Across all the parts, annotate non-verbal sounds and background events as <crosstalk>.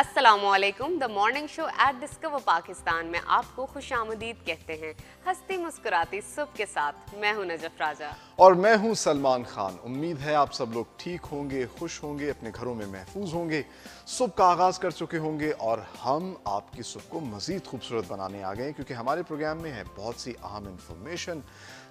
असलकुम the morning show at Discover Pakistan में आपको खुश आमदीद कहते हैं। हंसती मुस्कुराती सुबह के साथ। मैं हूँ नजफ राजा। और मैं हूँ सलमान खान। उम्मीद है आप सब लोग ठीक होंगे, खुश होंगे, अपने घरों में महफूज होंगे। सुबह का आगाज़ कर चुके होंगे और हम आपकी सुबह को मज़ीद खूबसूरत बनाने आ गए क्योंकि हमारे प्रोग्राम में है बहुत सी अहम इंफॉर्मेशन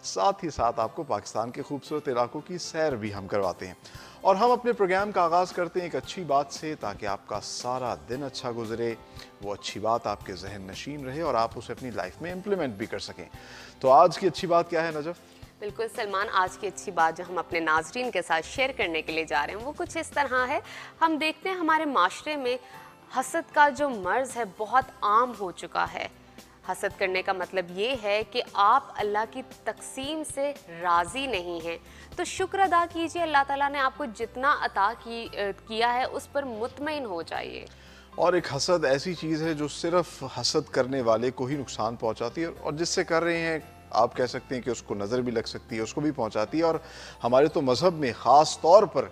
साथ ही साथ आपको पाकिस्तान के खूबसूरत इलाकों की सैर भी हम करवाते हैं। और हम अपने प्रोग्राम का आगाज़ करते हैं एक अच्छी बात से ताकि आपका सारा दिन अच्छा गुजरे, वो अच्छी बात आपके जहन नशीन रहे और आप उसे अपनी लाइफ में इम्प्लीमेंट भी कर सकें। तो आज की अच्छी बात क्या है, नजफ? बिल्कुल सलमान, आज की अच्छी बात जो हम अपने नाजरीन के साथ शेयर करने के लिए जा रहे हैं, वो कुछ इस तरह है। हम देखते हैं हमारे माशरे में हसद का जो मर्ज है, बहुत आम हो चुका है। हसद करने का मतलब ये है कि आप अल्लाह की तकसीम से राज़ी नहीं हैं। तो शुक्र अदा कीजिए, अल्लाह ताला ने आपको जितना अता की किया है, उस पर मुतमिन हो जाइए। और एक हसद ऐसी चीज़ है जो सिर्फ़ हसद करने वाले को ही नुकसान पहुंचाती है और जिससे कर रहे हैं, आप कह सकते हैं कि उसको नज़र भी लग सकती है, उसको भी पहुंचाती है। और हमारे तो मज़हब में ख़ास तौर पर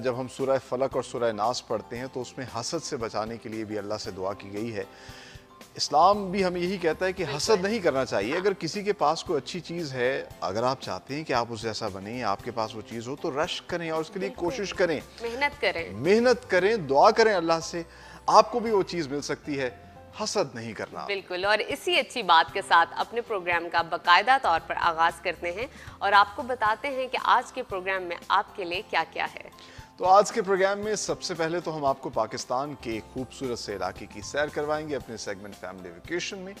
जब हम सुरह फलक और सुरह नास पढ़ते हैं तो उसमें हसद से बचाने के लिए भी अल्लाह से दुआ की गई है। इस्लाम भी हमें यही कहता है कि हसद नहीं करना चाहिए। अगर किसी के पास कोई अच्छी चीज़ है अगर आप चाहते हैं कि आप उस जैसा बने आपके पास वो चीज़ हो तो रश करें और उसके लिए कोशिश करें। मेहनत करें। मेहनत करें दुआ करें अल्लाह से आपको भी वो चीज़ मिल सकती है। हसद नहीं करना। बिल्कुल और इसी अच्छी बात के साथ अपने प्रोग्राम का बकायदा तौर पर आगाज़ करते हैं और आपको बताते हैं कि आज के प्रोग्राम में आपके लिए क्या क्या है। तो आज के प्रोग्राम में सबसे पहले तो हम आपको पाकिस्तान के खूबसूरत से इलाके की सैर करवाएँगे अपने सेगमेंट फैमिली वेकेशन में।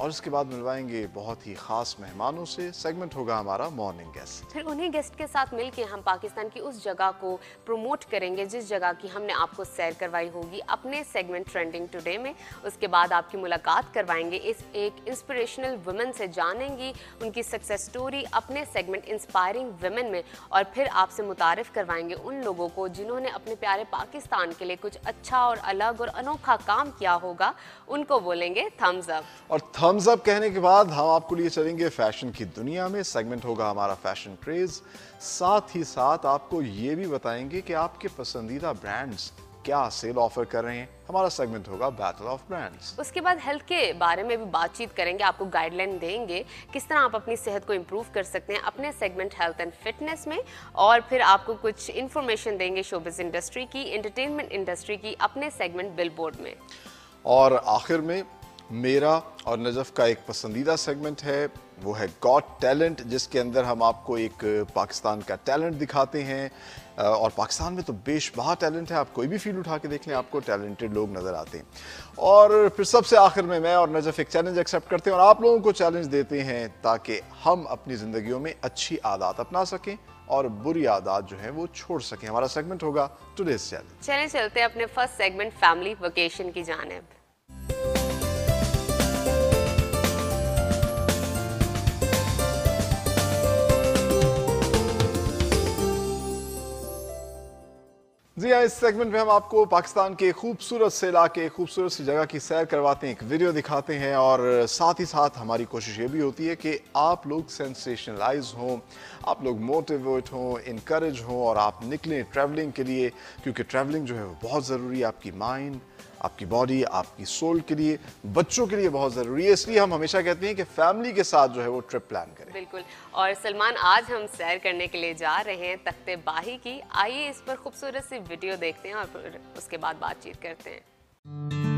और उसके बाद मिलवाएँगे बहुत ही खास मेहमानों से। सेगमेंट होगा हमारा मॉर्निंग गेस्ट फिर उन्हीं गेस्ट के साथ मिलके हम पाकिस्तान की उस जगह को प्रमोट करेंगे जिस जगह की हमने आपको सैर करवाई होगी अपने सेगमेंट ट्रेंडिंग टुडे में। उसके बाद आपकी मुलाकात करवाएँगे। इस एक इंस्पिरेशनल वुमेन से जानेंगी उनकी सक्सेस स्टोरी अपने सेगमेंट इंस्पायरिंग वुमेन में। और फिर आपसे मुतारफ़ करवाएँगे उन लोगों को जिन्होंने अपने प्यारे पाकिस्तान के लिए कुछ अच्छा और अलग और अनोखा काम किया होगा। उनको बोलेंगे थम्स अप और थम्स अप कहने के बाद हम आपको लिए चलेंगे फ़ैशन की दुनिया में। सेगमेंट होगा हमारा फ़ैशन क्रेज साथ ही साथ आपको ये भी बताएँगे कि आपके पसंदीदा ब्रांड्स क्या सेल ऑफ़र कर रहे हैं। हमारा सेगमेंट होगा बैटल ऑफ़ ब्रांड्स उसके बाद हेल्थ के बारे में भी बातचीत करेंगे आपको गाइडलाइन देंगे किस तरह आप अपनी सेहत को इम्प्रूव कर सकते हैं अपने सेगमेंट हेल्थ एंड फिटनेस में। और फिर आपको कुछ इन्फॉर्मेशन देंगे शोबिस इंडस्ट्री की एंटरटेनमेंट इंडस्ट्री की अपने सेगमेंट बिलबोर्ड में। और आखिर में मेरा और नजफ़ का एक पसंदीदा सेगमेंट है, वो है गॉड टैलेंट जिसके अंदर हम आपको एक पाकिस्तान का टैलेंट दिखाते हैं। और पाकिस्तान में तो बेशबहा टैलेंट है, आप कोई भी फ़ील्ड उठा के देख लें, आपको टैलेंटेड लोग नज़र आते हैं। और फिर सबसे आखिर में मैं और नजफ़ एक चैलेंज एक्सेप्ट करते हैं और आप लोगों को चैलेंज देते हैं, ताकि हम अपनी ज़िंदगी में अच्छी आदत अपना सकें और बुरी आदत जो है वो छोड़ सकें। हमारा सेगमेंट होगा टुडेज चैलेंज चलें, चलते हैं अपने फ़र्स्ट सेगमेंट फैमिली वोकेशन की जानब। जी हाँ इस सेगमेंट में हम आपको पाकिस्तान के खूबसूरत से इलाके, खूबसूरत सी जगह की सैर करवाते हैं, एक वीडियो दिखाते हैं और साथ ही साथ हमारी कोशिश ये भी होती है कि आप लोग सेंसेशनलाइज हों, आप लोग मोटिवेट हों इनक्रेज हों और आप निकलें ट्रैवलिंग के लिए, क्योंकि ट्रैवलिंग जो है वो बहुत ज़रूरी है आपकी माइंड आपकी बॉडी आपकी सोल के लिए, बच्चों के लिए बहुत ज़रूरी है। इसलिए हम हमेशा कहते हैं कि फैमिली के साथ जो है वो ट्रिप प्लान करें। बिल्कुल। और सलमान, आज हम सैर करने के लिए जा रहे हैं तख्ते बाही की। आइए इस पर खूबसूरत सी वीडियो देखते हैं और उसके बाद बातचीत करते हैं।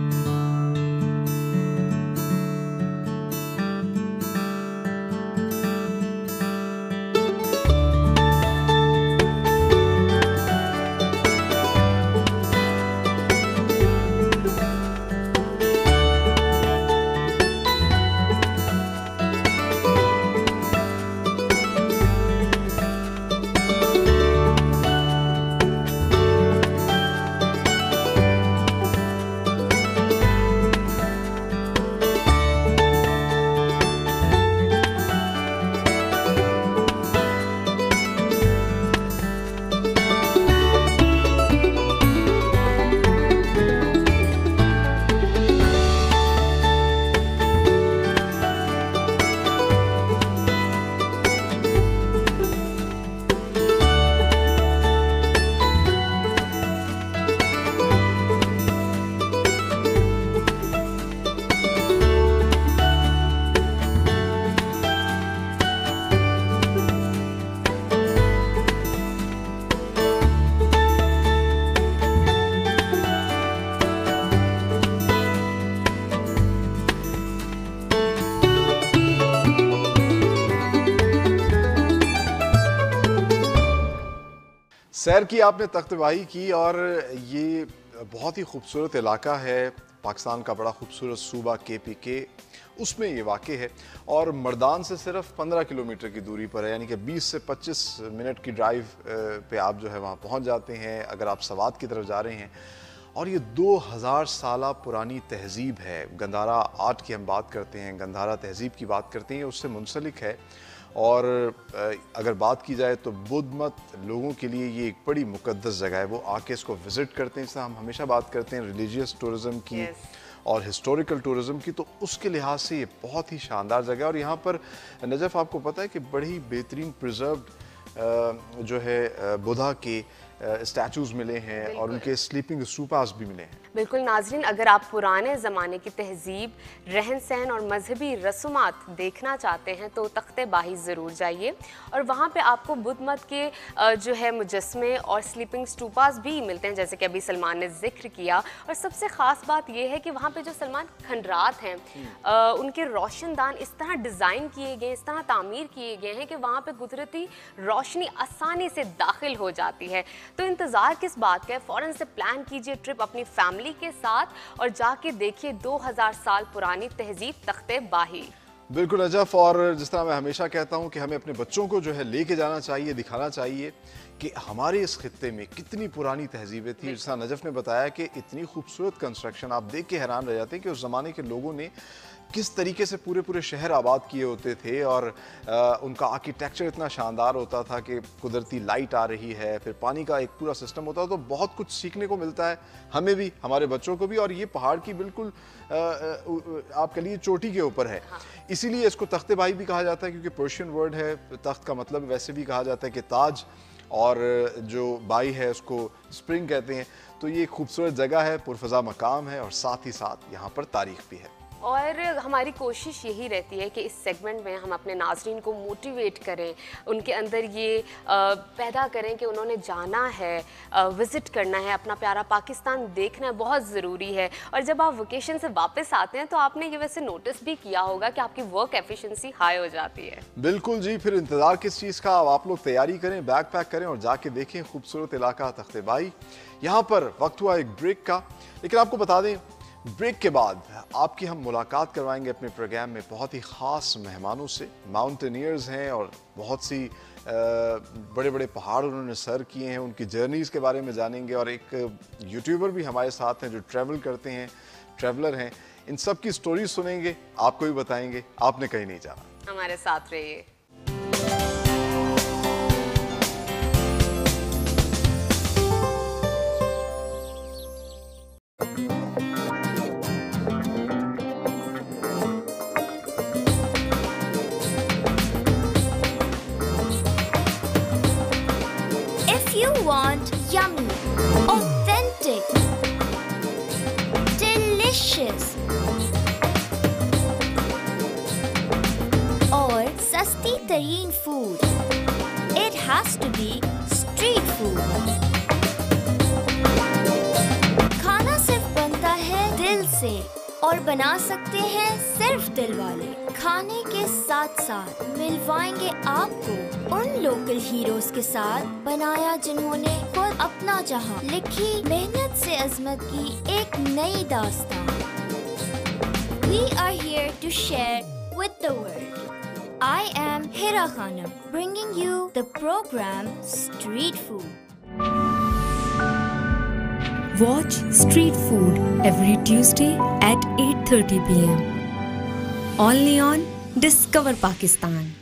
सैर की आपने तख्तबाही की और ये बहुत ही खूबसूरत इलाका है। पाकिस्तान का बड़ा खूबसूरत सूबा के पी के उसमें ये वाक़ है। और मर्दान से सिर्फ़ 15 किलोमीटर की दूरी पर है, यानी कि 20 से 25 मिनट की ड्राइव पे आप जो है वहाँ पहुँच जाते हैं, अगर आप सवाद की तरफ़ जा रहे हैं। और ये 2000 साल पुरानी तहज़ीब है। गंधारा आर्ट की हम बात करते हैं, गंधारा तहज़ीब की बात करते हैं उससे मुंसलिक है। और अगर बात की जाए तो बुद्ध मत लोगों के लिए ये एक बड़ी मुकद्दस जगह है वो आके इसको विज़िट करते हैं जैसे हम हमेशा बात करते हैं रिलीजियस टूरिज़म की yes. और हिस्टोरिकल टूरिज़म की तो उसके लिहाज से ये बहुत ही शानदार जगह है और यहाँ पर नजफ़ आपको पता है कि बड़ी बेहतरीन प्रिजर्व जो है बुधा के स्टैचूज़ मिले हैं और उनके स्लीपिंग सूपास भी मिले हैं। बिल्कुल नाजरीन अगर आप पुराने ज़माने की तहजीब रहन सहन और मजहबी रसूमात देखना चाहते हैं तो तख्त बाही ज़रूर जाइए। और वहाँ पे आपको बुद्ध मत के जो है मुजस्मे और स्लीपिंग स्टूपास भी मिलते हैं जैसे कि अभी सलमान ने ज़िक्र किया। और सबसे ख़ास बात यह है कि वहाँ पे जो सलमान खंडरात हैं उनके रोशनदान इस तरह डिज़ाइन किए गए इस तरह तामीर किए गए हैं कि वहाँ पर कुदरती रोशनी आसानी से दाखिल हो जाती है। तो इंतज़ार किस बात का है? फ़ौरन से प्लान कीजिए ट्रिप अपनी फैमिली के साथ और जाके देखिए 2000 साल पुरानी तहजीब तख्ते बाही। बिल्कुल अजफ और जिस तरह मैं हमेशा कहता हूँ कि हमें अपने बच्चों को जो है लेके जाना चाहिए, दिखाना चाहिए कि हमारे इस खत्े में कितनी पुरानी तहजीबें थी। जिस तरह नजफ ने बताया कि इतनी खूबसूरत कंस्ट्रक्शन आप देख के हैरान रह जाते हैं कि उस ज़माने के लोगों ने किस तरीके से पूरे पूरे शहर आबाद किए होते थे और आ, उनका आर्किटेक्चर इतना शानदार होता था कि कुदरती लाइट आ रही है फिर पानी का एक पूरा सिस्टम होता है तो बहुत कुछ सीखने को मिलता है हमें भी हमारे बच्चों को भी और ये पहाड़ की बिल्कुल आपके लिए चोटी के ऊपर है हाँ। इसीलिए इसको तख्ते भाई भी कहा जाता है क्योंकि पर्शियन वर्ड है तख्त का मतलब वैसे भी कहा जाता है कि ताज और जो बाई है उसको स्प्रिंग कहते हैं तो ये खूबसूरत जगह है पुरफजा मकाम है और साथ ही साथ यहाँ पर तारीख भी है और हमारी कोशिश यही रहती है कि इस सेगमेंट में हम अपने नाजरन को मोटिवेट करें, उनके अंदर ये पैदा करें कि उन्होंने जाना है विज़िट करना है, अपना प्यारा पाकिस्तान देखना बहुत ज़रूरी है। और जब आप वोकेशन से वापस आते हैं तो आपने ये वैसे नोटिस भी किया होगा कि आपकी वर्क एफिशिएंसी हाई हो जाती है। बिल्कुल जी, फिर इंतज़ार किस चीज़ का? आप लोग तैयारी करें बैग पैक करें और जाके देखें खूबसूरत इलाका तख्तेबाई यहाँ पर वक्त हुआ एक ब्रेक का, लेकिन आपको बता दें ब्रेक के बाद आपकी हम मुलाकात करवाएँगे अपने प्रोग्राम में बहुत ही ख़ास मेहमानों से। माउंटेनियर्स हैं और बहुत सी बड़े बड़े पहाड़ उन्होंने सर किए हैं, उनकी जर्नीज़ के बारे में जानेंगे और एक यूट्यूबर भी हमारे साथ हैं जो ट्रैवल करते हैं ट्रैवलर हैं। इन सब की स्टोरी सुनेंगे, आपको भी बताएँगे, आपने कहीं नहीं जाना। हमारे साथ रहिए। Tareen food it has to be street food खाना सिर्फ़ बनता है दिल से और बना सकते हैं सिर्फ़ दिल वाले। खाने के साथ साथ मिलवाएँगे आपको उन लोकल हीरोज के साथ बनाया जिन्होंने खुद अपना जहाँ लिखी मेहनत से अजमत की एक नई दास्तान। We are here to share with the world. I am Hira Khanam, bringing you the program Street Food. Watch Street Food every Tuesday at 8:30 p.m. Only on Discover Pakistan.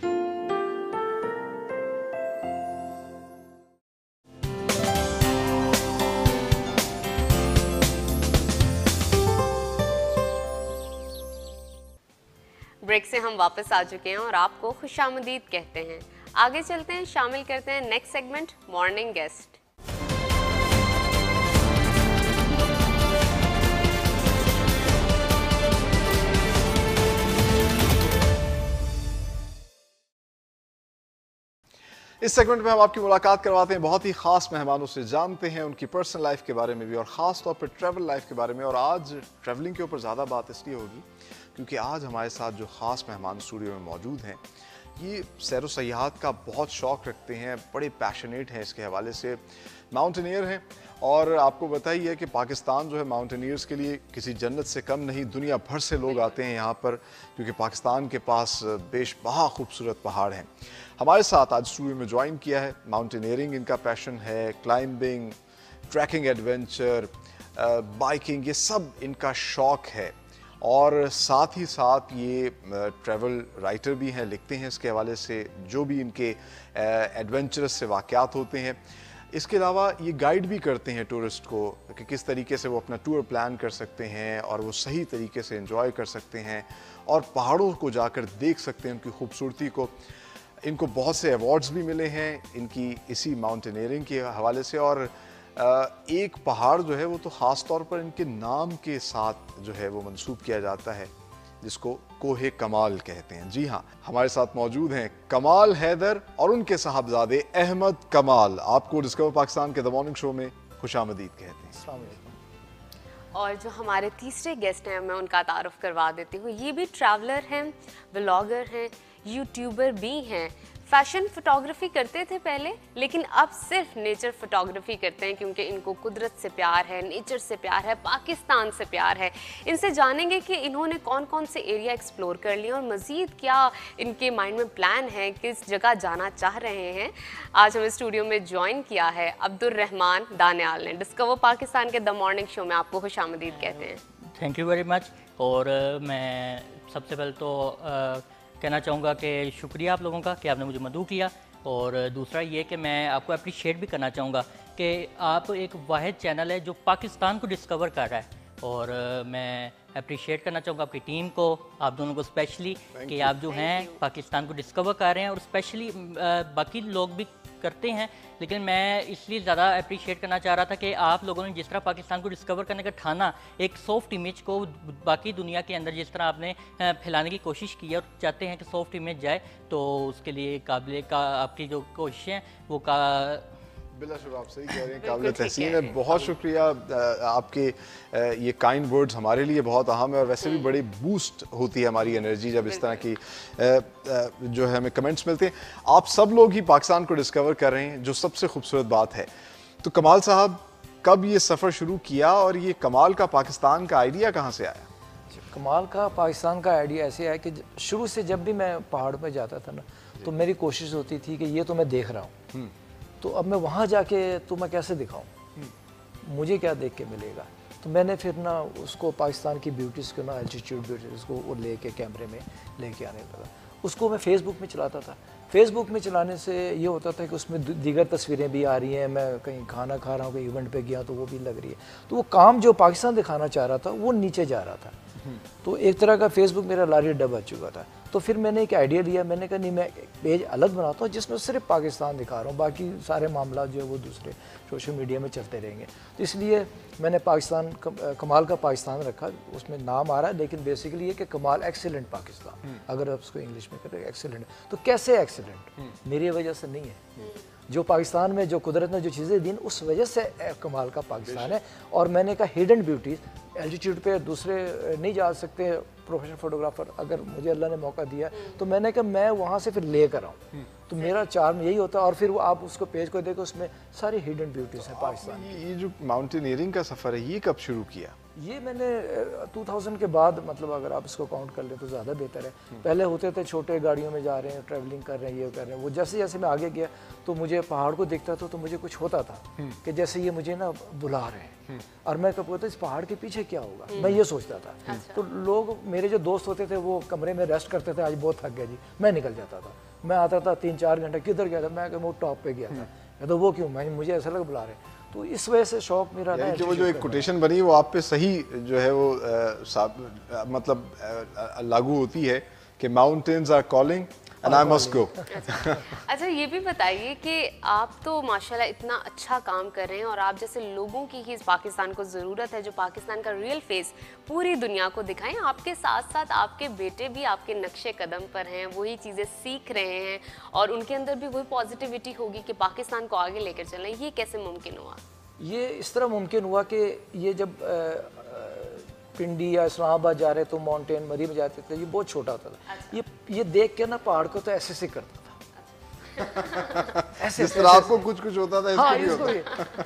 Break से हम वापस आ चुके हैं और आपको खुश कहते हैं। आगे चलते हैं, शामिल करते हैं नेक्स्ट सेगमेंट मॉर्निंग गेस्ट इस सेगमेंट में हम आपकी मुलाकात करवाते हैं। बहुत ही खास मेहमानों से जानते हैं उनकी पर्सनल लाइफ के बारे में भी और ख़ास तौर पर ट्रैवल लाइफ के बारे में। और आज ट्रैवलिंग के ऊपर ज़्यादा बात इसलिए होगी क्योंकि आज हमारे साथ जो ख़ास मेहमान स्टूडियो में मौजूद हैं, ये सैर सयाहत का बहुत शौक़ रखते हैं, बड़े पैशनेट हैं इसके हवाले से। माउंटेनियर हैं और आपको बताइए है कि पाकिस्तान जो है माउंटेनियर्स के लिए किसी जन्नत से कम नहीं, दुनिया भर से लोग आते हैं यहाँ पर, क्योंकि पाकिस्तान के पास बेशबहा खूबसूरत पहाड़ हैं। हमारे साथ आज स्टूडियो में ज्वाइन किया है माउंटेनियरिंग इनका पैशन है क्लाइंबिंग ट्रैकिंग एडवेंचर बाइकिंग ये सब इनका शौक़ है। और साथ ही साथ ये ट्रैवल राइटर भी हैं, लिखते हैं इसके हवाले से, जो भी इनके एडवेंचरस से वाक़ात होते हैं। इसके अलावा ये गाइड भी करते हैं टूरिस्ट को, कि किस तरीके से वो अपना टूर प्लान कर सकते हैं और वो सही तरीके से इन्जॉय कर सकते हैं और पहाड़ों को जाकर देख सकते हैं उनकी खूबसूरती को। इनको बहुत से अवार्ड्स भी मिले हैं इनकी इसी माउंटेनियरिंग के हवाले से और एक पहाड़ जो है वो तो ख़ास तौर पर इनके नाम के साथ जो है वो मंसूब किया जाता है जिसको कोहे कमाल कहते हैं। जी हाँ हमारे साथ मौजूद हैं कमाल हैदर और उनके साहबजादे अहमद कमाल। आपको डिस्कवर पाकिस्तान के द मॉर्निंग शो में खुश आमदीद कहते हैं। और जो हमारे तीसरे गेस्ट हैं मैं उनका तारफ़ करवा देती हूँ। ये भी ट्रैवलर हैं ब्लॉगर हैं यूट्यूबर भी हैं। फ़ैशन फोटोग्राफी करते थे पहले, लेकिन अब सिर्फ़ नेचर फोटोग्राफी करते हैं क्योंकि इनको कुदरत से प्यार है, नेचर से प्यार है, पाकिस्तान से प्यार है। इनसे जानेंगे कि इन्होंने कौन कौन से एरिया एक्सप्लोर कर लिए और मज़ीद क्या इनके माइंड में प्लान है, किस जगह जाना चाह रहे हैं। आज हमें स्टूडियो में ज्वाइन किया है अब्दुलरहमान दानियाल ने। डिस्कवर पाकिस्तान के द मॉर्निंग शो में आपको खुश कहते हैं। थैंक यू वेरी मच और मैं सबसे पहले तो कहना चाहूँगा कि शुक्रिया आप लोगों का कि आपने मुझे मदू किया। और दूसरा ये कि मैं आपको अप्रिशिएट भी करना चाहूँगा कि आप एक वाद चैनल है जो पाकिस्तान को डिस्कवर कर रहा है। और मैं अप्रिशिएट करना चाहूँगा आपकी टीम को आप दोनों को स्पेशली कि आप जो हैं पाकिस्तान को डिस्कवर कर रहे हैं। और स्पेशली बाकी लोग भी करते हैं, लेकिन मैं इसलिए ज़्यादा अप्रिशिएट करना चाह रहा था कि आप लोगों ने जिस तरह पाकिस्तान को डिस्कवर करने का ठाना, एक सॉफ्ट इमेज को बाकी दुनिया के अंदर जिस तरह आपने फैलाने की कोशिश की है और चाहते हैं कि सॉफ्ट इमेज जाए तो उसके लिए काबिल का आपकी जो कोशिशें वो का बिलाशुब आप सही कह रहे हैं काबिल तहसीन है। बहुत शुक्रिया आपके ये काइंड वर्ड्स हमारे लिए बहुत अहम है और वैसे भी हम्म। बड़ी बूस्ट होती है हमारी एनर्जी जब इस तरह की जो है हमें कमेंट्स मिलते हैं। आप सब लोग ही पाकिस्तान को डिस्कवर कर रहे हैं जो सबसे खूबसूरत बात है। तो कमाल साहब कब ये सफ़र शुरू किया और ये कमाल का पाकिस्तान का आइडिया कहाँ से आया? कमाल का पाकिस्तान का आइडिया ऐसे है कि शुरू से जब भी मैं पहाड़ पर जाता था ना तो मेरी कोशिश होती थी कि ये तो मैं देख रहा हूँ। हम्म। तो अब मैं वहाँ जाके तो मैं कैसे दिखाऊँ। मुझे क्या देख के मिलेगा? तो मैंने फिर ना उसको पाकिस्तान की ब्यूटीज़ को ना एल्टीट्यूड ब्यूटीज़ को वो ले कर कैमरे में लेके आने लगा। उसको मैं फेसबुक में चलाता था। फेसबुक में चलाने से ये होता था कि उसमें दीगर तस्वीरें भी आ रही हैं। मैं कहीं खाना खा रहा हूँ, कहीं इवेंट पे गया तो वो भी लग रही है। तो वो काम जो पाकिस्तान दिखाना चाह रहा था, वो नीचे जा रहा था। तो एक तरह का फेसबुक मेरा लारी डब आ चुका था तो फिर मैंने एक आइडिया लिया मैंने कहा नहीं मैं पेज अलग बनाता हूँ जिसमें सिर्फ़ पाकिस्तान दिखा रहा हूँ बाकी सारे मामला जो है वो दूसरे सोशल मीडिया में चलते रहेंगे तो इसलिए मैंने पाकिस्तान कमाल का पाकिस्तान रखा उसमें नाम आ रहा है लेकिन बेसिकली ये कि कमाल एक्सीलेंट पाकिस्तान हम्म। अगर आप उसको इंग्लिश में करें एक्सीलेंट तो कैसे एक्सीलेंट हम्म। मेरी वजह से नहीं है हम्म। जो पाकिस्तान में जो कुदरत ने जो चीज़ें दी उस वजह से कमाल का पाकिस्तान है। और मैंने कहा हिडन ब्यूटीज़ एल्टीट्यूड पे दूसरे नहीं जा सकते प्रोफेशनल फोटोग्राफर अगर मुझे अल्लाह ने मौका दिया तो मैंने कहा मैं वहाँ से फिर लेकर आऊँ। तो मेरा चार्म यही होता है और फिर वो आप उसको पेज को देखो उसमें सारी हिडन ब्यूटीज हैं पाकिस्तान ये जो माउंटेनियरिंग का सफ़र है ये कब शुरू किया? ये मैंने 2000 के बाद मतलब अगर आप इसको काउंट कर लें तो ज़्यादा बेहतर है। हम्म। पहले होते थे छोटे गाड़ियों में जा रहे हैं ट्रैवलिंग कर रहे हैं ये कर रहे हैं। वो जैसे जैसे मैं आगे गया तो मुझे पहाड़ को देखता था तो मुझे कुछ होता था हम्म। कि जैसे ये मुझे ना बुला रहे हैं। हम्म। और मैं कब होता इस पहाड़ के पीछे क्या होगा? मैं ये सोचता था। अच्छा। तो लोग मेरे जो दोस्त होते थे वो कमरे में रेस्ट करते थे आज बहुत थक गया जी। मैं निकल जाता था। मैं आता था तीन चार घंटे किधर गया था? मैं वो टॉप पर गया था। तो वो क्यों? मैं मुझे ऐसा लगा बुला रहे तो इस वजह से शौक मेरा ना वो जो एक कोटेशन बनी वो आप पे सही जो है वो आ, आ, मतलब आ, लागू होती है कि mountains are calling and I must go अच्छा ये भी बताइए कि आप तो माशाल्लाह इतना अच्छा काम कर रहे हैं और आप जैसे लोगों की ही इस पाकिस्तान को ज़रूरत है जो पाकिस्तान का रियल फेस पूरी दुनिया को दिखाएँ। आपके साथ साथ आपके बेटे भी आपके नक्शे कदम पर हैं वही चीज़ें सीख रहे हैं और उनके अंदर भी वही पॉजिटिविटी होगी कि पाकिस्तान को आगे लेकर चलें ये कैसे मुमकिन हुआ? ये इस तरह मुमकिन हुआ कि ये जब पिंडी या इस्लामाबाद जा रहे तो माउंटेन मरी में जाते थे ये बहुत छोटा होता था। अच्छा। ये ये देख के ना पहाड़ को तो ऐसे से करता था। ऐसे जिस तरह आपको कुछ कुछ होता था हाँ इसको भी।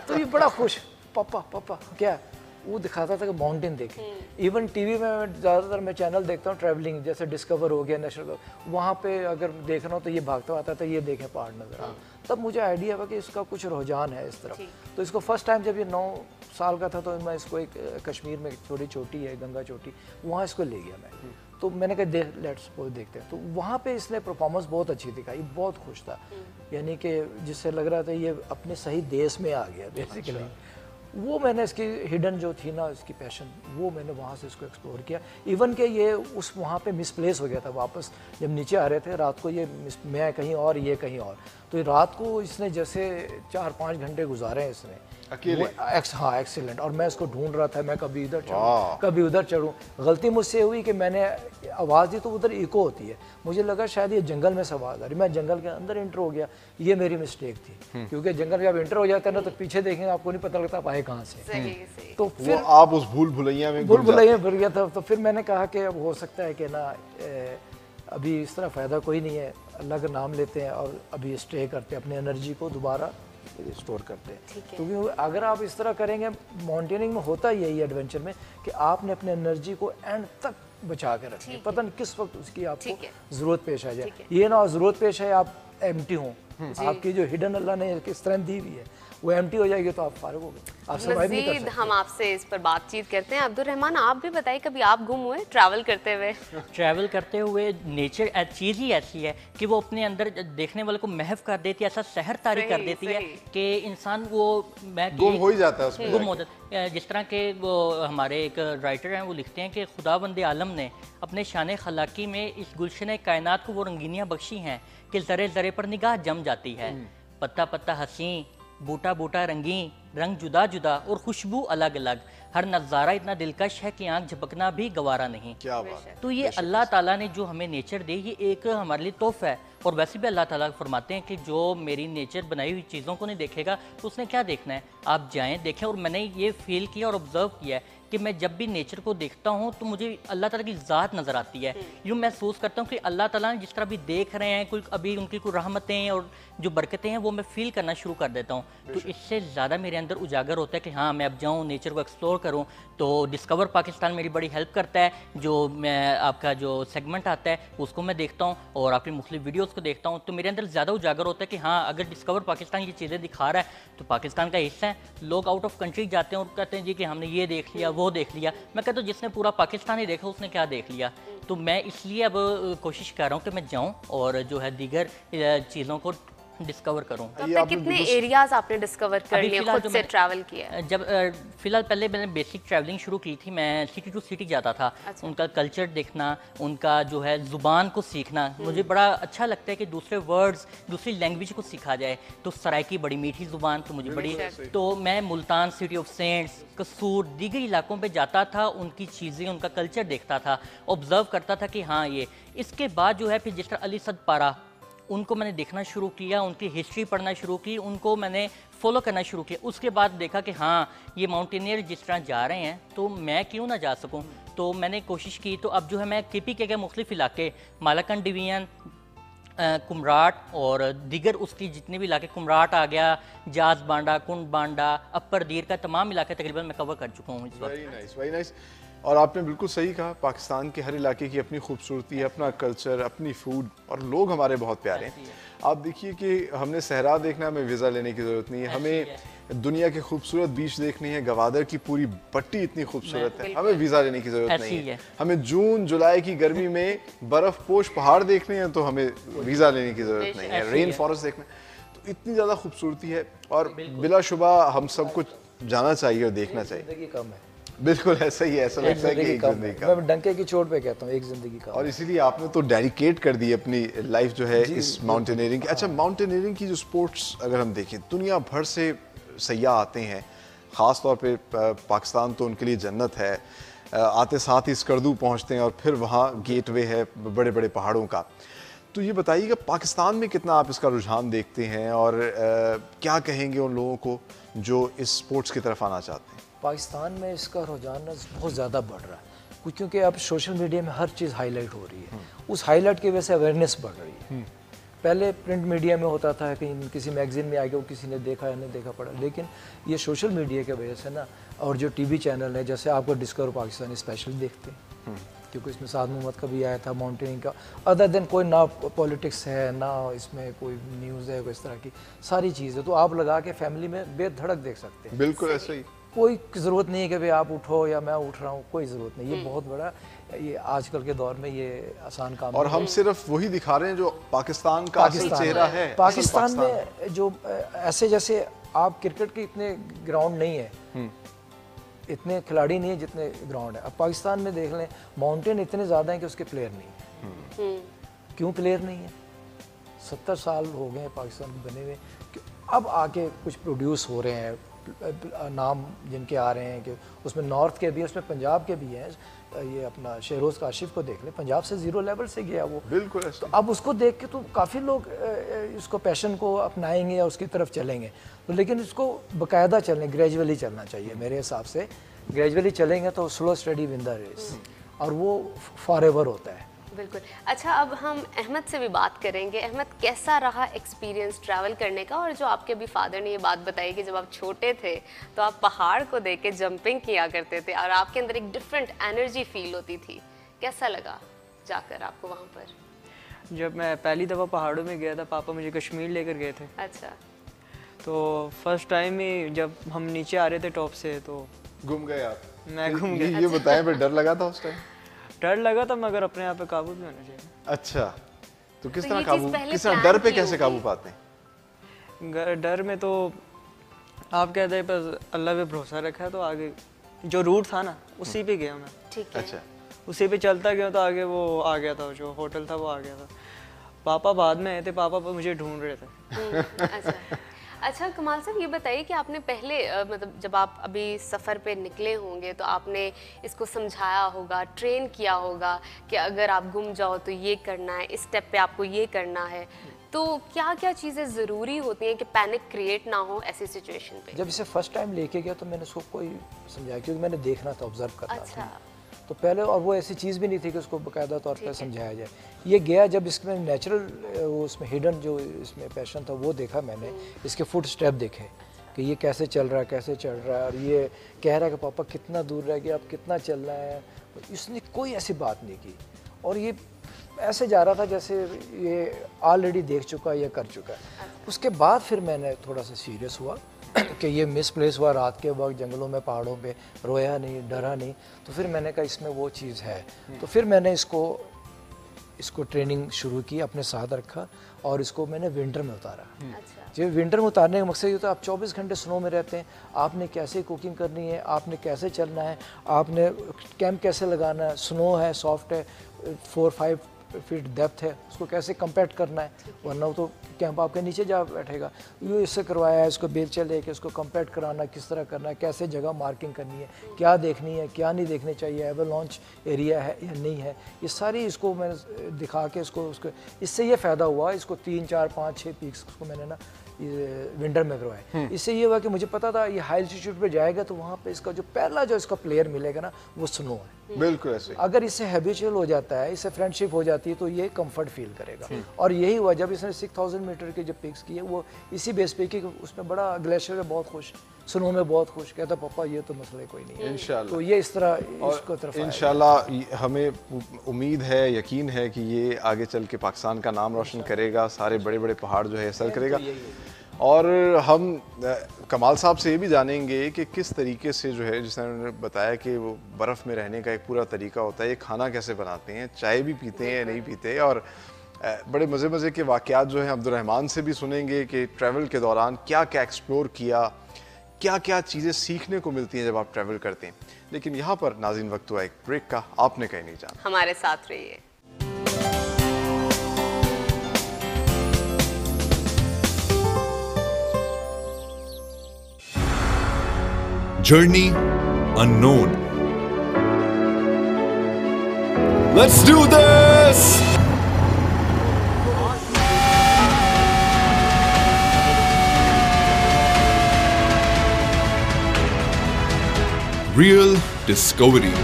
तो ये बड़ा खुश पापा पापा क्या? वो दिखाता था कि माउंटेन देखे। इवन टीवी में ज़्यादातर मैं चैनल देखता हूँ ट्रैवलिंग जैसे डिस्कवर हो गया नेशनल वहाँ पे अगर देख रहा हूँ तो ये भागता आता था ये देखे पहाड़ नज़र। आ तब मुझे आइडिया हुआ कि इसका कुछ रुझान है इस तरफ़। तो इसको फ़र्स्ट टाइम जब ये नौ साल का था तो मैं इसको एक कश्मीर में एक छोटी चोटी है गंगा चोटी वहाँ इसको ले गया मैं। तो मैंने कहा देख लेट्स वो देखते हैं। तो वहाँ पे इसने परफॉर्मेंस बहुत अच्छी दिखाई बहुत खुश था। यानी कि जिससे लग रहा था ये अपने सही देश में आ गया बेसिकली वो मैंने इसकी हिडन जो थी ना इसकी पैशन वो मैंने वहाँ से इसको एक्सप्लोर किया। इवन के ये उस वहाँ पे मिसप्लेस हो गया था वापस जब नीचे आ रहे थे रात को ये मैं कहीं और ये कहीं और। तो रात को इसने जैसे चार पाँच घंटे गुजारे हैं इसने। अकेले? एक्स हाँ एक्सीलेंट। और मैं इसको ढूंढ रहा था मैं कभी इधर चढ़ूँ कभी उधर चढ़ूँ। गलती मुझसे हुई कि मैंने आवाज़ दी तो उधर इको होती है। मुझे लगा शायद ये जंगल में से आवाज़ आ रही मैं जंगल के अंदर इंटर हो गया। ये मेरी मिस्टेक थी। क्योंकि जंगल जब इंटर हो जाता है ना तो पीछे देखेंगे आपको नहीं पता लगता आप आए कहाँ से। सही तो फिर आप उस भूल भुलैया में भूल भुलैया भूल गया था। तो फिर मैंने कहा कि अब हो सकता है कि ना अभी इस तरह फ़ायदा कोई नहीं है। अल्लाह का नाम लेते हैं और अभी स्टे करते हैं अपनी एनर्जी को दोबारा स्टोर करते हैं। क्योंकि अगर आप इस तरह करेंगे माउंटेनिंग में होता ही यही एडवेंचर में कि आपने अपने एनर्जी को एंड तक बचा कर रखनी पता नहीं किस वक्त उसकी आपको ज़रूरत पेश आ जाए। ये ना ज़रूरत पेश है आप एम्प्टी हो। आपकी जो हिडन अल्लाह ने स्ट्रेंथ दी हुई है वो एम्प्टी हो जाएगी तो आप फारग हो गए। आप सर्वाइव नहीं कर मजीद सकते। हम आपसे इस पर बातचीत करते हैं। अब्दुल रहमान आप भी बताइए कभी आप गुम हुए? ट्रैवल करते हुए। ट्रैवल करते हुए नेचर चीज़ ही ऐसी है कि वो अपने अंदर देखने वाले को महव कर देती है ऐसा सहर तारी कर देती है कि इंसान वो मैं गुम हो ही जाता है उसमें गुम हो जाता है। जिस तरह के वो हमारे एक राइटर हैं वो लिखते हैं कि खुदा बंद आलम ने अपने शान खलाकी में इस गुलशन कायनात को वो रंगीनियाँ बख्शी हैं कि ज़रे ज़रे पर निगाह जम जाती है। पत्ता पत्ता हँसी बूटा बूटा रंगी रंग जुदा जुदा और खुशबू अलग अलग हर नज़ारा इतना दिलकश है कि आँख झपकना भी गवारा नहीं। क्या बात तो ये अल्लाह ताला ने जो हमें नेचर दी ये एक हमारे लिए तोहफा है। और वैसे भी अल्लाह ताला फरमाते हैं कि जो मेरी नेचर बनाई हुई चीज़ों को नहीं देखेगा तो उसने क्या देखना है? आप जाएँ देखें और मैंने ये फील किया और ऑब्ज़र्व किया है कि मैं जब भी नेचर को देखता हूँ तो मुझे अल्लाह ताला की ज़ात नज़र आती है। यूँ महसूस करता हूँ कि अल्लाह ताला जिस तरह भी देख रहे हैं कोई अभी उनकी कोई रहमतें और जो बरकतें हैं वो मैं फील करना शुरू कर देता हूँ। तो इससे ज़्यादा मेरे अंदर उजागर होता है कि हाँ मैं अब जाऊँ नेचर को एक्सप्लोर करूँ। तो डिस्कवर पाकिस्तान मेरी बड़ी हेल्प करता है। जो मैं आपका जो सेगमेंट आता है उसको मैं देखता हूँ और आपकी मुख्तलिफ़ वीडियोज़ को देखता हूँ। तो मेरे अंदर ज़्यादा उजागर होता है कि हाँ अगर डिस्कवर पाकिस्तान ये चीज़ें दिखा रहा है तो पाकिस्तान का हिस्सा है। लोग आउट ऑफ़ कंट्री जाते हैं और कहते हैं जी कि हमने ये देख लिया वो देख लिया। मैं कहता हूँ जिसने पूरा पाकिस्तान ही देखा उसने क्या देख लिया? तो मैं इसलिए अब कोशिश कर रहा हूँ कि मैं जाऊँ और जो है दीगर चीज़ों को डिस्कवर करूँ। तो कितने एरियाज़ आपने डिस्कवर कर लिए फ़िलहाल खुद से ट्रैवल किया? जब फ़िलहाल पहले मैंने बेसिक ट्रैवलिंग शुरू की थी मैं सिटी टू सिटी जाता था। अच्छा। उनका कल्चर देखना उनका जो है ज़ुबान को सीखना मुझे बड़ा अच्छा लगता है कि दूसरे वर्ड्स दूसरी लैंग्वेज को सीखा जाए। तो सराइकी बड़ी मीठी ज़ुबान तो मुझे बड़ी तो मैं मुल्तान सिटी ऑफ़ सेंट्स कसूर दीगर इलाकों पर जाता था उनकी चीज़ें उनका कल्चर देखता था ऑब्ज़र्व करता था कि हाँ ये इसके बाद जो है फिर जिस तरह अली सदपारा उनको मैंने देखना शुरू किया उनकी हिस्ट्री पढ़ना शुरू की उनको मैंने फॉलो करना शुरू किया। उसके बाद देखा कि हाँ ये माउंटेनियर जिस तरह जा रहे हैं तो मैं क्यों ना जा सकूँ? तो मैंने कोशिश की तो अब जो है मैं के पी के मुख्तलिफ़ इलाके मालाकन डिवीज़न कुमराट और दिगर उसकी जितने भी इलाके कुमराट आ गया जाज बांडा कुंड बांडा अपर दीर का तमाम इलाके तकरीबन मैं कवर कर चुका हूँ इस वक्त। और आपने बिल्कुल सही कहा पाकिस्तान के हर इलाके की अपनी खूबसूरती है अपना कल्चर अपनी फ़ूड और लोग हमारे बहुत प्यारे हैं। आप देखिए कि हमने सहरा देखना है हमें वीज़ा लेने की ज़रूरत नहीं है हमें दुनिया के खूबसूरत बीच देखनी है गवादर की पूरी पट्टी इतनी खूबसूरत है। हमें वीज़ा लेने की ज़रूरत नहीं है। हमें जून जुलाई की गर्मी में बर्फ़ पोश पहाड़ देखने हैं तो हमें वीज़ा लेने की ज़रूरत नहीं है। रेन फॉरेस्ट देखना है। तो इतनी ज़्यादा खूबसूरती है और बिलाशुबा हम सब कुछ जाना चाहिए और देखना चाहिए। कम है। बिल्कुल ऐसा ही ऐसा लगता है कि एक ज़िंदगी का। मैं डंके की चोट पे कहता हूँ एक ज़िंदगी कम और इसीलिए आपने तो डेडिकेट कर दी अपनी लाइफ जो है इस माउंटेनियरिंग की। अच्छा माउंटेनियरिंग की जो स्पोर्ट्स अगर हम देखें दुनिया भर से सयाह आते हैं ख़ास तौर पे प- पाकिस्तान तो उनके लिए जन्नत है। आते साथ ही स्कर्दू पहुँचते हैं और फिर वहाँ गेटवे है बड़े बड़े पहाड़ों का। तो ये बताइएगा पाकिस्तान में कितना आप इसका रुझान देखते हैं और आ, क्या कहेंगे उन लोगों को जो इस स्पोर्ट्स की तरफ़ आना चाहते हैं? पाकिस्तान में इसका रुझान बहुत ज़्यादा बढ़ रहा है। क्योंकि अब सोशल मीडिया में हर चीज़ हाईलाइट हो रही है। उस हाईलाइट की वजह से अवेयरनेस बढ़ रही है। पहले प्रिंट मीडिया में होता था कि किसी मैगजीन में आ गया वो किसी ने देखा या नहीं देखा पड़ा। लेकिन ये सोशल मीडिया की वजह से ना और जो टीवी चैनल है जैसे आपको डिस्कवर पाकिस्तान स्पेशली देखते हैं। क्योंकि इसमें साद मोहम्मद का भी आया था माउंटेनिंग का। अदर देन कोई ना पॉलिटिक्स है ना इसमें कोई न्यूज़ है कोई इस तरह की सारी चीज़। है तो आप लगा के फैमिली में बेधड़क देख सकते हैं। बिल्कुल ऐसे ही। कोई ज़रूरत नहीं है कि भाई आप उठो या मैं उठ रहा हूँ कोई ज़रूरत नहीं। ये हम्म। बहुत बड़ा ये आजकल के दौर में ये आसान काम और हम सिर्फ़ वही दिखा रहे हैं जो पाकिस्तान का पाकिस्तान चेहरा है। असल पाकिस्तान में जो ऐसे जैसे आप क्रिकेट के इतने ग्राउंड नहीं है। हम्म। इतने खिलाड़ी नहीं है जितने ग्राउंड है। अब पाकिस्तान में देख लें माउंटेन इतने ज़्यादा हैं कि उसके प्लेयर नहीं है। हम्म, क्यों प्लेयर नहीं है? सत्तर साल हो गए हैं पाकिस्तान को बने हुए। अब आके कुछ प्रोड्यूस हो रहे हैं नाम जिनके आ रहे हैं कि उसमें नॉर्थ के भी हैं उसमें पंजाब के भी हैं। ये अपना शहरोज़ काशिफ को देख लें पंजाब से ज़ीरो लेवल से गया वो। बिल्कुल तो अब उसको देख के तो काफ़ी लोग इसको पैशन को अपनाएँगे या उसकी तरफ़ चलेंगे। तो लेकिन इसको बाकायदा चलने ग्रेजुअली चलना चाहिए मेरे हिसाब से। ग्रेजुअली चलेंगे तो slow study win the race और वो फॉर होता है। बिल्कुल। अच्छा अब हम अहमद से भी बात करेंगे। अहमद कैसा रहा एक्सपीरियंस ट्रैवल करने का? और जो आपके अभी फादर ने ये बात बताई कि जब आप छोटे थे तो आप पहाड़ को देख के जंपिंग किया करते थे और आपके अंदर एक डिफरेंट एनर्जी फील होती थी। कैसा लगा जाकर आपको वहाँ पर? जब मैं पहली दफ़ा पहाड़ों में गया था पापा मुझे कश्मीर लेकर गए थे। अच्छा। तो फ़र्स्ट टाइम ही जब हम नीचे आ रहे थे टॉप से तो घूम गए आप। मैं घूम ये, गया। ये बताएँ फिर डर लगा था उस टाइम डर लगा था मगर अपने आप पे काबू भी होना चाहिए। अच्छा तो किस तो तरह काबू किस तरह डर पे कैसे काबू पाते हैं? डर में तो आप कहते हैं बस अल्लाह पे भरोसा रखा है तो आगे जो रूट था ना उसी पे गया मैं। ठीक है। अच्छा। उसी पे चलता गया तो आगे वो आ गया था जो होटल था वो आ गया था। पापा बाद में आए थे पापा मुझे ढूंढ रहे थे। हम्म, अच्छा कमाल साहब ये बताइए कि आपने पहले मतलब जब आप अभी सफ़र पे निकले होंगे तो आपने इसको समझाया होगा ट्रेन किया होगा कि अगर आप गुम जाओ तो ये करना है इस स्टेप पे आपको ये करना है। तो क्या क्या चीज़ें ज़रूरी होती हैं कि पैनिक क्रिएट ना हो ऐसी सिचुएशन पे? जब इसे फ़र्स्ट टाइम लेके गया तो मैंने उसको कोई समझाया क्योंकि मैंने देखना था ऑब्ज़र्व करना अच्छा। था तो पहले और वो ऐसी चीज़ भी नहीं थी कि उसको बाकायदा तौर पर समझाया जाए। ये गया जब इसमें नेचुरल वो उसमें हिडन जो इसमें पैशन था वो देखा मैंने। इसके फुट स्टेप देखे कि ये कैसे चल रहा है कैसे चल रहा है। और ये कह रहा है कि पापा कितना दूर रह गया अब कितना चल रहा है? इसने कोई ऐसी बात नहीं की। और ये ऐसे जा रहा था जैसे ये ऑलरेडी देख चुका है या कर चुका है। उसके बाद फिर मैंने थोड़ा सा सीरियस हुआ। कि ये मिस प्लेस हुआ रात के वक्त जंगलों में पहाड़ों पे रोया नहीं डरा नहीं। तो फिर मैंने कहा इसमें वो चीज़ है। तो फिर मैंने इसको इसको ट्रेनिंग शुरू की अपने साथ रखा और इसको मैंने विंटर में उतारा। अच्छा। जब विंटर में उतारने का मकसद ये होता है आप 24 घंटे स्नो में रहते हैं आपने कैसे कुकिंग करनी है आपने कैसे चलना है आपने कैंप कैसे लगाना है स्नो है सॉफ्ट है फोर फाइव फीट डेप्थ है उसको कैसे कंपैक्ट करना है? वरना तो कैंप आपके नीचे जा बैठेगा। ये इससे करवाया है इसको बेलचा लेके इसको कंपैक्ट कराना किस तरह करना है कैसे जगह मार्किंग करनी है क्या देखनी है क्या नहीं देखनी चाहिए एवर लॉन्च एरिया है या नहीं है? ये सारी इसको मैंने दिखा के इसको उसको इससे ये फ़ायदा हुआ इसको तीन चार पाँच छः पीक्स उसको मैंने ना विंटर में करवाए। इससे ये हुआ कि मुझे पता था ये हाई एल्टीट्यूड पर जाएगा तो वहाँ पर इसका जो पहला जो इसका प्लेयर मिलेगा ना वो स्नो है। बिल्कुल ऐसे। अगर इससे हैबिचुअल हो जाता है इससे फ्रेंडशिप हो जाती है तो ये कंफर्ट फील करेगा। और यही हुआ जब इसने सिक्स थाउज़ेंड मीटर के जो पिक्स किए वो इसी बेस पे कि उसमें बड़ा ग्लेशियर है बहुत खुश स्नो में बहुत खुश कहता पापा ये तो मसले कोई नहीं है। इंशाल्लाह। तो ये इस तरह इसको तरफ़ इंशाल्लाह हमें उम्मीद है यकीन है कि ये आगे चल के पाकिस्तान का नाम रोशन करेगा सारे बड़े बड़े पहाड़ जो है सर करेगा। और हम कमाल साहब से ये भी जानेंगे कि किस तरीके से जो है, जिसने उन्होंने बताया कि वो बर्फ़ में रहने का एक पूरा तरीका होता है, ये खाना कैसे बनाते हैं, चाय भी पीते हैं या नहीं पीते और बड़े मज़े मज़े के वाक़यात जो हैं अब्दुलरहमान से भी सुनेंगे कि ट्रैवल के दौरान क्या क्या एक्सप्लोर किया क्या क्या चीज़ें सीखने को मिलती हैं जब आप ट्रैवल करते हैं। लेकिन यहाँ पर नाजिन वक्त हुआ एक ब्रेक का, आपने कहीं नहीं जाना। हमारे साथ रहिए। Journey Unknown. Let's do this! Real Discovery.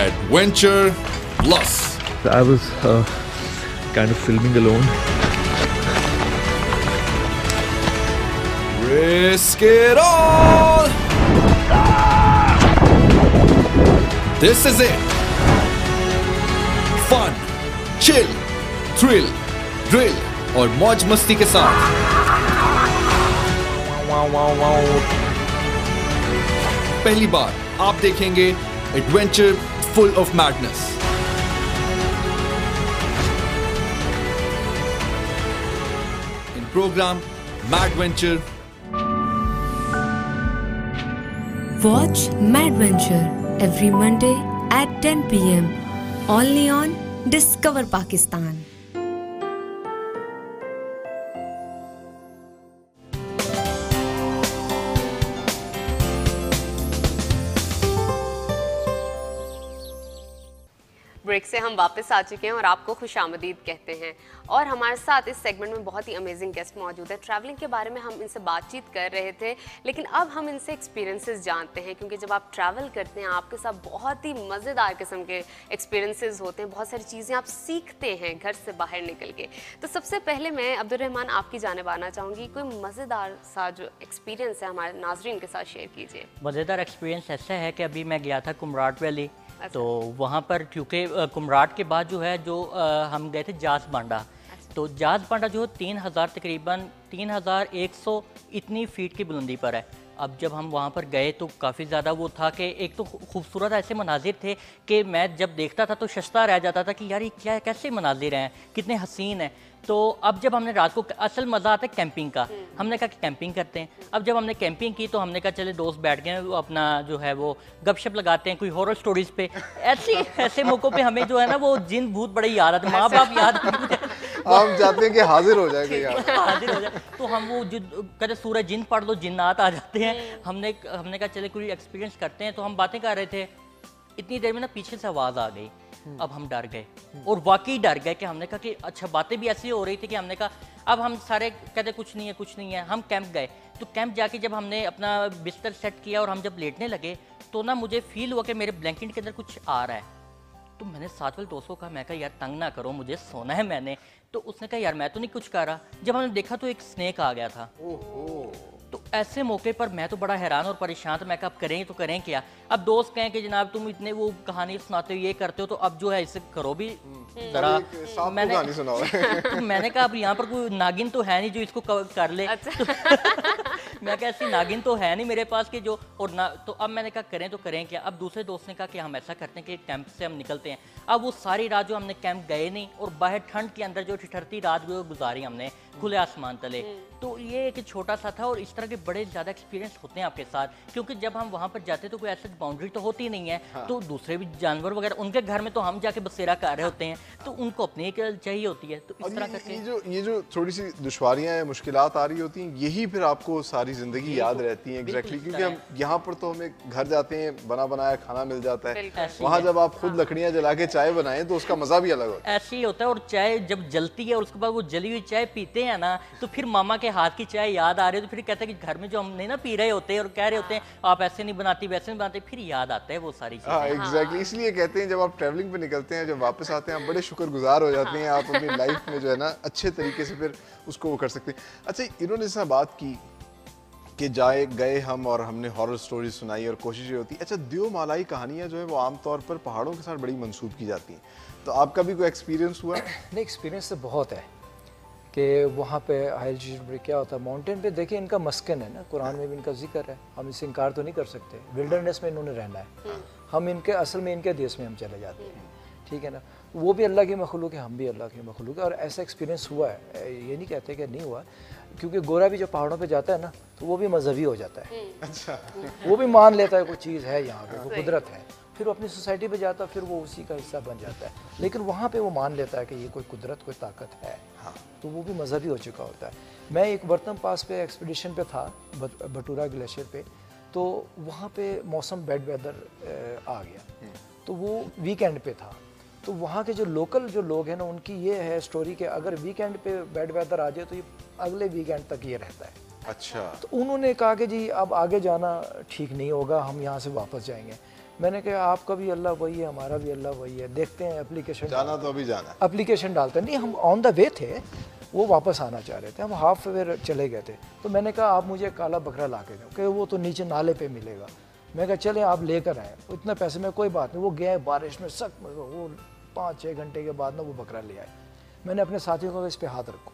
Adventure Plus. I was uh, kind of filming alone. Risk it all! This is it! Fun, chill, thrill, drill और मौज मस्ती के साथ पहली बार आप देखेंगे adventure full of madness in program Madventure Watch Madventure every Monday at 10 pm. Only on Discover Pakistan. से हम वापस आ चुके हैं और आपको खुश आमदीद कहते हैं। और हमारे साथ इस सेगमेंट में बहुत ही अमेजिंग गेस्ट मौजूद है। ट्रैवलिंग के बारे में हम इनसे बातचीत कर रहे थे, लेकिन अब हम इनसे एक्सपीरियंसेस जानते हैं, क्योंकि जब आप ट्रैवल करते हैं, आपके साथ बहुत ही मज़ेदार किस्म के एक्सपीरियंसेस होते हैं। बहुत सारी चीज़ें आप सीखते हैं घर से बाहर निकल के। तो सबसे पहले मैं अब्दुलरहमान आपकी जानब आना चाहूँगी। कोई मज़ेदार सा जो एक्सपीरियंस है हमारे नाजरीन के साथ शेयर कीजिए। मज़ेदार एक्सपीरियंस ऐसा है कि अभी मैं गया था कुमराट वैली। तो वहाँ पर क्योंकि कुमराट के बाद जो है जो हम गए थे जास बांडा। तो जास बांडा जो तीन हज़ार तकरीबन तीन हज़ार एक सौ इतनी फीट की बुलंदी पर है। अब जब हम वहाँ पर गए तो काफ़ी ज़्यादा वो था कि एक तो खूबसूरत ऐसे मनाजिर थे कि मैं जब देखता था तो शस्ता रह जाता था कि यार ये क्या कैसे मनाजिर हैं कितने हसीन हैं। तो अब जब हमने रात को असल मज़ा आता है कैंपिंग का। हमने कहा कि कैंपिंग करते हैं। अब जब हमने कैंपिंग की तो हमने कहा चले दोस्त बैठ गए वो अपना जो है वो गपशप लगाते हैं कोई हॉरर स्टोरीज पे। ऐसे ऐसे मौक़ों पे हमें जो है ना वो जिन भूत बड़े याद आते माँ बाप याद हम चाहते <laughs> हैं कि हाजिर हो जाए कोई यार। हाजिर हो जाए। तो हम वो जो कहते सूरज जिन पढ़ लो जिन्नात आ जाते हैं। हमने हमने कहा चले कोई एक्सपीरियंस करते हैं। तो हम बातें कर रहे थे। इतनी देर में ना पीछे से आवाज़ आ गई। अब हम डर गए। और वाकई डर गए कि हमने कहा कि अच्छा बातें भी ऐसी हो रही थी कि हमने कहा अब हम सारे कहते कुछ नहीं है कुछ नहीं है हम कैंप गए। तो कैंप जाके जब हमने अपना बिस्तर सेट किया और हम जब लेटने लगे तो ना मुझे फील हुआ कि मेरे ब्लैंकेट के अंदर कुछ आ रहा है। तो मैंने साथ वाले दोस्तों कहा मैं कहा यार तंग ना करो मुझे सोना है मैंने। तो उसने कहा यार मैं तो नहीं कुछ कर रहा। जब हमने देखा तो एक स्नेक आ गया था। तो ऐसे मौके पर मैं तो बड़ा हैरान और परेशान था। मैं कहा अब करें तो करें क्या? अब दोस्त कहें कि जनाब तुम इतने वो कहानी सुनाते हो ये करते हो तो अब जो है इसे करो भी जरा एक सांप को मैंने कहानी सुनाओ। <laughs> तो मैंने कहा अब यहाँ पर कोई नागिन तो है नहीं जो इसको कर ले। <laughs> <laughs> मैं कहा ऐसी नागिन तो है नहीं मेरे पास कि जो और ना तो अब मैंने कहा करें तो करें क्या? अब दूसरे दोस्त ने कहा कि हम ऐसा करते हैं कि कैंप से हम निकलते हैं। अब वो सारी रात जो हमने कैंप गए नहीं और बाहर ठंड के अंदर जो ठिठरती रात जो गुजारी हमने खुले आसमान तले। तो ये एक छोटा सा था और इस तरह के बड़े ज़्यादा एक्सपीरियंस होते हैं आपके साथ क्योंकि जब हम वहाँ पर जाते तो कोई ऐसी बाउंड्री तो होती नहीं है। तो दूसरे भी जानवर वगैरह उनके घर में तो हम जाके बसेरा कर रहे होते हैं तो उनको अपनी एक चाहिए होती है। तो इस तरह ये, करके ये जो ये जो थोड़ी सी दुश्वारियाँ या मुश्किलात आ रही होती हैं यही फिर आपको सारी ज़िंदगी याद रहती हैं एग्जैक्टली क्योंकि हम यहाँ पर तो हमें घर जाते हैं बना बनाया खाना मिल जाता है। ही वहाँ जब आप खुद लकड़ियाँ जला के चाय बनाएँ तो उसका मज़ा भी अलग होता है। ऐसे ही होता है और चाय जब जलती है और उसके बाद वो जली हुई चाय पीते हैं ना तो फिर मामा के हाथ की चाय याद आ रही है तो फिर कहते हैं कि घर में जो हम नहीं ना पी रहे होते हैं और कह रहे होते हैं आप ऐसे नहीं बनाती वैसे नहीं बनाते। फिर याद आता है वो सारी हाँ एग्जैक्टली इसलिए कहते हैं जब आप ट्रैवलिंग पे निकलते हैं जब वापस आते हैं आप बड़े शुक्रगुजार हो जाते हैं आप अपनी लाइफ में जो है ना अच्छे तरीके से फिर उसको वो कर सकते हैं। अच्छा इन्होंने जैसा बात की कि जाए गए हम और हमने हॉरर स्टोरी सुनाई और कोशिश ये होती अच्छा दियो मालाई कहानियाँ जो है वो आमतौर पर पहाड़ों के साथ बड़ी मंसूब की जाती हैं। तो आपका भी कोई एक्सपीरियंस हुआ? <coughs> नहीं एक्सपीरियंस तो बहुत है कि वहाँ पे हाई एल्टीट्यूड पे क्या होता है माउंटेन पे देखिए इनका मस्कन है ना कुरान में भी इनका ज़िक्र है। हम इससे इनकार तो नहीं कर सकते। विल्डरनेस में इन्होंने रहना है। हम इनके असल में इनके देश में हम चले जाते हैं। ठीक है ना? वो भी अल्लाह के मखलूक है हम भी अल्लाह के मखलूक है और ऐसा एक्सपीरियंस हुआ है। ये नहीं कहते कि नहीं हुआ। क्योंकि गोरा भी जब पहाड़ों पे जाता है ना तो वो भी मजहबी हो जाता है। अच्छा। वो भी मान लेता है कोई चीज़ है यहाँ पे वो कुदरत है। फिर वो अपनी सोसाइटी पे जाता है फिर वो उसी का हिस्सा बन जाता है। लेकिन वहाँ पे वो मान लेता है कि ये कोई कुदरत कोई ताकत है। हाँ। तो वो भी मजहबी हो चुका होता है। मैं एक बर्तन पास पे एक्सपीडिशन पे था भटूरा ग्लेशियर पे। तो वहाँ पे मौसम बेड वेदर आ गया। तो वो वीकेंड पे था। तो वहाँ के जो लोकल जो लोग हैं ना उनकी ये है स्टोरी कि अगर वीकेंड पे बैड वेदर आ जाए तो ये अगले वीकेंड तक ये रहता है। अच्छा। तो उन्होंने कहा कि जी अब आगे जाना ठीक नहीं होगा हम यहाँ से वापस जाएँगे। मैंने कहा आपका भी अल्लाह वही है हमारा भी अल्लाह वही है देखते हैं एप्लीकेशन जाना तो अभी जाना एप्लीकेशन डालते हैं। नहीं हम ऑन द वे थे वो वापस आना चाह रहे थे हम हाफ़ वे चले गए थे। तो मैंने कहा आप मुझे काला बकरा ला के दो कि वो तो नीचे नाले पे मिलेगा। मैं कहा चले आप लेकर आए। इतने पैसे में कोई बात नहीं वो गए बारिश में सख्त वो पाँच छः घंटे के बाद ना वो बकरा ले आए। मैंने अपने साथियों को इस पर हाथ रखो।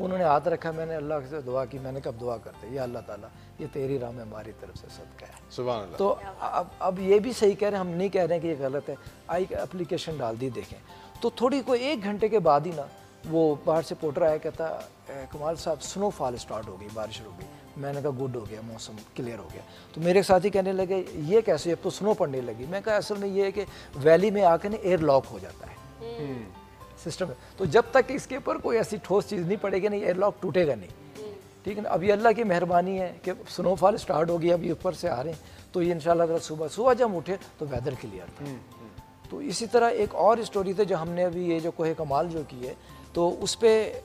उन्होंने हाथ रखा मैंने अल्लाह से दुआ की मैंने कब दुआ करते ये अल्लाह ताला ये तेरी राह में हमारी तरफ़ से सदका है। सुबह तो अब अब ये भी सही कह रहे हैं हम नहीं कह रहे हैं कि ये गलत है। आई एप्लीकेशन डाल दी देखें। तो थोड़ी कोई एक घंटे के बाद ही ना वो बाहर से पोटर आया कहता "ए, कमाल साहब स्नोफॉल स्टार्ट हो गई बारिश हो गई। मैंने कहा गुड हो गया मौसम क्लियर हो गया। तो मेरे साथी कहने लगे ये कैसे अब तो स्नो पड़ने लगी। मैं कहा असल में ये है कि वैली में आके ना एयर लॉक हो जाता है। सिस्टम है। तो जब तक इसके ऊपर कोई ऐसी ठोस चीज़ नहीं पड़ेगी नहीं एयर लॉक टूटेगा नहीं। ठीक है ना? अभी अल्लाह की मेहरबानी है कि स्नोफॉल स्टार्ट हो गया अभी ऊपर से आ रहे हैं। तो ये इंशाल्लाह सुबह सुबह जब उठे तो वेदर क्लियर था। तो इसी तरह एक और स्टोरी थी जो हमने अभी ये जो कोहे कमाल जो की है तो उस पर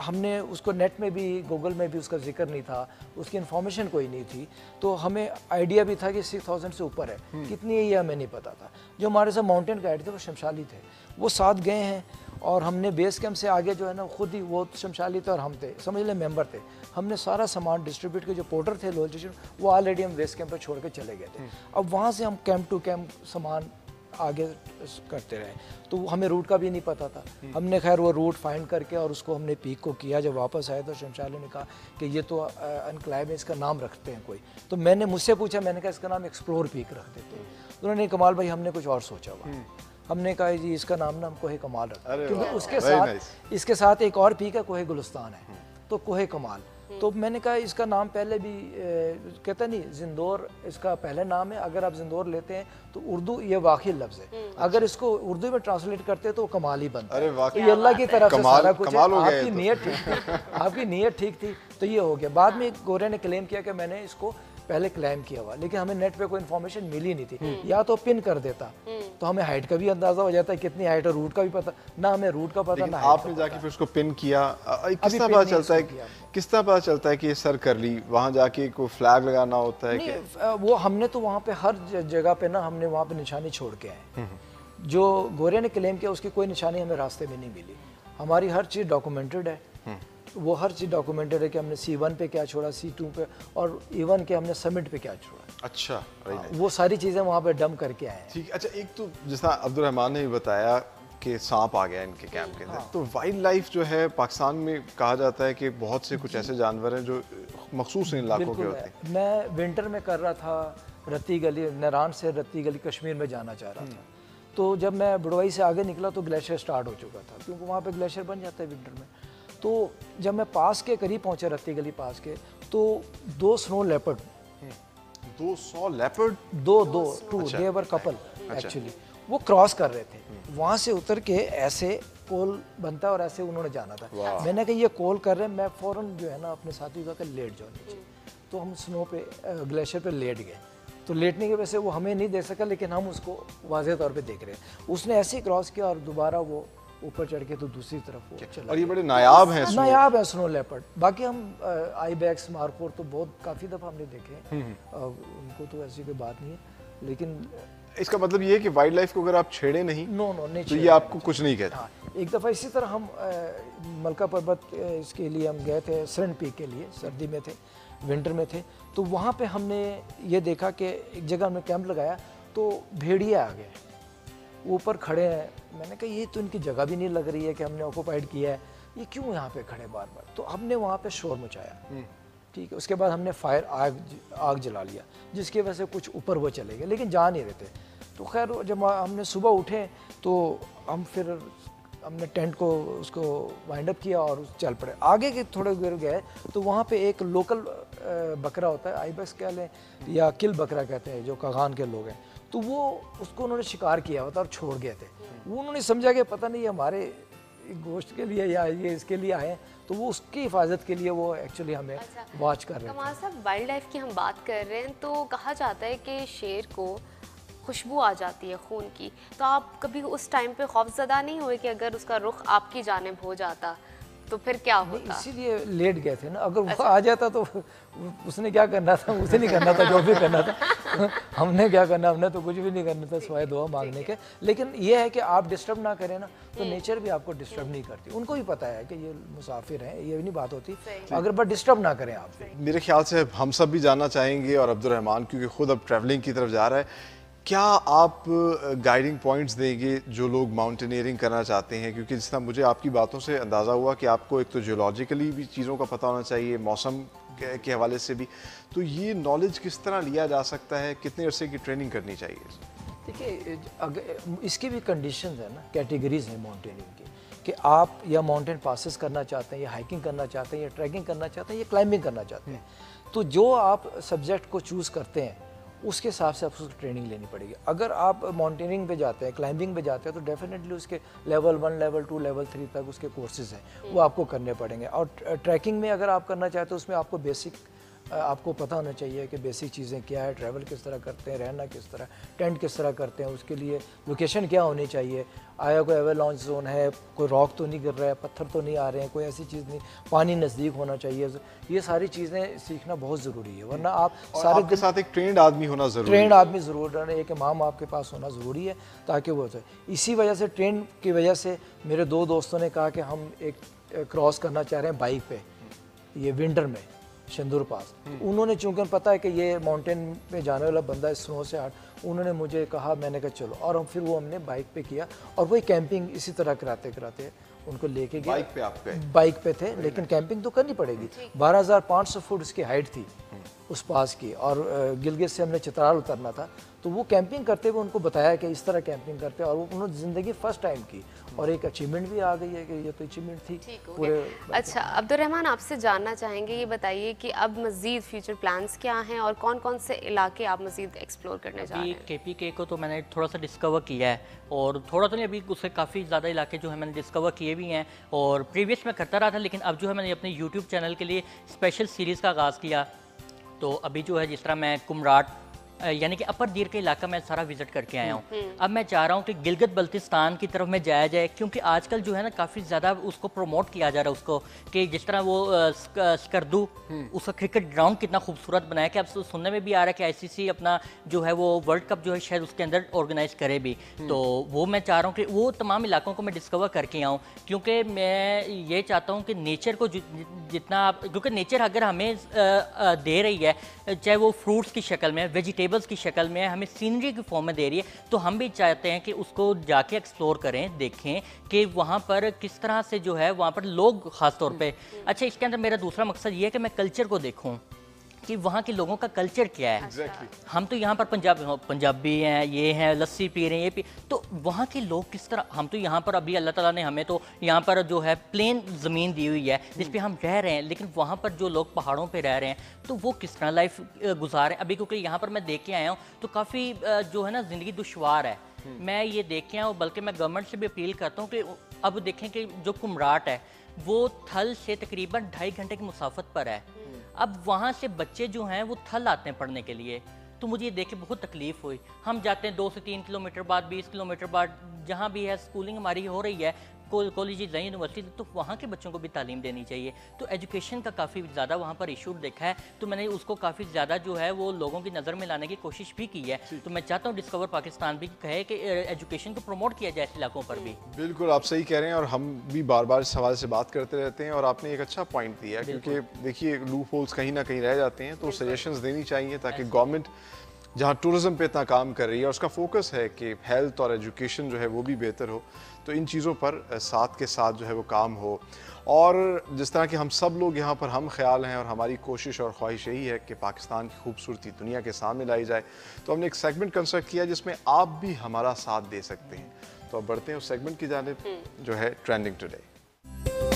हमने उसको नेट में भी गूगल में भी उसका ज़िक्र नहीं था उसकी इन्फॉर्मेशन कोई नहीं थी। तो हमें आइडिया भी था कि सिक्स थाउज़ेंड से ऊपर है। कितनी है ये हमें नहीं पता था। जो हमारे साथ माउंटेन गाइड थे वो शमशाली थे। वो साथ गए हैं। और हमने बेस कैंप से आगे जो है ना खुद ही वो शमशाली थे और हम थे समझ लें मेंबर थे। हमने सारा सामान डिस्ट्रीब्यूट के जो पोर्टर थे लोअर स्टेशन वो ऑलरेडी हम बेस कैंप पर छोड़ के चले गए थे। अब वहाँ से हम कैंप टू कैंप सामान आगे करते रहे। तो हमें रूट का भी नहीं पता था। हमने खैर वो रूट फाइंड करके और उसको हमने पीक को किया जब वापस आए तो शमशाली ने कहा कि ये तो अनक्लाइब है इसका नाम रखते हैं कोई। तो मैंने मुझसे पूछा मैंने कहा इसका नाम एक्सप्लोर पीक रख देते हैं। तो उन्होंने कमाल भाई हमने कुछ और सोचा हुआ हमने कहा जी इसका नाम ना हम कोहे कमाल हैं। अरे क्योंकि उसके साथ इसके साथ एक और पीक है कोहे गुलस्तान है। तो कोहे कमाल। तो मैंने कहा इसका नाम पहले भी कहता नहीं जिंदौर इसका पहले नाम है। अगर आप जिंदौर लेते हैं तो उर्दू ये वाकई लफ्ज़ है। अगर इसको उर्दू में ट्रांसलेट करते हैं तो कमाल ही बनता अरे तो ये अल्लाह की तरफ़ से कमाल- सारा कुछ है। कमाल हो गया आपकी तो। नीयत ठीक थी। आपकी नीयत ठीक थी तो ये हो गया। बाद में एक गोरे ने क्लेम किया कि मैंने इसको पहले क्लेम किया हुआ लेकिन हमें नेट पे कोई इन्फॉर्मेशन मिली नहीं थी। या तो पिन कर देता तो हमें हाइट का भी अंदाज़ा हो जाता है कितनी हाइट और रूट का भी पता ना हमें रूट का पता ना आपने जाके फिर उसको पिन किया किस तरह पता चलता है किस तरह पता चलता है कि ये सर कर ली? वहाँ जाके कोई फ्लैग लगाना होता है कि वो हमने तो वहाँ पे हर जगह पे ना हमने वहाँ पे निशानी छोड़ के आए। जो गोरे ने क्लेम किया उसकी कोई निशानी हमें रास्ते में नहीं मिली। हमारी हर चीज़ डॉक्यूमेंटेड है। वो हर चीज़ डॉक्यूमेंटेड है कि हमने सी वन पे क्या छोड़ा सी टू पे और इवन के हमने समिट पे क्या छोड़ा। अच्छा very nice. वो सारी चीज़ें वहाँ पे डम करके आए हैं। ठीक अच्छा एक तो जिस तरह अब्दुल रहमान ने भी बताया कि सांप आ गया इनके कैंप के अंदर तो वाइल्ड लाइफ जो है पाकिस्तान में कहा जाता है कि बहुत से कुछ ऐसे जानवर हैं जो मखसूस इन इलाकों के होते हैं। मैं विंटर में कर रहा था रत्ती गली नारायण से रत्ती गली कश्मीर में जाना चाह रहा था। तो जब मैं बुड़वाई से आगे निकला तो ग्लेशियर स्टार्ट हो चुका था क्योंकि वहाँ पे ग्लेशियर बन जाता है विंटर में। तो जब मैं पास के करीब पहुँचा रत्ती गली पास के तो दो स्नो लेपर्ड दो सौ लेपर्ड दो दो टू। देवर कपल एक्चुअली वो क्रॉस कर रहे थे। वहाँ से उतर के ऐसे कोल बनता है और ऐसे उन्होंने जाना था। मैंने कहा ये कोल कर रहे हैं मैं फ़ौरन जो है ना अपने साथी का लेट जाओ नीचे। तो हम स्नो पे ग्लेशियर पे लेट गए। तो लेटने की वजह से वो हमें नहीं देख सका लेकिन हम उसको वाजह तौर पे देख रहे हैं। उसने ऐसे ही क्रॉस किया और दोबारा वो ऊपर चढ़ के तो दूसरी तरफ़ वो चला और ये बड़े नायाब हैं नायाब है स्नो लेपर्ड। बाकी हम आई बैग्स मार्कोर तो बहुत काफ़ी दफ़ा हमने देखे हैं। उनको तो ऐसी कोई बात नहीं है लेकिन इसका मतलब ये है कि वाइल्ड लाइफ को अगर आप छेड़े नहीं नो नो नहीं तो ये आपको कुछ नहीं कहता। हाँ एक दफ़ा इसी तरह हम मलका पर्वत इसके लिए हम गए थे सरन पीक के लिए सर्दी में थे विंटर में थे तो वहाँ पे हमने ये देखा कि एक जगह हमने कैंप लगाया तो भेड़िया आ गए। ऊपर खड़े हैं। मैंने कहा ये तो इनकी जगह भी नहीं लग रही है कि हमने ऑक्यूपाइड किया है। ये क्यों यहाँ पे खड़े बार बार? तो हमने वहाँ पे शोर मचाया। ठीक है उसके बाद हमने फायर आग आग जला लिया जिसकी वजह से कुछ ऊपर वो चले गए लेकिन जा नहीं रहे थे। तो खैर जब हमने सुबह उठे तो हम फिर हमने टेंट को उसको वाइंड अप किया और चल पड़े। आगे के थोड़े देर गए तो वहाँ पे एक लोकल बकरा होता है आईबेक्स कह लें या किल बकरा कहते हैं जो कागान के लोग हैं। तो वो उसको उन्होंने शिकार किया हुआ था और छोड़ गए थे। वो उन्होंने समझा कि पता नहीं हमारे गोश्त के लिए या ये इसके लिए आए हैं तो वो उसकी हिफाजत के लिए वो एक्चुअली हमें अच्छा, वॉच कर रहे कमाल साहब वाइल्ड लाइफ की हम बात कर रहे हैं तो कहा जाता है कि शेर को खुशबू आ जाती है खून की। तो आप कभी उस टाइम पे खौफजदा नहीं हुए कि अगर उसका रुख आपकी जानब हो जाता? तो फिर क्या होता? इसीलिए लेट गए थे ना। अगर वो आ जाता तो उसने क्या करना था? उसे नहीं करना था जो भी करना था। <laughs> हमने क्या करना हमने तो कुछ भी नहीं करना था सिवाय दुआ मांगने के। लेकिन ये है कि आप डिस्टर्ब ना करें ना तो नेचर भी आपको डिस्टर्ब नहीं करती। उनको भी पता है कि ये मुसाफिर हैं ये नहीं बात होती। अगर बस डिस्टर्ब ना करें आप मेरे ख्याल से हम सब भी जानना चाहेंगे और अब्दुलरहमान क्योंकि खुद अब ट्रैवलिंग की तरफ़ जा रहा है। क्या आप गाइडिंग पॉइंट्स देंगे जो लोग माउंटेनियरिंग करना चाहते हैं? क्योंकि जिस तरह मुझे आपकी बातों से अंदाज़ा हुआ कि आपको एक तो जियोलॉजिकली भी चीज़ों का पता होना चाहिए मौसम के, हवाले से भी। तो ये नॉलेज किस तरह लिया जा सकता है? कितने अरसे की ट्रेनिंग करनी चाहिए? देखिए अगर इसकी भी कंडीशन है ना कैटेगरीज हैं माउंटेनिंग की कि आप या माउंटेन पासिस करना चाहते हैं या हाइकिंग करना चाहते हैं या ट्रैकिंग करना चाहते हैं या क्लाइंबिंग करना चाहते हैं। तो जो आप सब्जेक्ट को चूज़ करते हैं उसके हिसाब से आपको ट्रेनिंग लेनी पड़ेगी। अगर आप माउंटेनिंग पे जाते हैं क्लाइंबिंग पे जाते हैं तो डेफिनेटली उसके level one level two level three तक उसके कोर्सेज हैं। वो आपको करने पड़ेंगे। और ट्रैकिंग में अगर आप करना चाहते हो, उसमें आपको बेसिक आपको पता होना चाहिए कि बेसिक चीज़ें क्या है ट्रैवल किस तरह करते हैं रहना किस तरह टेंट किस तरह करते हैं उसके लिए लोकेशन क्या होनी चाहिए। आया कोई एवर लॉन्च जोन है कोई रॉक तो नहीं गिर रहा है पत्थर तो नहीं आ रहे हैं कोई ऐसी चीज़ नहीं पानी नज़दीक होना चाहिए। ये सारी चीज़ें सीखना बहुत ज़रूरी है वरना आप सारे के साथ एक ट्रेंड आदमी होना ज़रूरी ट्रेंड आदमी ज़रूर है एक इमाम आपके पास होना ज़रूरी है ताकि वो इसी वजह से ट्रेन की वजह से मेरे दो दोस्तों ने कहा कि हम एक क्रॉस करना चाह रहे हैं बाइक पे ये विंटर में। सिंदूर पास। तो उन्होंने चूँकि पता है कि ये माउंटेन पे जाने वाला बंदा है स्नो से आठ उन्होंने मुझे कहा मैंने कहा चलो। और हम फिर वो हमने बाइक पे किया और वही कैंपिंग इसी तरह कराते कराते उनको लेके गए बाइक पे आप गए? बाइक पे थे लेकिन कैंपिंग तो करनी पड़ेगी। बारह हज़ार पाँच सौ फुट उसकी हाइट थी उस पास की और गिलगित से हमने चित्राल उतरना था। तो वो कैंपिंग करते हुए उनको बताया कि इस तरह कैंपिंग करते हैं और वो उन्होंने ज़िंदगी फ़र्स्ट टाइम की और एक अचीवमेंट भी आ गई है कि ये तो अचीवमेंट थी पूरे अच्छा अब्दुलरहमान आपसे जानना चाहेंगे ये बताइए कि अब मज़ीद फ्यूचर प्लान्स क्या हैं और कौन कौन से इलाके आप मज़ीद एक्सप्लोर करने जा रहे हैं? के पी के को तो मैंने थोड़ा सा डिस्कवर किया है और थोड़ा तो नहीं अभी उससे काफ़ी ज़्यादा इलाके जो है मैंने डिस्कवर किए भी हैं और प्रीवियस में करता रहा था लेकिन अब जो है मैंने अपने यूट्यूब चैनल के लिए स्पेशल सीरीज़ का आगाज़ किया। तो अभी जो है जिस तरह मैं कुमराट यानी कि अपर दीर के इलाका मैं सारा विज़िट करके आया हूँ हम्म, हम्म। अब मैं चाह रहा हूँ कि गिलगित बल्तिस्तान की तरफ़ में जाया जाए क्योंकि आजकल जो है ना काफ़ी ज़्यादा उसको प्रमोट किया जा रहा है उसको कि जिस तरह वो स्कर्दू हम्म। उसका क्रिकेट ग्राउंड कितना खूबसूरत बनाया कि अब सुनने में भी आ रहा है कि आईसीसी अपना जो है वो वर्ल्ड कप जो है शायद उसके अंदर ऑर्गेनाइज करे भी तो वो मैं चाह रहा हूँ कि वो तमाम इलाकों को मैं डिस्कवर करके आऊँ क्योंकि मैं ये चाहता हूँ कि नेचर को जितना आप क्योंकि नेचर अगर हमें दे रही है चाहे वो फ्रूट्स की शक्ल में वेजिटेबल टेबल्स की शक्ल में हमें सीनरी की फॉर्म में दे रही है तो हम भी चाहते हैं कि उसको जाके एक्सप्लोर करें देखें कि वहाँ पर किस तरह से जो है वहाँ पर लोग खासतौर पर अच्छा इसके अंदर मेरा दूसरा मकसद ये है कि मैं कल्चर को देखूँ। कि वहाँ के लोगों का कल्चर क्या है? Exactly. हम तो यहाँ पर पंजाब पंजाबी हैं ये हैं लस्सी पी रहे हैं ये पी तो वहाँ के लोग किस तरह हम तो यहाँ पर अभी अल्लाह ताला ने हमें तो यहाँ पर जो है प्लेन ज़मीन दी हुई है जिस पे हम रह रहे हैं लेकिन वहाँ पर जो लोग पहाड़ों पर रह रहे हैं तो वो किस तरह लाइफ गुजार रहे हैं? अभी क्योंकि यहाँ पर मैं देख के आया हूँ तो काफ़ी जो है ना ज़िंदगी दुशवार है। मैं ये देख के आया हूँ बल्कि मैं गवर्नमेंट से भी अपील करता हूँ कि अब देखें कि जो कुमराट है वो थल से तकरीबन ढाई घंटे की मुसाफत पर है। अब वहाँ से बच्चे जो हैं, वो थल आते हैं पढ़ने के लिए। तो मुझे ये देख के बहुत तकलीफ़ हुई। हम जाते हैं दो से तीन किलोमीटर बाद, बीस किलोमीटर बाद, जहाँ भी है स्कूलिंग हमारी हो रही है कॉलेज नई यूनिवर्सिटी तो वहाँ के बच्चों को भी तालीम देनी चाहिए। तो एजुकेशन का काफ़ी ज़्यादा वहाँ पर इशू देखा है। तो मैंने उसको काफ़ी ज़्यादा जो है वो लोगों की नज़र में लाने की कोशिश भी की है। तो मैं चाहता हूँ डिस्कवर पाकिस्तान भी कहे कि एजुकेशन को प्रमोट किया जाए इलाकों पर भी। बिल्कुल आप सही कह रहे हैं और हम भी बार बार इस हवाले से बात करते रहते हैं और आपने एक अच्छा पॉइंट दिया क्योंकि देखिए लूप होल्स कहीं ना कहीं रह जाते हैं तो सजेशन देनी चाहिए ताकि गवर्नमेंट जहाँ टूरिज़म पे इतना काम कर रही है उसका फोकस है कि हेल्थ और एजुकेशन जो है वो भी बेहतर हो। तो इन चीज़ों पर साथ के साथ जो है वो काम हो। और जिस तरह के हम सब लोग यहाँ पर हम ख्याल हैं और हमारी कोशिश और ख्वाहिश यही है कि पाकिस्तान की खूबसूरती दुनिया के सामने लाई जाए। तो हमने एक सेगमेंट कंस्ट्रक्ट किया जिसमें आप भी हमारा साथ दे सकते हैं। तो अब बढ़ते हैं उस सेगमेंट की जानब हम्म। जो है ट्रेंडिंग टुडे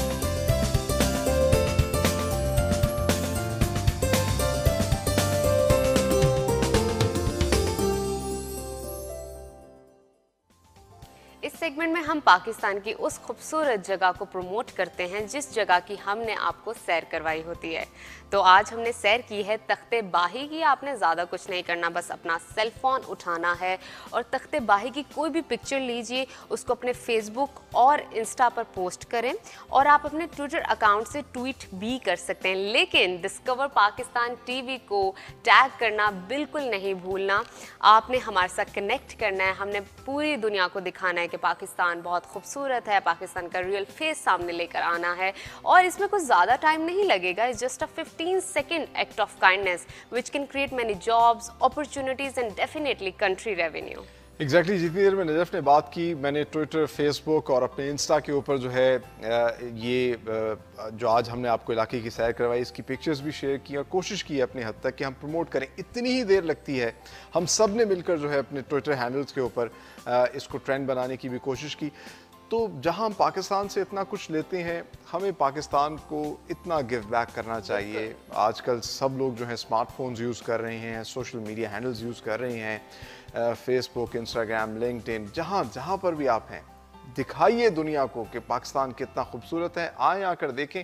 सेगमेंट में हम पाकिस्तान की उस खूबसूरत जगह को प्रमोट करते हैं, जिस जगह की हमने आपको सैर करवाई होती है। तो आज हमने सैर की है तख्ते बाही की। आपने ज़्यादा कुछ नहीं करना, बस अपना सेल फ़ोन उठाना है। और तख्ते बाही की कोई भी पिक्चर लीजिए, उसको अपने फेसबुक और इंस्टा पर पोस्ट करें और आप अपने ट्विटर अकाउंट से ट्वीट भी कर सकते हैं। लेकिन डिस्कवर पाकिस्तान टीवी को टैग करना बिल्कुल नहीं भूलना। आपने हमारे साथ कनेक्ट करना है। हमने पूरी दुनिया को दिखाना है कि पाकिस्तान बहुत खूबसूरत है। पाकिस्तान का रियल फेस सामने लेकर आना है। और इसमें कुछ ज़्यादा टाइम नहीं लगेगा। It's just a 15 second act of kindness which can create many jobs opportunities and definitely country revenue. Exactly exactly, जितनी देर में नजफ ने बात की मैंने ट्विटर फेसबुक और अपने इंस्टा के ऊपर जो है ये जो आज हमने आपको इलाके की सैर करवाई इसकी पिक्चर्स भी शेयर की और कोशिश की है अपनी हद तक कि हम प्रमोट करें। इतनी ही देर लगती है। हम सबने मिलकर जो है अपने ट्विटर हैंडल्स के ऊपर इसको ट्रेंड बनाने की भी कोशिश की। तो जहाँ हम पाकिस्तान से इतना कुछ लेते हैं हमें पाकिस्तान को इतना गिव बैक करना चाहिए। आजकल सब लोग जो है स्मार्टफोन्स यूज़ कर रहे हैं सोशल मीडिया हैंडल्स यूज़ कर रहे हैं फेसबुक इंस्टाग्राम लिंकड जहाँ जहाँ पर भी आप हैं दिखाइए दुनिया को कि पाकिस्तान कितना खूबसूरत है। आए आकर देखें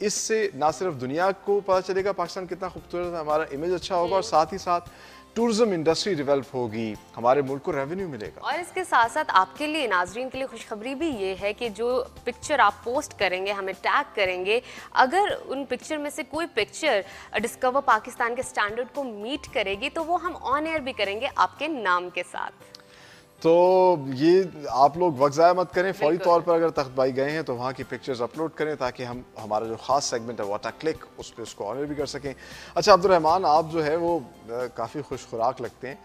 इससे ना सिर्फ़ दुनिया को पता चलेगा पाकिस्तान कितना खूबसूरत है हमारा इमेज अच्छा होगा और साथ ही साथ टूरिज़्म इंडस्ट्री डेवलप होगी, हमारे मुल्क को रेवेन्यू मिलेगा। और इसके साथ साथ आपके लिए, नाजरीन के लिए खुशखबरी भी ये है कि जो पिक्चर आप पोस्ट करेंगे, हमें टैग करेंगे, अगर उन पिक्चर में से कोई पिक्चर डिस्कवर पाकिस्तान के स्टैंडर्ड को मीट करेगी तो वो हम ऑन एयर भी करेंगे आपके नाम के साथ। तो ये आप लोग वक्त ज़ाया मत करें। फौरी तौर पर अगर तख्त भाई गए हैं तो वहाँ की पिक्चर्स अपलोड करें ताकि हम हमारा जो ख़ास सेगमेंट है वाटर क्लिक उस पर उसको ऑनर भी कर सकें। अच्छा अब्दुलरहमान आप जो है वो काफ़ी खुश खुराक लगते हैं।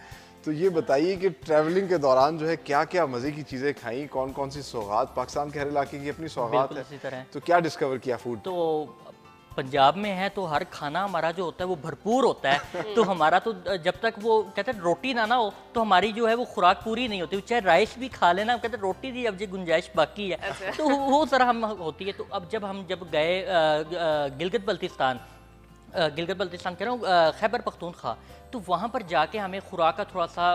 तो ये बताइए कि ट्रैवलिंग के दौरान जो है क्या क्या मज़े की चीज़ें खाई? कौन कौन सी सौगात? पाकिस्तान के हर इलाके की अपनी सौगात है। तो क्या डिस्कवर किया फ़ूड तो पंजाब में है तो हर खाना हमारा जो होता है वो भरपूर होता है। <laughs> तो हमारा तो जब तक वो कहते हैं रोटी ना ना हो तो हमारी जो है वो खुराक पूरी नहीं होती। चाहे राइस भी खा लेना कहते हैं रोटी की अब जो गुंजाइश बाकी है। अच्छा। तो वो सर हम होती है। तो अब जब हम जब गए गिलगित बल्तिस्तान गिलगित बल्तिस्तान कह रहा हूँ खैबर पख्तूनख्वा तो वहाँ पर जाके हमें खुराक का थोड़ा सा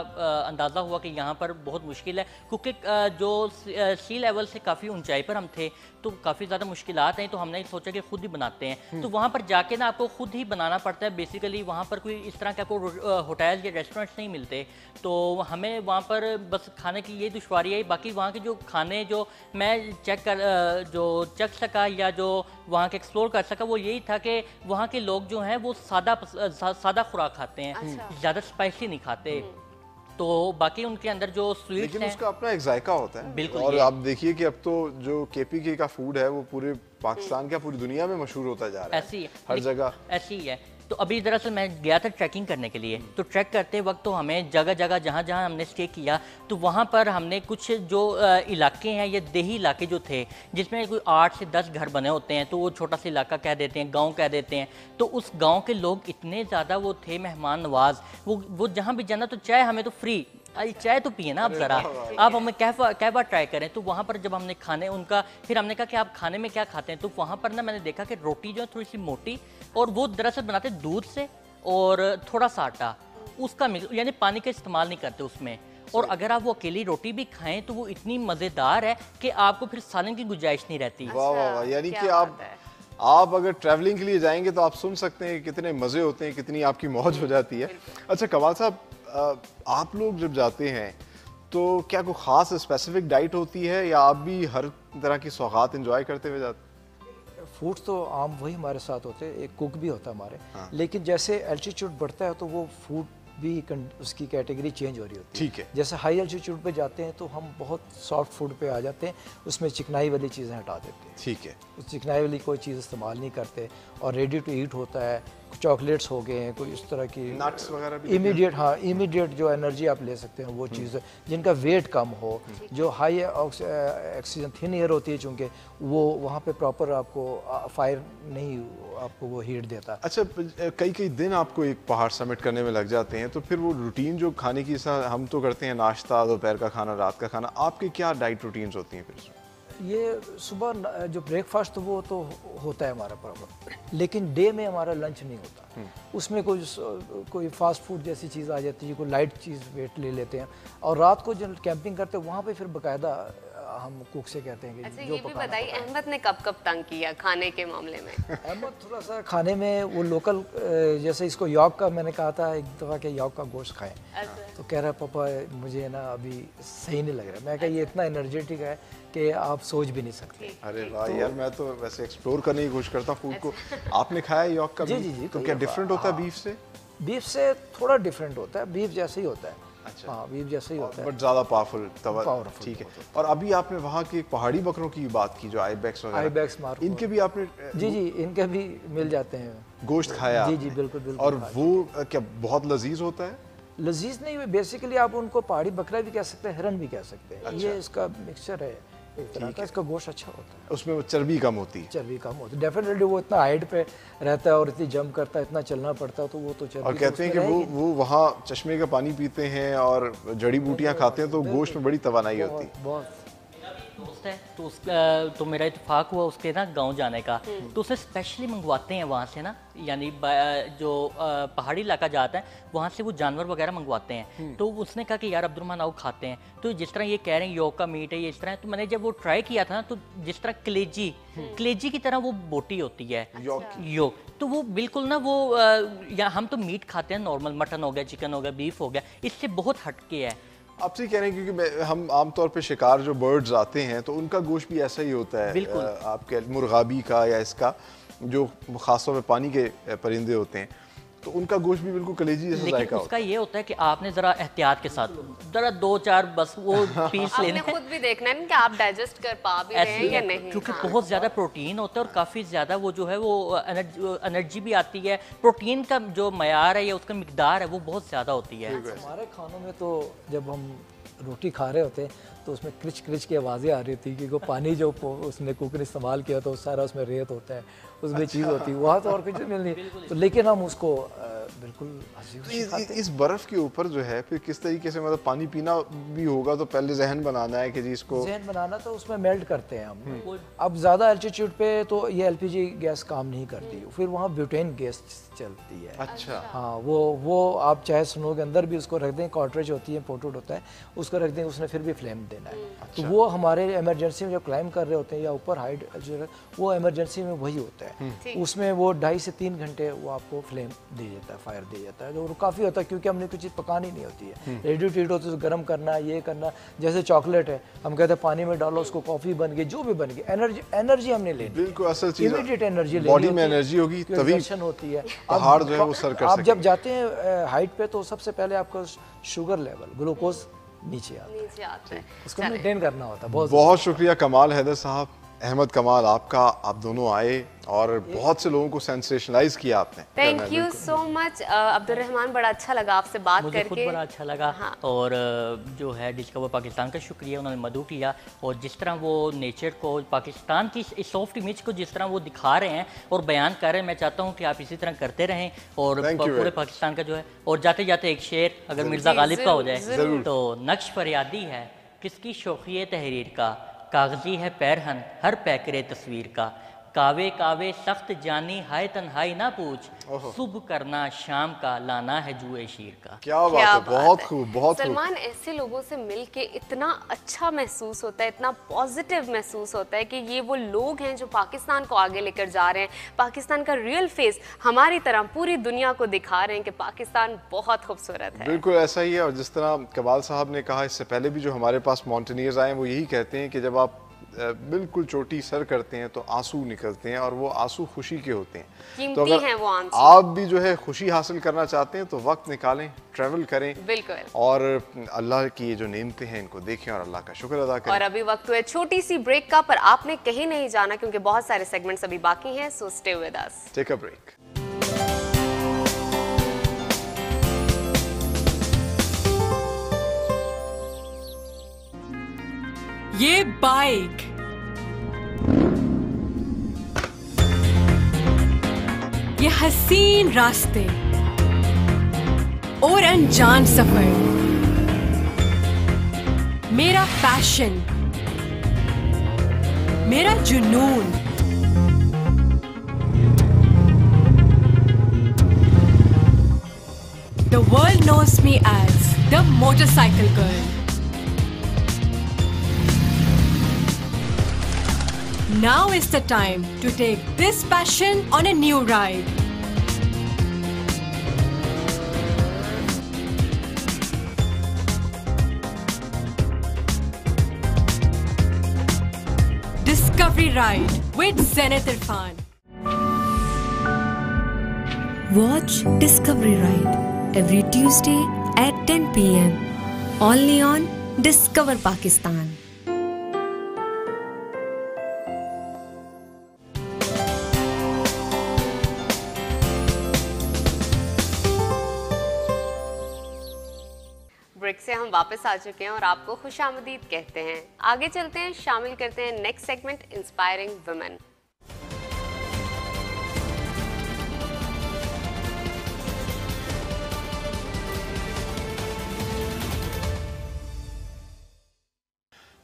अंदाज़ा हुआ कि यहाँ पर बहुत मुश्किल है। क्योंकि जो सी लेवल से काफ़ी ऊंचाई पर हम थे तो काफ़ी ज़्यादा मुश्किल हैं तो हमने सोचा कि खुद ही बनाते हैं हम्म। तो वहाँ पर जाके ना आपको खुद ही बनाना पड़ता है बेसिकली वहाँ पर कोई इस तरह के आपको होटल या रेस्टोरेंट्स नहीं मिलते तो हमें वहाँ पर बस खाने की ये दुशारी आई बाकी वहाँ के जो खाने जो मैं चेक कर जो चख सका या जो वहाँ के एक्सप्लोर कर सका वो यही था कि वहाँ के लोग जो हैं वो सादा सादा खुराक खाते हैं अच्छा। ज़्यादा स्पाइसी नहीं खाते हम्म। तो बाकी उनके अंदर जो स्वीट लेकिन उसका अपना एक जायका होता है। बिल्कुल और आप देखिए कि अब तो जो केपीके का फ़ूड है वो पूरे पाकिस्तान क्या पूरी दुनिया में मशहूर होता जा रहा है। ऐसी है। हर जगह। ऐसी है। तो अभी दरअसल मैं गया था ट्रैकिंग करने के लिए। तो ट्रैक करते वक्त तो हमें जगह जगह जहाँ जहाँ हमने स्टे किया तो वहाँ पर हमने कुछ जो इलाके हैं ये देही इलाके जो थे जिसमें कोई आठ से दस घर बने होते हैं तो वो छोटा सा इलाका कह देते हैं गाँव कह देते हैं। तो उस गाँव के लोग इतने ज़्यादा वो थे मेहमान नवाज़ वो वो जहाँ भी जाना तो चाहे हमें तो फ्री अरे चाय तो पिए ना आप ज़रा। आप हमें कैफा कै बार ट्राई करें तो वहाँ पर जब हमने खाने उनका फिर हमने कहा कि आप खाने में क्या खाते हैं तो वहाँ पर ना मैंने देखा कि रोटी जो है थोड़ी सी मोटी और वो दरअसल बनाते दूध से और थोड़ा सा आटा। उसका मिक्स यानी पानी का इस्तेमाल नहीं करते उसमें। और अगर आप वो अकेली रोटी भी खाएँ तो वो इतनी मज़ेदार है कि आपको फिर सालन की गुंजाइश नहीं रहती। वाह वाह वाह यानी कि आप आप अगर ट्रैवलिंग के लिए जाएँगे तो आप सुन सकते हैं कितने मज़े होते हैं कितनी आपकी मौज हो जाती है। अच्छा कमाल साहब आप लोग जब जाते हैं तो क्या कोई ख़ास स्पेसिफिक डाइट होती है या आप भी हर तरह की सौगात इंजॉय करते हुए जाते फ़ूड तो आम वही हमारे साथ होते हैं एक कुक भी होता हमारे। हाँ। लेकिन जैसे एल्टीट्यूड बढ़ता है तो वो फ़ूड भी उसकी कैटेगरी चेंज हो रही होती है। ठीक है। जैसे हाई एल्टीट्यूड पे जाते हैं तो हम बहुत सॉफ्ट फ़ूड पे आ जाते हैं उसमें चिकनाई वाली चीज़ें हटा देते हैं। ठीक है। उस चिकनाई वाली कोई चीज़ इस्तेमाल नहीं करते और रेडी टू ईट होता है। चॉकलेट्स हो गए हैं कोई इस तरह की नट्स वगैरह इमीडिएट हाँ इमीडिएट जो एनर्जी आप ले सकते हैं वो हम्म। चीज़ जिनका वेट कम हो जो हाई ऑक्सीजन थिन एयर होती है चूँकि वो वहाँ पे प्रॉपर आपको फायर नहीं आपको वो हीट देता। अच्छा कई कई दिन आपको एक पहाड़ समिट करने में लग जाते हैं तो फिर वो रूटीन जो खाने की हम तो करते हैं नाश्ता दोपहर का खाना रात का खाना आपके क्या डाइट रूटीन्स होती हैं फिर ये सुबह जो ब्रेकफास्ट वो तो होता है हमारा प्रॉपर लेकिन डे में हमारा लंच नहीं होता। हम्म। उसमें कोई कोई फास्ट फ़ूड जैसी चीज़ आ जाती है कोई लाइट चीज़ वेट ले लेते हैं। और रात को जब कैंपिंग करते हैं वहाँ पे फिर बाकायदा हम कुक से कहते हैं कि अच्छा जो ये भी बताइए अहमद ने कब कब तंग किया खाने के मामले में? <laughs> अहमद थोड़ा सा खाने में वो लोकल जैसे इसको यॉक का मैंने कहा था एक दफ़ा के यॉक का गोश्त खाएँ। अच्छा। तो कह रहा है पापा मुझे ना अभी सही नहीं लग रहा। मैं कहा ये इतना एनर्जेटिक है कि आप सोच भी नहीं सकते। अरे वाह यार मैं तो वैसे एक्सप्लोर करने की कोशिश करता हूँ फ़ूड को। <laughs> आपने खाया है यॉक का जी, जी, जी, तो क्या डिफरेंट होता है हाँ। बीफ से? बीफ से थोड़ा डिफरेंट होता है बीफ जैसे ही होता है। अच्छा। हाँ बीफ जैसे ही होता है। बट ज़्यादा पावरफुल तवा ठीक है। और अभी आपने वहाँ के पहाड़ी बकरों की बात की जो आईबैक्स वगैरह। आईबैक्स मार्को। इनके भी आपने जी जी इनके भी मिल जाते हैं। गोश्त खाया जी, जी, बिल्कुल, बिल्कुल और वो क्या बहुत लजीज होता है? लजीज नहीं बेसिकली आप उनको पहाड़ी बकरा भी कह सकते हैं हिरन भी कह सकते हैं। अच्छा। ये इसका मिक्सचर है। एक तरह का इसका गोश्त अच्छा होता है। उसमें वो चर्बी कम होती है। चर्बी कम होती है। डेफिनेटली वो इतना हाइट पे रहता है और इतनी जंप करता है इतना चलना पड़ता है तो वो तो चर्बी और कहते हैं कि वो वो वहाँ चश्मे का पानी पीते हैं और जड़ी बूटियाँ खाते हैं तो गोश्त में बड़ी तोानाई होती है। बहुत। दोस्त है। तो उस तो मेरा इतफाक हुआ उसके ना गाँव जाने का। तो उसे स्पेशली मंगवाते हैं वहाँ से ना यानी जो पहाड़ी इलाका जाता है वहाँ से वो जानवर वगैरह मंगवाते हैं। तो उसने कहा कि यार अब्दुलरहमान आओ खाते हैं। तो जिस तरह ये कह रहे हैं योग का मीट है ये इस तरह तो मैंने जब वो ट्राई किया था ना तो जिस तरह कलेजी कलेजी की तरह वो बोटी होती है। योग योग। तो वो बिल्कुल ना वो या हम तो मीट खाते हैं नॉर्मल मटन हो गया चिकन हो गया बीफ हो गया इससे बहुत हटके है। आपसे कह रहे हैं क्योंकि हम आमतौर पे शिकार जो बर्ड्स आते हैं तो उनका गोश्त भी ऐसा ही होता है। आपके मुर्गाबी का या इसका जो खासतौर पर पानी के परिंदे होते हैं तो उनका गोश्त भी बिल्कुल कलेजी जैसा लेकिन जायका उसका होता ये होता है कि आपने जरा एहतियात के साथ जरा दो चार बस वो <laughs> पीस आपने लेने खुद भी देखना है कि आप डाइजेस्ट कर पा भी रहे हैं या नहीं। क्योंकि हाँ। बहुत ज़्यादा प्रोटीन होता है और काफ़ी ज़्यादा वो जो है वो एनर्जी एनर्जी भी आती है। प्रोटीन का जो मैार है या उसका मकदार है वो बहुत ज़्यादा होती है। हमारे खानों में तो जब हम रोटी खा रहे होते हैं तो उसमें क्रिच क्रिच की आवाज़ें आ रही थी क्योंकि वो पानी जो उसने कुक ने इस्तेमाल किया तो सारा उसमें रेत होता है उसमें अच्छा। चीज़ होती है वहाँ तो और कुछ मिल नहीं तो लेकिन हम उसको बिल्कुल तो इस, इस बर्फ़ के ऊपर जो है फिर किस तरीके से मतलब पानी पीना भी होगा तो पहले जहन बनाना है कि जी इसको जहन बनाना तो उसमें मेल्ट करते हैं हम। अब ज़्यादा एल्टीट्यूड पे तो ये एलपीजी गैस काम नहीं करती फिर वहाँ ब्यूटेन गैस चलती है। अच्छा। हाँ वो वो आप चाहे स्नो के अंदर भी उसको रख दें कॉटरेज होती है पोर्टेड होता है उसको रख दें उसने फिर भी फ्लेम देना है। तो वो हमारे इमरजेंसी में जो क्लाइम कर रहे होते हैं या ऊपर हाइट जो है वो इमरजेंसी में वही होता है। उसमें वो ढाई से तीन घंटे वो आपको फ्लेम दे जाता है फायर दे जाता है। तो वो काफ़ी होता है क्योंकि हमने कोई चीज़ पकानी नहीं होती है। रेडी टू ईट होती है तो गर्म करना ये करना जैसे चॉकलेट है हम कहते हैं पानी में डालो उसको कॉफ़ी बन गई जो भी बन गई एनर्जी एनर्जी हमने लेनी बिल्कुल असल चीज़ इमीडिएट एनर्जी बॉडी में एनर्जी होगी तभी होती है। पहाड़ जो है वो सर कर आप जब जाते हैं हाइट पे तो सबसे पहले आपका शुगर लेवल ग्लूकोज नीचे आता है नीचे आता है उसको मेंटेन करना होता है बहुत बहुत शुक्रिया कमाल हैदर साहब। अहमद कमाल आपका आप दोनों आए और बहुत से लोगों को सेंसेशनलाइज किया आपने। Thank you so much Abdul Rahman बड़ा अच्छा लगा आपसे बात मुझे करके। बड़ा अच्छा लगा हाँ। और जो है डिस्कवर पाकिस्तान का शुक्रिया उन्होंने मदू किया और जिस तरह वो नेचर को पाकिस्तान की इस सॉफ्ट इमेज को जिस तरह वो दिखा रहे हैं और बयान कर रहे हैं मैं चाहता हूँ कि आप इसी तरह करते रहें और पूरे पाकिस्तान का जो है और जाते जाते एक शेर अगर मिर्ज़ा गालिब का हो जाए तो नक्श फरियादी है किसकी शौक़ी तहरीर का? कागज़ी है पैरहन हर पैकरे तस्वीर का। कावे कावे सख्त जानी हाय तन्हाई ना पूछ। सुबह करना शाम का लाना है जुए शीर का। क्या बात क्या है बात बहुत खूब बहुत खूब। सलमान ऐसे लोगों से मिलके इतना अच्छा महसूस होता है इतना पॉजिटिव महसूस होता है कि ये वो लोग हैं जो पाकिस्तान को आगे लेकर जा रहे हैं। पाकिस्तान का रियल फेस हमारी तरह पूरी दुनिया को दिखा रहे हैं कि पाकिस्तान बहुत खूबसूरत है। बिल्कुल ऐसा ही है और जिस तरह कबाल साहब ने कहा इससे पहले भी जो हमारे पास माउंटेनियर्स आए हैं वो यही कहते हैं कि जब आप बिल्कुल चोटी सर करते हैं तो आँसू निकलते हैं और वो आँसू खुशी के होते हैं। कीमती हैं वो आप भी जो है खुशी हासिल करना चाहते हैं तो वक्त निकालें ट्रैवल करें। बिल्कुल। और अल्लाह की ये जो नेमतें हैं इनको देखें और अल्लाह का शुक्र अदा करें। और अभी वक्त हुआ है छोटी सी ब्रेक का पर आपने कहीं नहीं जाना क्योंकि बहुत सारे सेगमेंट्स अभी बाकी हैं so stay with us take a break ये बाइक ये हसीन रास्ते और अनजान सफ़र मेरा पैशन मेरा जुनून The world knows me as the motorcycle girl. Now is the time to take this passion on a new ride. Discovery Ride with Zenith Irfan. Watch Discovery Ride every Tuesday at 10 pm. Only on Discover Pakistan. वापस आ चुके हैं और आपको खुश कहते हैं। आगे चलते हैं, शामिल करते हैं नेक्स्ट सेगमेंट इंस्पायरिंग वुमेन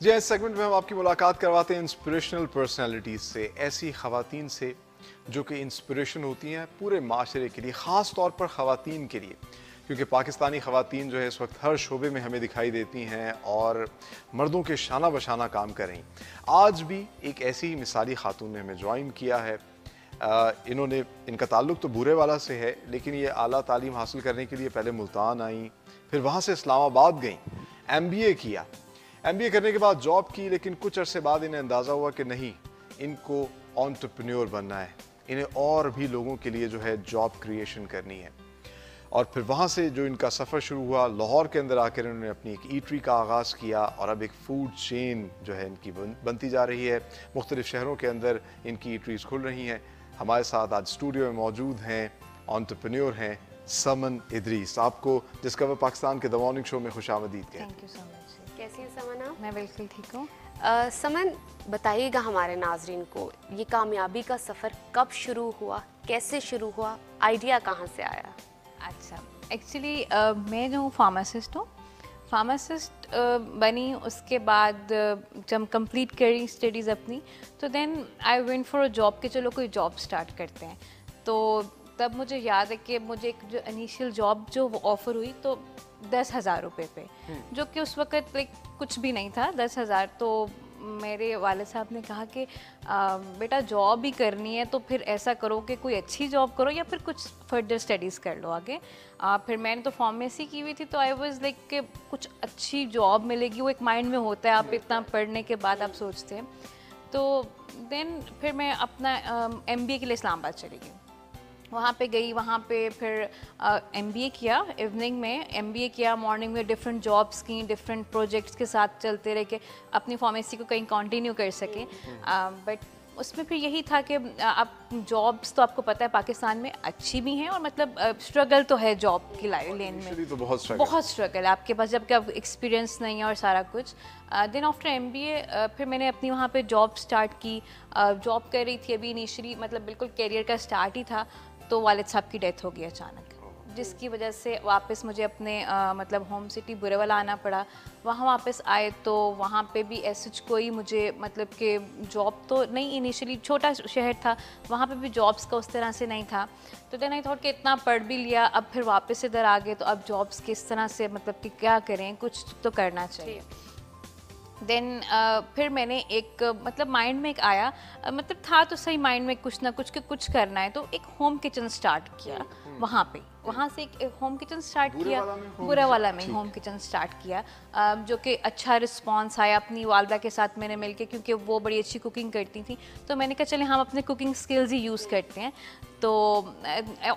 जी, इस सेगमेंट में हम आपकी मुलाकात करवाते हैं इंस्पिरेशनल पर्सनालिटीज़ से, ऐसी खातन से जो कि इंस्पिरेशन होती हैं पूरे माशरे के लिए, ख़ास तौर पर ख़वातीन के लिए। क्योंकि पाकिस्तानी ख़वातीन जो है इस वक्त हर शोबे में हमें दिखाई देती हैं और मर्दों के शाना बशाना काम कर। रही आज भी एक ऐसी मिसाली खातून ने हमें ज्वाइन किया है। आ, इन्होंने इनका ताल्लुक तो बुरे वाला से है लेकिन ये आला तालीम हासिल करने के लिए पहले मुल्तान आई फिर वहाँ से इस्लामाबाद गई एम बी ए किया। एम बी ए करने के बाद जॉब की लेकिन कुछ अरसे बाद इन्हें अंदाज़ा हुआ कि नहीं इनको ऑन्टरप्रन्योर बनना है। इन्हें और भी लोगों के लिए जो है जॉब क्रिएशन करनी है। और फिर वहाँ से जो इनका सफ़र शुरू हुआ लाहौर के अंदर आकर इन्होंने अपनी एक ईटरी का आगाज़ किया और अब एक फ़ूड चेन जो है इनकी बन, बनती जा रही है। मुख्तलिफ़ शहरों के अंदर इनकी ईटरीज खुल रही हैं। हमारे साथ आज स्टूडियो में मौजूद हैं ऑन्टरप्रन्योर हैं समन इदरीस। आपको डिस्कवर पाकिस्तान के द मॉर्निंग शो में खुश आमदीद थैंक यू सो मच कैसी है समन आप? मैं बिल्कुल ठीक हूँ। समन बताइएगा हमारे नाजरन को ये कामयाबी का सफ़र कब शुरू हुआ कैसे शुरू हुआ आइडिया कहाँ से आया? अच्छा एक्चुअली मैं जो हूँ फार्मासिस्ट हूँ। फार्मासिस्ट बनी उसके बाद uh, जब कंप्लीट करी स्टडीज़ अपनी तो then I went for a job के चलो कोई जॉब स्टार्ट करते हैं। तो तब मुझे याद है कि मुझे एक जो इनिशियल जॉब जो ऑफ़र हुई तो दस हज़ार रुपये पे। जो कि उस वक्त लाइक कुछ भी नहीं था दस हज़ार तो मेरे वाले साहब ने कहा कि आ, बेटा जॉब ही करनी है तो फिर ऐसा करो कि कोई अच्छी जॉब करो या फिर कुछ फर्दर स्टडीज़ कर लो आगे। आ, फिर मैंने तो फार्मेसी की हुई थी तो आई वाज लाइक कि कुछ अच्छी जॉब मिलेगी वो एक माइंड में होता है आप इतना पढ़ने के बाद आप सोचते हैं। तो देन फिर मैं अपना एमबीए के लिए इस्लामाबाद चली गई। वहाँ पे गई वहाँ पे फिर एम ए किया इवनिंग में। एम बी ए किया मॉर्निंग में डिफरेंट जॉब्स की डिफरेंट प्रोजेक्ट्स के साथ चलते रह के अपनी फार्मेसी को कहीं कंटिन्यू कर सकें। बट uh, उसमें फिर यही था कि आप जॉब्स तो आपको पता है पाकिस्तान में अच्छी भी हैं और मतलब स्ट्रगल तो है जॉब की लाइन लेन में। तो बहुत struggle। बहुत स्ट्रगल है। आपके पास जब अब एक्सपीरियंस नहीं है और सारा कुछ then after M B A फिर मैंने अपनी वहाँ पे जॉब स्टार्ट की। जॉब कर रही थी अभी इनिशियली मतलब बिल्कुल करियर का स्टार्ट ही था। तो वालिद साहब की डेथ हो गई अचानक। जिसकी वजह से वापस मुझे अपने अ, मतलब होम सिटी बुरेवाला आना पड़ा। वहाँ वापस आए तो वहाँ पे भी ऐसे कोई मुझे मतलब कि जॉब तो नहीं इनिशियली छोटा शहर था वहाँ पे भी जॉब्स का उस तरह से नहीं था। तो देन आई थॉट कि इतना पढ़ भी लिया अब फिर वापस इधर आ गए तो अब जॉब्स किस तरह से मतलब कि क्या करें कुछ तो करना चाहिए। देन फिर मैंने एक uh, मतलब माइंड में एक आया। Uh, मतलब था तो सही माइंड में कुछ ना कुछ कि कुछ करना है तो एक होम किचन स्टार्ट किया वहाँ पे। वहाँ से एक होम किचन स्टार्ट किया। बुरा वाला में होम किचन स्टार्ट किया। अ, जो कि अच्छा रिस्पांस आया अपनी वालदा के साथ मैंने मिलके क्योंकि वो बड़ी अच्छी कुकिंग करती थी। तो मैंने कहा चले हम अपने कुकिंग स्किल्स ही यूज़ करते हैं। तो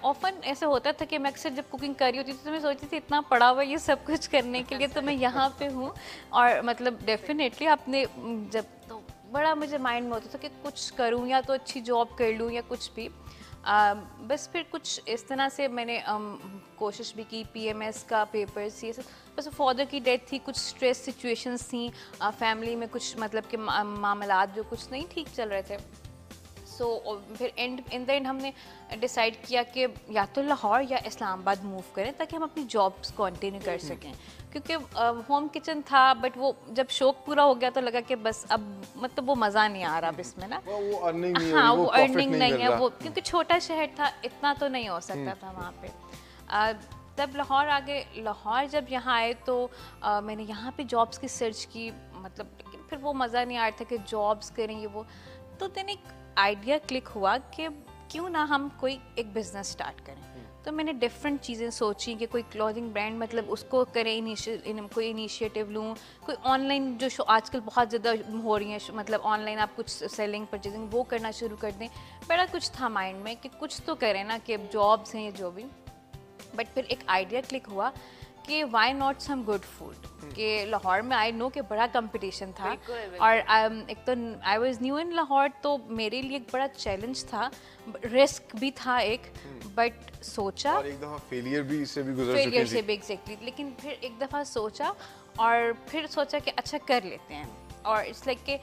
ऑफन ऐसे होता था कि मैं अक्सर जब कुकिंग कर रही होती थी तो मैं सोचती थी इतना पड़ा हुआ ये सब कुछ करने के लिए तो मैं यहाँ पे हूँ। और मतलब डेफिनेटली आपने जब तो बड़ा मुझे माइंड में होता था कि कुछ करूँ या तो अच्छी जॉब कर लूँ या कुछ भी। आ, बस फिर कुछ इस तरह से मैंने अम, कोशिश भी की पीएमएस का पेपर्स ये सब। बस फादर की डेथ थी कुछ स्ट्रेस सिचुएशंस थी फैमिली में कुछ मतलब कि मा- मामलात जो कुछ नहीं ठीक चल रहे थे। सो so, फिर एंड इन द एंड हमने डिसाइड किया कि या तो लाहौर या इस्लामाबाद मूव करें ताकि हम अपनी जॉब्स कंटिन्यू कर सकें। क्योंकि होम किचन था बट वो जब शौक पूरा हो गया तो लगा कि बस अब मतलब वो मज़ा नहीं आ रहा अब इसमें ना। वो अर्निंग नहीं हाँ वो अर्निंग नहीं नहीं है वो क्योंकि छोटा शहर था इतना तो नहीं हो सकता था वहाँ पे। आ, तब लाहौर आ गए लाहौर जब यहाँ आए तो आ, मैंने यहाँ पे जॉब्स की सर्च की मतलब लेकिन फिर वो मज़ा नहीं आ रहा था कि जॉब्स करें ये वो। तो दिन एक आइडिया क्लिक हुआ कि क्यों ना हम कोई एक बिज़नेस स्टार्ट करें। तो मैंने डिफरेंट चीज़ें सोची कि कोई क्लॉथिंग ब्रांड मतलब उसको करें इनिशियल कोई इनिशिएटिव लूँ। कोई ऑनलाइन जो शो आजकल बहुत ज़्यादा हो रही हैं मतलब ऑनलाइन आप कुछ सेलिंग परचेजिंग वो करना शुरू कर दें। बड़ा कुछ था माइंड में कि कुछ तो करें ना कि जॉब्स हैं जो भी। बट फिर एक आइडिया क्लिक हुआ कि why not some good food कि लाहौर में आई नो कि बड़ा कंपटीशन था। और um, एक तो I was new in Lahore तो मेरे लिए एक बड़ा चैलेंज था। रिस्क भी था एक बट सोचा। और एक दफ़ा फेलियर भी इससे भी गुजर फेलियर से भी एग्जैक्टली exactly, लेकिन फिर एक दफ़ा सोचा और फिर सोचा कि अच्छा कर लेते हैं। और इट्स लाइक कि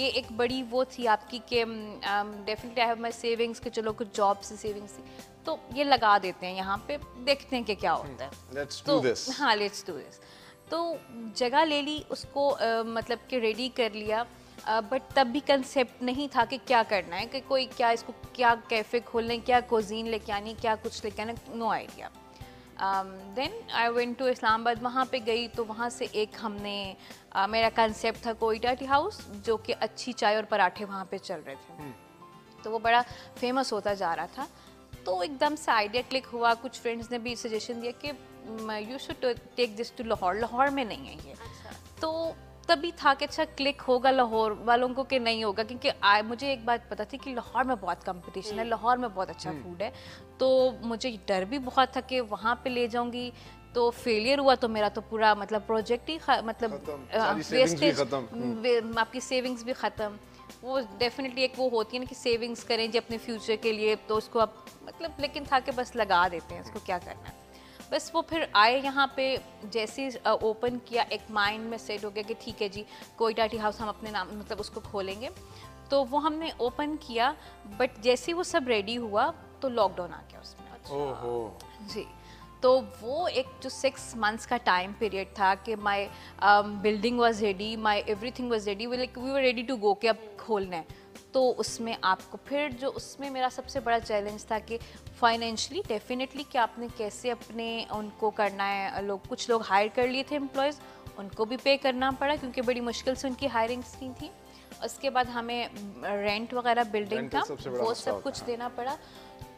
ये एक बड़ी वो थी आपकी कि definitely I have my savings कि चलो कुछ जॉब से सेविंग्स थी। तो ये लगा देते हैं यहाँ पे देखते हैं कि क्या होता है। लेट्स तो डू दिस हाँ लेट्स डू दिस तो जगह ले ली उसको अ, मतलब कि रेडी कर लिया। बट तब भी कंसेप्ट नहीं था कि क्या करना है कि कोई क्या इसको क्या कैफ़े खोलना क्या कोजीन लेके आनी क्या कुछ लेके आना no idea then I went to Islamabad वहाँ पे गई तो वहाँ से एक हमने अ, मेरा कंसेप्ट था कोयटा टी हाउस जो कि अच्छी चाय और पराठे वहाँ पे चल रहे थे। Hmm. तो वो बड़ा फ़ेमस होता जा रहा था। तो एकदम से आइडिया क्लिक हुआ। कुछ फ्रेंड्स ने भी सजेशन दिया कि you should take this to Lahore Lahore में नहीं है ये। अच्छा। तो तभी था कि अच्छा क्लिक होगा लाहौर वालों को कि नहीं होगा क्योंकि आ, मुझे एक बात पता थी कि लाहौर में बहुत कंपटीशन है लाहौर में बहुत अच्छा फ़ूड है। तो मुझे डर भी बहुत था कि वहाँ पे ले जाऊँगी। तो फेलियर हुआ तो मेरा तो पूरा मतलब प्रोजेक्ट ही मतलब वेस्टेज अ, सारी भी खत्म। वे- आपकी सेविंग्स भी ख़त्म। वो डेफिनेटली एक वो होती है ना कि सेविंग्स करें जी अपने फ्यूचर के लिए तो उसको आप मतलब लेकिन था कि बस लगा देते हैं उसको क्या करना है। बस वो फिर आए यहाँ पे जैसे ओपन किया एक माइंड में सेट हो गया कि ठीक है जी कोई डाटी हाउस हम अपने नाम मतलब उसको खोलेंगे। तो वो हमने ओपन किया बट जैसे ही वो सब रेडी हुआ तो लॉकडाउन आ गया उसमें। ओहो। जी। तो वो एक जो सिक्स मंथ्स का टाइम पीरियड था कि my building was ready my everything was ready like we were ready to go कि अब खोलना है। तो उसमें आपको फिर जो उसमें मेरा सबसे बड़ा चैलेंज था कि फाइनेंशली डेफिनेटली कि आपने कैसे अपने उनको करना है लोग कुछ लोग हायर कर लिए थे एम्प्लॉयज़ उनको भी पे करना पड़ा क्योंकि बड़ी मुश्किल से उनकी हायरिंग की थी। उसके बाद हमें रेंट वगैरह बिल्डिंग का वो सब कुछ देना पड़ा।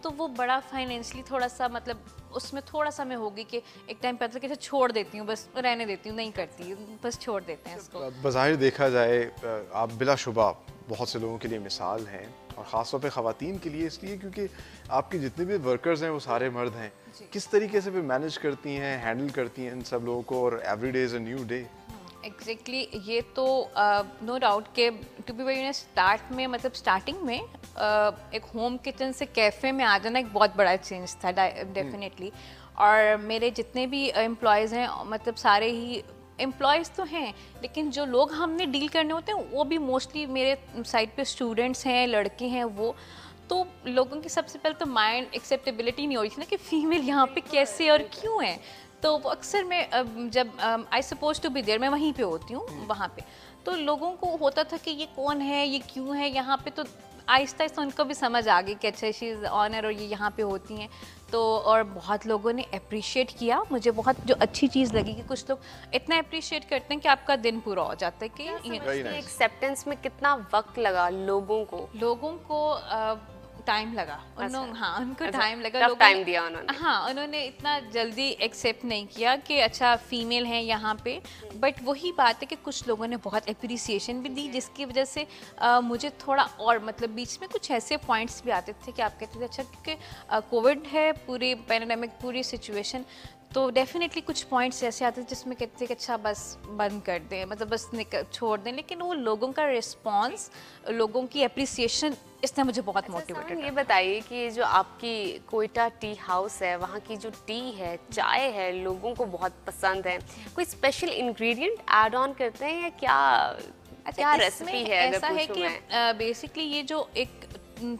तो वो बड़ा फाइनेंशियली थोड़ा सा मतलब उसमें थोड़ा सा मैं होगी कि एक टाइम पे आता कि अच्छा छोड़ देती हूँ बस रहने देती हूँ नहीं करती बस छोड़ देते हैं इसको। बज़ाहिर देखा जाए आप बिलाशुबा बहुत से लोगों के लिए मिसाल हैं और ख़ास तौर पे ख़वातीन के लिए इसलिए क्योंकि आपके जितने भी वर्कर्स हैं वो सारे मर्द हैं। किस तरीके से फिर मैनेज करती हैं हैंडल करती हैं इन सब लोगों को और every day is a new day exactly exactly, ये तो नो डाउट के टू बी वेरी स्टार्ट में मतलब स्टार्टिंग में uh, एक होम किचन से कैफ़े में आ जाना एक बहुत बड़ा चेंज था डेफिनेटली और मेरे जितने भी एम्प्लॉयज़ हैं मतलब सारे ही एम्प्लॉयज़ तो हैं लेकिन जो लोग हमने डील करने होते हैं वो भी मोस्टली मेरे साइड पे स्टूडेंट्स हैं लड़के हैं वो। तो लोगों की सबसे पहले तो माइंड एक्सेप्टेबिलिटी नहीं हो रही थी ना कि फीमेल यहाँ पे कैसे और क्यों है? तो वो अक्सर मैं जब I suppose to be there मैं वहीं पे होती हूँ वहाँ पे। तो लोगों को होता था कि ये कौन है ये क्यों है यहाँ पे तो आहिस्ता आहिस्ता उनको भी समझ आ गई कि अच्छा शी इज़ ऑनर और ये यहाँ पे होती हैं। तो और बहुत लोगों ने अप्रिशिएट किया। मुझे बहुत जो अच्छी चीज़ लगी कि कुछ लोग इतना अप्रिशिएट करते हैं कि आपका दिन पूरा हो जाता है कि एक्सेप्टेंस में कितना वक्त लगा लोगों को। लोगों को टाइम लगा उन अच्छा। हाँ उनको टाइम लगा लोग टाइम दिया उन्होंने। हाँ उन्होंने इतना जल्दी एक्सेप्ट नहीं किया कि अच्छा फीमेल है यहाँ पे बट वही बात है कि कुछ लोगों ने बहुत अप्रिसिएशन भी दी जिसकी वजह से आ, मुझे थोड़ा और मतलब बीच में कुछ ऐसे पॉइंट्स भी आते थे कि आप कहते थे अच्छा क्योंकि कोविड है पूरी पैनाडेमिक पूरी सिचुएशन तो डेफिनेटली कुछ पॉइंट्स ऐसे आते थे जिसमें कहते थे कि अच्छा बस बंद कर दें मतलब बस निकल छोड़ दें लेकिन वो लोगों का रिस्पॉन्स लोगों की अप्रिसिएशन इसने मुझे बहुत मोटिवेटेड ये बताइए कि ये जो आपकी कोयटा टी हाउस है वहाँ की जो टी है चाय है लोगों को बहुत पसंद है। कोई स्पेशल इंग्रेडिएंट ऐड ऑन करते हैं या क्या अच्छा, क्या रेसिपी है ऐसा है कि बेसिकली ये जो एक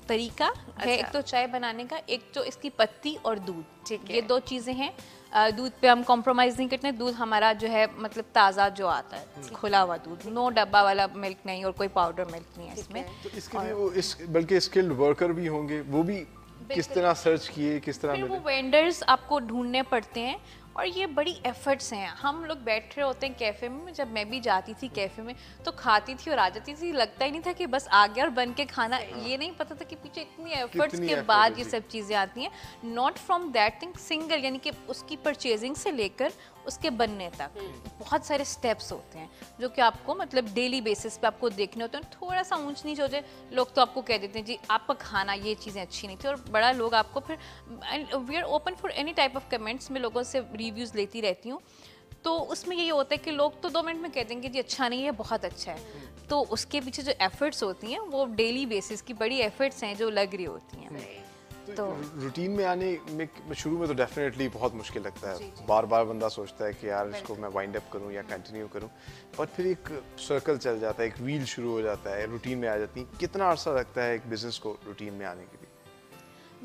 तरीका है एक अच्छा। तो चाय बनाने का एक तो इसकी पत्ती और दूध ठीक है। ये दो चीज़ें हैं। दूध पे हम कॉम्प्रोमाइज़ नहीं करते दूध हमारा जो है मतलब ताज़ा जो आता है खुला हुआ दूध। नो डब्बा वाला मिल्क नहीं और कोई पाउडर मिल्क नहीं है इसमें। तो इसके लिए वो इस बल्कि स्किल्ड वर्कर भी होंगे वो भी किस तरह सर्च किए किस तरह वो वेंडर्स आपको ढूँढने पड़ते हैं और ये बड़ी एफर्ट्स हैं। हम लोग बैठ रहे होते हैं कैफ़े में जब मैं भी जाती थी कैफ़े में तो खाती थी और आ जाती थी। लगता ही नहीं था कि बस आ गया और बन के खाना ये नहीं पता था कि पीछे इतनी एफर्ट्स के बाद ये सब चीज़ें आती हैं। Not from that thing single यानी कि उसकी परचेजिंग से लेकर उसके बनने तक। बहुत सारे स्टेप्स होते हैं जो कि आपको मतलब डेली बेसिस पे आपको देखने होते हैं। थोड़ा सा ऊंच नीच हो जाए लोग तो आपको कह देते हैं जी आपका खाना ये चीज़ें अच्छी नहीं थी। और बड़ा लोग आपको फिर we are open for any type of comments में लोगों से रिव्यूज़ लेती रहती हूँ। तो उसमें यही होता है कि लोग तो दो मिनट में कह देंगे जी अच्छा नहीं है बहुत अच्छा है। तो उसके पीछे जो एफर्ट्स होती हैं वो डेली बेसिस की बड़ी एफर्ट्स हैं जो लग रही होती हैं। तो रूटीन में आने में शुरू में तो डेफिनेटली बहुत मुश्किल लगता है। बार बार बंदा सोचता है कि यार इसको मैं वाइंड अप करूँ या कंटिन्यू करूँ। पर फिर एक सर्कल चल जाता है एक व्हील शुरू हो जाता है रूटीन में आ जाती है। कितना अरसा लगता है एक बिज़नेस को रूटीन में आने के लिए?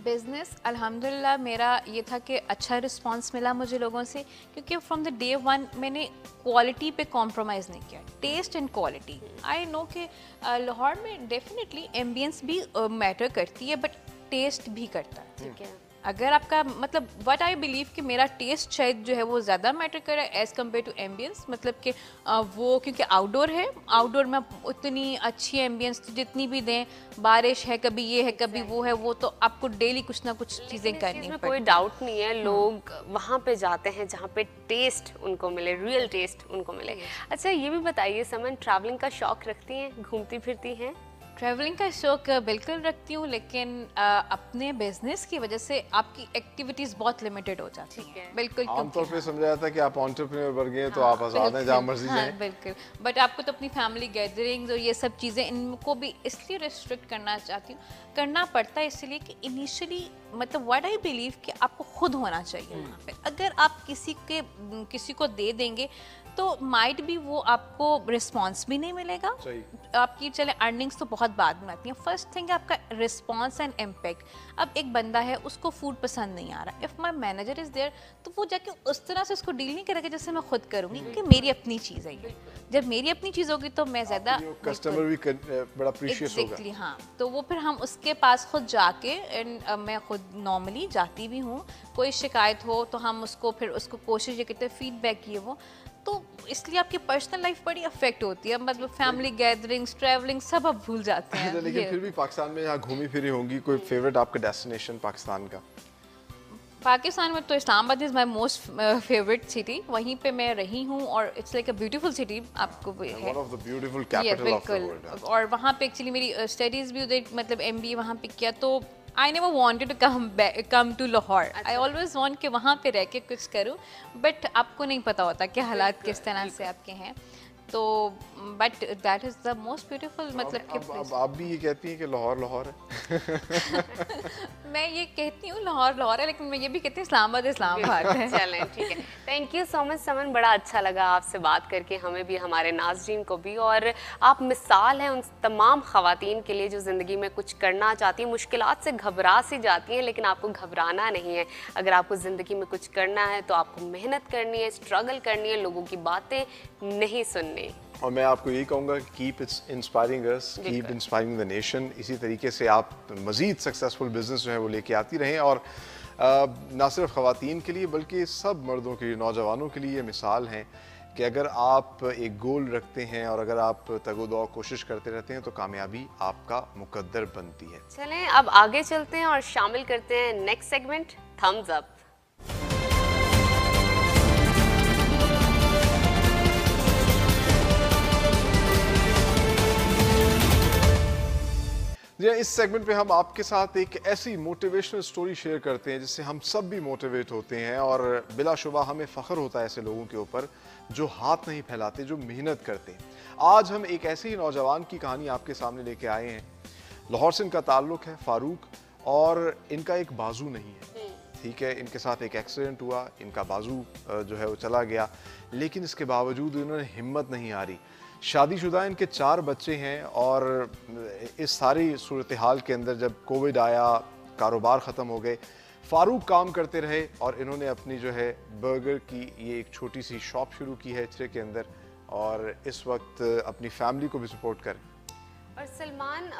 बिज़नेस अल्हम्दुलिल्लाह मेरा ये था कि अच्छा रिस्पांस मिला मुझे लोगों से क्योंकि फ्रॉम द डे वन मैंने क्वालिटी पे कॉम्प्रोमाइज़ नहीं किया। Taste and quality I know कि लाहौर में डेफिनेटली एम्बियंस भी मैटर करती है बट टेस्ट भी करता है। ठीक है। अगर आपका मतलब व्हाट आई बिलीव कि मेरा टेस्ट शायद जो है वो ज़्यादा मैटर करे एज़ कंपेयर टू एम्बियंस मतलब कि वो क्योंकि आउटडोर है आउटडोर में आप उतनी अच्छी एम्बियंस तो जितनी भी दें बारिश है कभी ये है कभी वो है वो तो आपको डेली कुछ ना कुछ चीज़ें करनी पड़ती कोई डाउट नहीं है लोग वहाँ पे जाते हैं जहाँ पे टेस्ट उनको मिले रियल टेस्ट उनको मिले। अच्छा ये भी बताइए समन ट्रैवलिंग का शौक रखती हैं घूमती फिरती हैं? ट्रैवलिंग का शौक बिल्कुल रखती हूँ लेकिन अ, अपने बिज़नेस की वजह से आपकी एक्टिविटीज़ बहुत लिमिटेड हो जाती हैं। बिल्कुल आमतौर पे समझा जाता है कि आप ऑन्टरप्रेन्योर बन गए हैं तो आप आज़ाद हैं जहाँ मर्ज़ी हाँ, जाएँ। बिल्कुल। बट आपको तो अपनी फैमिली गैदरिंग्स और ये सब चीज़ें इनको भी इसलिए रिस्ट्रिक्ट करना चाहती हूँ। करना पड़ता है इसलिए कि इनिशियली मतलब व्हाट आई बिलीव कि आपको खुद होना चाहिए वहाँ पे। अगर आप किसी के किसी को दे देंगे तो माइट भी वो आपको रिस्पॉन्स भी नहीं मिलेगा। सही। आपकी चले अर्निंग्स तो बहुत बाद में आती हैं। फ़र्स्ट थिंग आपका रिस्पॉन्स एंड इम्पैक्ट अब एक बंदा है उसको फ़ूड पसंद नहीं आ रहा। If my manager is there तो वो जाके उस तरह से उसको डील नहीं करेगा जैसे मैं खुद करूँगी क्योंकि मेरी अपनी चीज़ है। ये जब मेरी अपनी चीज़ होगी तो मैं ज़्यादा कस्टमर भी बड़ा Exactly, हाँ। तो वो फिर हम उसके पास खुद जाके एंड मैं खुद नॉर्मली जाती भी हूँ। कोई शिकायत हो तो हम उसको फिर उसको कोशिश ये करते फीडबैक ये वो। तो इसलिए आपकी पर्सनल लाइफ बड़ी अफेक्ट होती है। मतलब फैमिली गैदरिंग्स ट्रैवलिंग सब आप भूल जाते हैं। <laughs> लेकिन फिर भी पाकिस्तान में यहाँ घूमी फिरी होंगी कोई फेवरेट आपका डेस्टिनेशन पाकिस्तान का? पाकिस्तान में तो Islamabad is my most favourite city वहीं पे मैं रही हूँ और it's like a beautiful city आपको वो है। बिल्कुल। और वहाँ पे एक्चुअली मेरी स्टडीज़ भी उधर मतलब एम बी वहाँ पे किया तो I never wanted to come come to Lahore I always want कि वहाँ पे रह के कुछ करूँ बट आपको नहीं पता होता कि हालात किस तरह से आपके हैं। तो but that is the most beautiful मतलब कि अब, अब आप भी ये कहती हैं कि लाहौर लाहौर है। <laughs> मैं ये कहती हूँ लाहौर लाहौर है लेकिन मैं ये भी कहती हूँ इस्लामाबाद इस्लामाबाद है। <laughs> चलें ठीक है। Thank you so much Saman बड़ा अच्छा लगा आपसे बात करके हमें भी हमारे नाजरीन को भी और आप मिसाल हैं उन तमाम खवातीन के लिए जो ज़िंदगी में कुछ करना चाहती हैं। मुश्किलात से घबरा सी जाती हैं लेकिन आपको घबराना नहीं है। अगर आपको ज़िंदगी में कुछ करना है तो आपको मेहनत करनी है स्ट्रगल करनी है लोगों की बातें नहीं सुननी। और मैं आपको यही कहूँगा keep it's inspiring us keep inspiring the nation इसी तरीके से आप मज़ीद सक्सेसफुल बिज़नेस जो है वो लेके आती रहें और ना सिर्फ़ ख़वातीन के लिए बल्कि सब मर्दों के लिए नौजवानों के लिए ये मिसाल हैं कि अगर आप एक गोल रखते हैं और अगर आप तगोदौ कोशिश करते रहते हैं तो कामयाबी आपका मुकद्दर बनती है। चलें अब आगे चलते हैं और शामिल करते हैं next segment thumbs up ji इस सेगमेंट में हम आपके साथ एक ऐसी मोटिवेशनल स्टोरी शेयर करते हैं जिससे हम सब भी मोटिवेट होते हैं और बिलाशुबा हमें फ़ख्र होता है ऐसे लोगों के ऊपर जो हाथ नहीं फैलाते जो मेहनत करते हैं। आज हम एक ऐसे ही नौजवान की कहानी आपके सामने लेके आए हैं। लाहौर से इनका ताल्लुक है फारूक और इनका एक बाजू नहीं है। ठीक है इनके साथ एक एक्सीडेंट हुआ इनका बाजू जो है वो चला गया लेकिन इसके बावजूद इन्होंने हिम्मत नहीं हारी। शादीशुदा इनके चार बच्चे हैं और इस सारी सूरत हाल के अंदर जब कोविड आया, कारोबार ख़त्म हो गए, फारूक काम करते रहे और इन्होंने अपनी जो है बर्गर की ये एक छोटी सी शॉप शुरू की है इचरे के अंदर और इस वक्त अपनी फैमिली को भी सपोर्ट करें और सलमान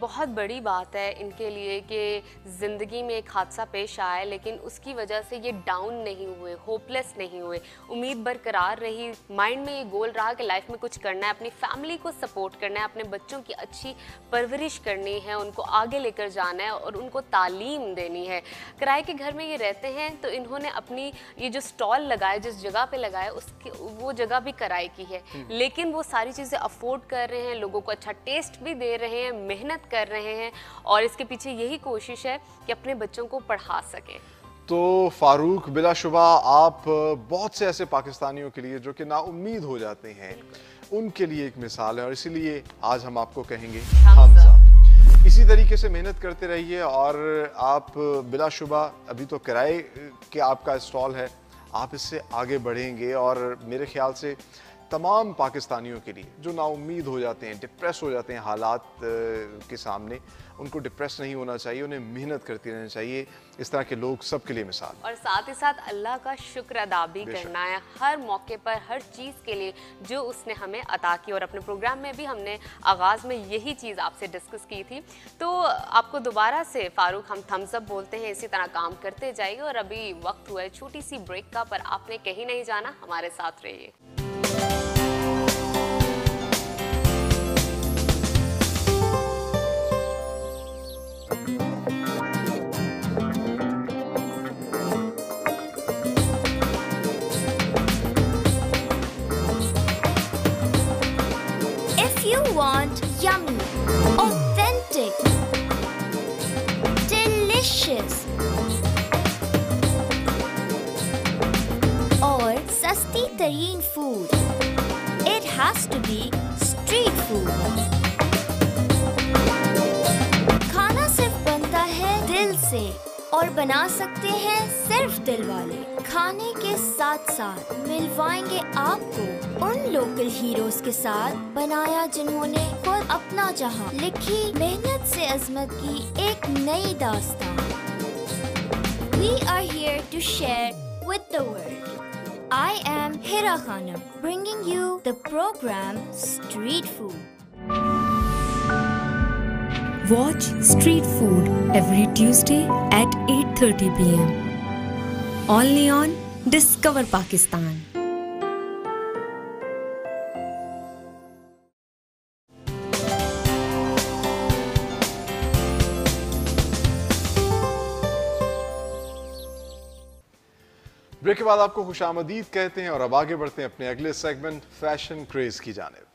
बहुत बड़ी बात है इनके लिए कि ज़िंदगी में एक हादसा पेश आया लेकिन उसकी वजह से ये डाउन नहीं हुए होपलेस नहीं हुए। उम्मीद बरकरार रही माइंड में ये गोल रहा कि लाइफ में कुछ करना है अपनी फैमिली को सपोर्ट करना है अपने बच्चों की अच्छी परवरिश करनी है उनको आगे लेकर जाना है और उनको तालीम देनी है। किराए के घर में ये रहते हैं तो इन्होंने अपनी ये जो स्टॉल लगाया जिस जगह पे लगाया उसकी वो जगह भी किराए की है। लेकिन वो सारी चीज़ें अफोर्ड कर रहे हैं लोगों को अच्छा टेस्ट भी दे रहे हैं मेहनत कर रहे हैं और इसके पीछे यही कोशिश है कि अपने बच्चों को पढ़ा सकें। तो फारूक बिलाशुबा आप बहुत से ऐसे पाकिस्तानियों के लिए जो कि नाउम्मीद हो जाते हैं उनके लिए एक मिसाल है और इसीलिए आज हम आपको कहेंगे हमजा। इसी तरीके से मेहनत करते रहिए और आप बिलाशुबा अभी तो किराए के आपका स्टॉल है आप इससे आगे बढ़ेंगे और मेरे ख्याल से तमाम पाकिस्तानियों के लिए जो नाउमीद हो जाते हैं डिप्रेस हो जाते हैं हालात के सामने उनको डिप्रेस नहीं होना चाहिए उन्हें मेहनत करती रहनी चाहिए। इस तरह के लोग सबके लिए मिसाल और साथ ही साथ अल्लाह का शुक्र अदा भी करना है हर मौके पर हर चीज़ के लिए जो उसने हमें अता की। और अपने प्रोग्राम में भी हमने आगाज़ में यही चीज़ आपसे डिस्कस की थी। तो आपको दोबारा से फारूक हम थम्सअप बोलते हैं इसी तरह काम करते जाइए। और अभी वक्त हुआ है छोटी सी ब्रेक का पर आपने कहीं नहीं जाना हमारे साथ रहिए। If you want yummy, authentic, delicious, or sasti tareen food, it has to be street food. दिल से और बना सकते हैं सिर्फ़ दिल वाले खाने के साथ साथ मिलवाएँगे आपको उन लोकल हीरोज के साथ बनाया जिन्होंने खुद अपना जहाँ लिखी मेहनत से अजमत की एक नई दास्तान We are here to share with the world. I am Hira Khanam, bringing you the program Street Food. Watch Street Food every Tuesday at 8:30 p.m. Only on Discover Pakistan. Break के बाद आपको खुश कहते हैं और अब आगे बढ़ते हैं अपने अगले सेगमेंट फ़ैशन क्रेज की जानब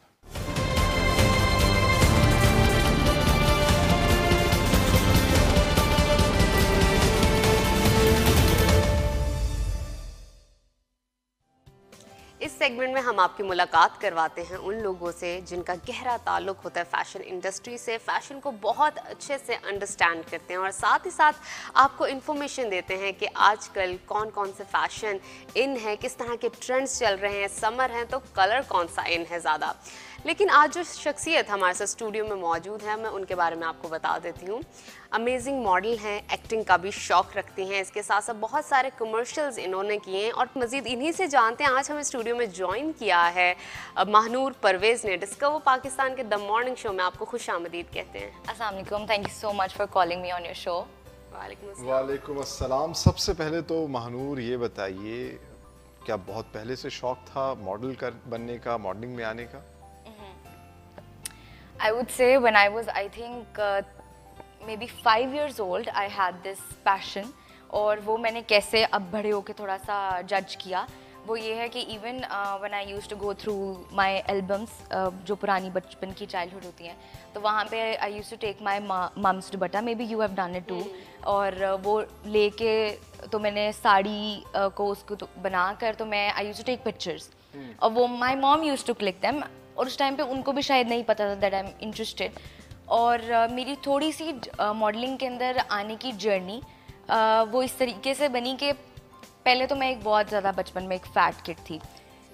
इस सेगमेंट में हम आपकी मुलाकात करवाते हैं उन लोगों से जिनका गहरा ताल्लुक होता है फ़ैशन इंडस्ट्री से। फ़ैशन को बहुत अच्छे से अंडरस्टैंड करते हैं और साथ ही साथ आपको इन्फॉर्मेशन देते हैं कि आजकल कौन कौन से फ़ैशन इन है, किस तरह के ट्रेंड्स चल रहे हैं समर हैं तो कलर कौन सा इन है ज़्यादा? लेकिन आज जो शख्सियत हमारे साथ स्टूडियो में मौजूद है, मैं उनके बारे में आपको बता देती हूँ। अमेजिंग मॉडल हैं एक्टिंग का भी शौक रखती हैं इसके साथ साथ बहुत सारे कमर्शियल्स इन्होंने किए हैं और मज़ीद इन्हीं से जानते हैं आज हमें स्टूडियो में ज्वाइन किया है महानूर परवेज़ ने डिस्कवर पाकिस्तान के द मॉर्निंग शो में आपको खुश आमदीद कहते हैं। Aslam thank you so much for calling me on your show वालेकुम अस्सलाम। सबसे पहले तो महानूर ये बताइए क्या बहुत पहले से शौक था मॉडल कर बनने का मॉडलिंग में आने का? I would say when I was, I think, uh, be five years old I had this passion और वो मैंने कैसे अब बड़े होके थोड़ा सा जज किया। वो ये है कि even one I use to go through my albums जो पुरानी बचपन की चाइल्डहुड होती हैं तो वहाँ पे I use to take my moms to Bata maybe you have done it too और uh, वो लेके तो मैंने साड़ी uh, को उसको तो बना कर तो मैं I use to take pictures और वो my mom use to click them और उस टाइम पे उनको भी शायद नहीं पता था दैट आई एम इंटरेस्टेड और मेरी थोड़ी सी मॉडलिंग के अंदर आने की जर्नी वो इस तरीके से बनी कि पहले तो मैं एक बहुत ज़्यादा बचपन में एक फ़ैट किट थी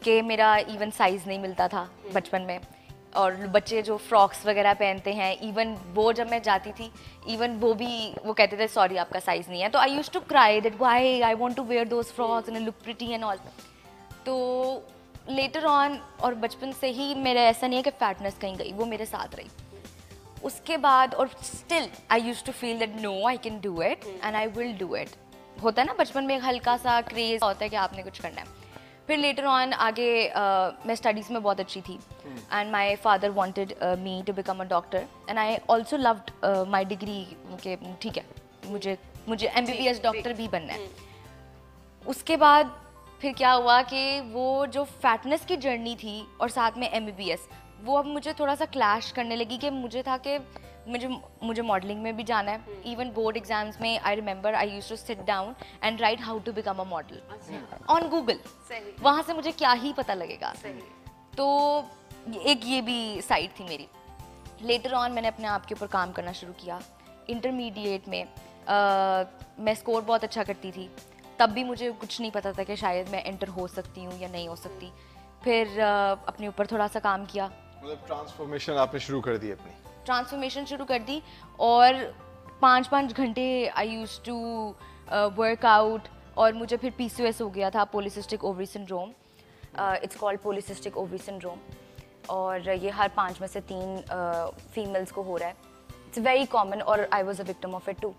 कि मेरा इवन साइज़ नहीं मिलता था बचपन में। और बच्चे जो फ्रॉक्स वगैरह पहनते हैं इवन वो जब मैं जाती थी इवन वो भी वो कहते थे सॉरी आपका साइज़ नहीं है। तो I use to cry that why I want to wear those frocks and look pretty and all तो लेटर ऑन और बचपन से ही मेरा ऐसा नहीं है कि फैटनेस कहीं गई वो मेरे साथ रही। उसके बाद और still I use to feel that no I can do it and I will do it होता है ना बचपन में एक हल्का सा क्रेज होता है कि आपने कुछ करना है। फिर लेटर ऑन आगे uh, मैं स्टडीज़ में बहुत अच्छी थी। And my father wanted me to become a doctor and I also loved my degree के ठीक है मुझे मुझे M B B S doctor भी बनना है। उसके बाद फिर क्या हुआ कि वो जो फैटनेस की जर्नी थी और साथ में एमबीबीएस वो अब मुझे थोड़ा सा क्लैश करने लगी कि मुझे था कि मुझे मुझे मॉडलिंग में भी जाना है। इवन बोर्ड एग्ज़ाम्स में I remember I use to sit down and write how to become a model on Google वहाँ से मुझे क्या ही पता लगेगा। तो एक ये भी साइड थी मेरी। लेटर ऑन मैंने अपने आप के ऊपर काम करना शुरू किया। इंटरमीडिएट में आ, मैं स्कोर बहुत अच्छा करती थी। तब भी मुझे कुछ नहीं पता था कि शायद मैं एंटर हो सकती हूँ या नहीं हो सकती। फिर आ, अपने ऊपर थोड़ा सा काम किया। मतलब ट्रांसफॉर्मेशन आपने शुरू कर दी अपनी। ट्रांसफॉर्मेशन शुरू कर दी और पाँच पाँच घंटे आई यूज़ टू वर्कआउट और मुझे फिर पी हो गया था polycystic ovary syndrome it's called polycystic ovary syndrome और ये हर पाँच में से तीन फीमेल्स uh, को हो रहा है। इट्स वेरी कॉमन और I was a victim of it too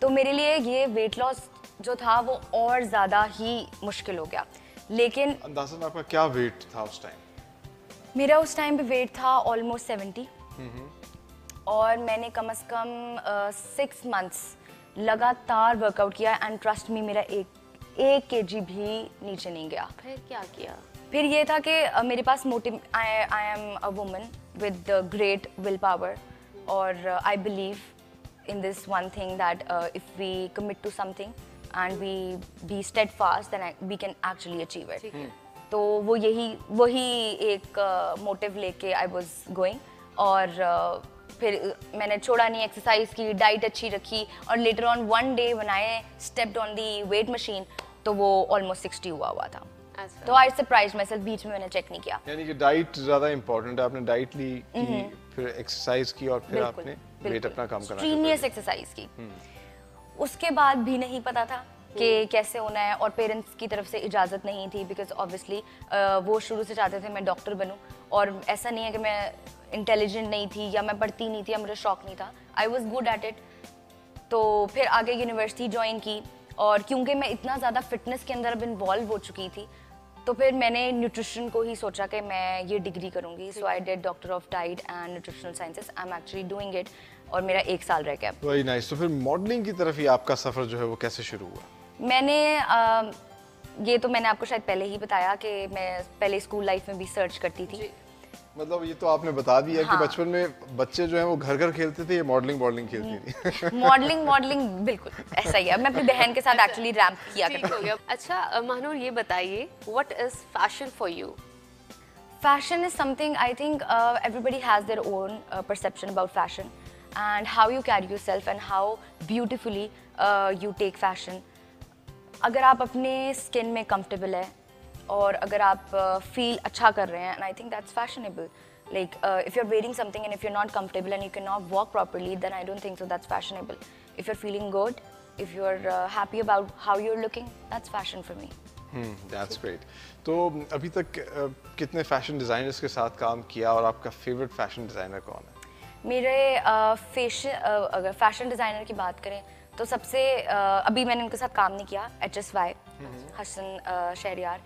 तो मेरे लिए ये वेट लॉस जो था वो और ज़्यादा ही मुश्किल हो गया। लेकिन अंदाजन आपका क्या वेट था उस टाइम मेरा उस टाइम पे वेट था ऑलमोस्ट सेवेंटी और मैंने कम अज़ कम सिक्स मंथ्स लगातार वर्कआउट किया एंड ट्रस्ट मी मेरा एक एक के जी भी नीचे नहीं गया। फिर क्या किया? फिर ये था कि uh, मेरे पास motive I I am a woman with great will power और I believe in this one thing that uh, if we commit to something and we be steadfast then I, we can actually achieve it. तो वो यही वही एक motive लेके I was going और फिर मैंने छोड़ा नहीं एक्सरसाइज की डाइट अच्छी रखी और लेटर ऑन वन डे बनाए stepped on the weight machine तो वो ऑलमोस्ट सिक्सटी हुआ हुआ था। तो आई सरप्राइज़ माई बीच में मैंने चेक नहीं किया। यानी कि डाइट ज़्यादा इंपॉर्टेंट है आपने डाइट ली की फिर एक्सरसाइज की और फिर आपने वेट अपना कम करना स्ट्रीनियस एक्सरसाइज की। उसके बाद भी नहीं पता था कि कैसे होना है और पेरेंट्स की तरफ़ से इजाज़त नहीं थी बिकॉज़ ऑब्वियसली वो शुरू से चाहते थे मैं डॉक्टर बनूँ और ऐसा नहीं है कि मैं इंटेलिजेंट नहीं थी या मैं पढ़ती नहीं थी या मुझे शौक नहीं था। I was good at it तो फिर आगे यूनिवर्सिटी ज्वाइन की और क्योंकि मैं इतना ज़्यादा फिटनेस के अंदर अब इन्वॉल्व हो चुकी थी तो फिर मैंने न्यूट्रिशन को ही सोचा कि मैं ये डिग्री करूँगी। So I did doctor of diet and nutritional sciences I am actually doing it और मेरा एक साल रह गया। वेरी नाइस तो फिर मॉडलिंग की तरफ़ ही आपका सफ़र जो है वो कैसे शुरू हुआ? मैंने आ, ये तो मैंने आपको शायद पहले ही बताया कि मैं पहले स्कूल लाइफ में भी सर्च करती थी। मतलब ये तो आपने बता दिया हाँ। कि बचपन में बच्चे जो हैं वो घर घर खेलते थे ये मॉडलिंग मॉडलिंग खेलती थी? <laughs> मॉडलिंग मॉडलिंग बिल्कुल ऐसा ही है। मैं अपनी बहन के साथ एक्चुअली रैंप किया करती थी अच्छा महानूर ये बताइए what is fashion for you fashion is something I think everybody has their own perception about fashion and how you carry yourself and how beautifully you take fashion अगर आप अपने स्किन में कंफर्टेबल है और अगर आप फील uh, अच्छा कर रहे हैं and I think that's fashionable like if you are wearing something and if you not comfortable and you can not walk properly then I don't think so that's fashionable if you are feeling good if you are happy about how you are looking that's fashion for me that's great तो अभी तक कितने fashion designers के साथ काम किया और आपका फेवरेट फ़ैशन डिज़ाइनर कौन है? मेरे फ़ैशन अगर फ़ैशन डिज़ाइनर की बात करें तो सबसे अभी मैंने उनके साथ काम नहीं किया H S Y Hasan Shehryar.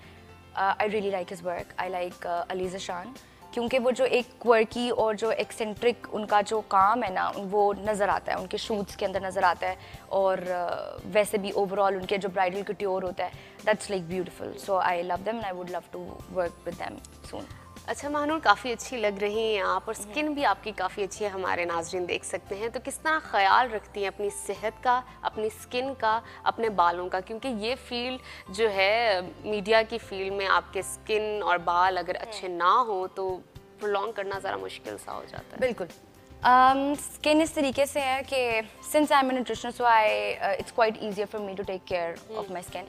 I really like his work I like Ali Xeshan क्योंकि वो जो एक क्वर्की और जो एक्सेंट्रिक उनका जो काम है ना वो नज़र आता है उनके शूट्स के अंदर नज़र आता है और uh, वैसे भी ओवरऑल उनके जो ब्राइडल कट्योर होता है that's like beautiful so I love them I would love to work with them soon अच्छा महानूर काफ़ी अच्छी लग रही हैं आप और स्किन भी आपकी काफ़ी अच्छी है हमारे नाजरन देख सकते हैं। तो किस तरह ख्याल रखती हैं अपनी सेहत का अपनी स्किन का अपने बालों का? क्योंकि ये फ़ील्ड जो है मीडिया की फ़ील्ड में आपके स्किन और बाल अगर अच्छे। ना हो तो प्रोलॉन्ग करना ज़रा मुश्किल सा हो जाता है। बिल्कुल। स्किन um, इस तरीके से है कि since I am nutrition so I it's quite easier for me to take care of my skin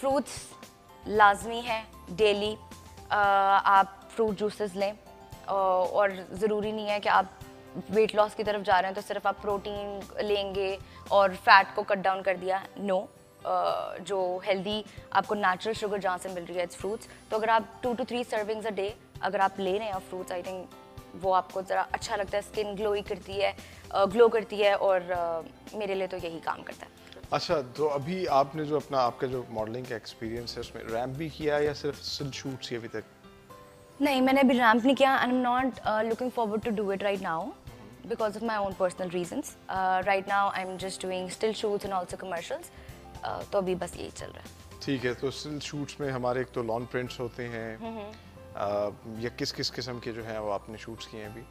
fruits लाजमी है डेली uh, आप फ्रूट जूसेस लें और ज़रूरी नहीं है कि आप वेट लॉस की तरफ़ जा रहे हैं तो सिर्फ़ आप प्रोटीन लेंगे और फैट को कट डाउन कर दिया। No no. जो हेल्दी आपको नेचुरल शुगर जहाँ से मिल रही है इट्स फ्रूट्स तो अगर आप two two three servings a day अगर आप ले रहे हैं फ्रूट्स आई थिंक वो आपको ज़रा अच्छा लगता है स्किन ग्लोई करती है ग्लो करती है और अ, मेरे लिए तो यही काम करता है। अच्छा तो अभी आपने जो अपना आपका जो मॉडलिंग का एक्सपीरियंस है उसमें रैम्प भी किया या सिर्फ़ शूट्स ही अभी तक? नहीं मैंने अभी रैम्प नहीं किया I am not looking forward to do it right now because of my own personal reasons right now I am just doing still shoots and also commercials तो अभी बस यही चल रहा है। ठीक है तो स्टिल शूट्स में हमारे एक तो लॉन प्रिंट्स होते हैं। अ, या किस किस किस्म के जो हैं वो आपने शूट्स किए हैं अभी?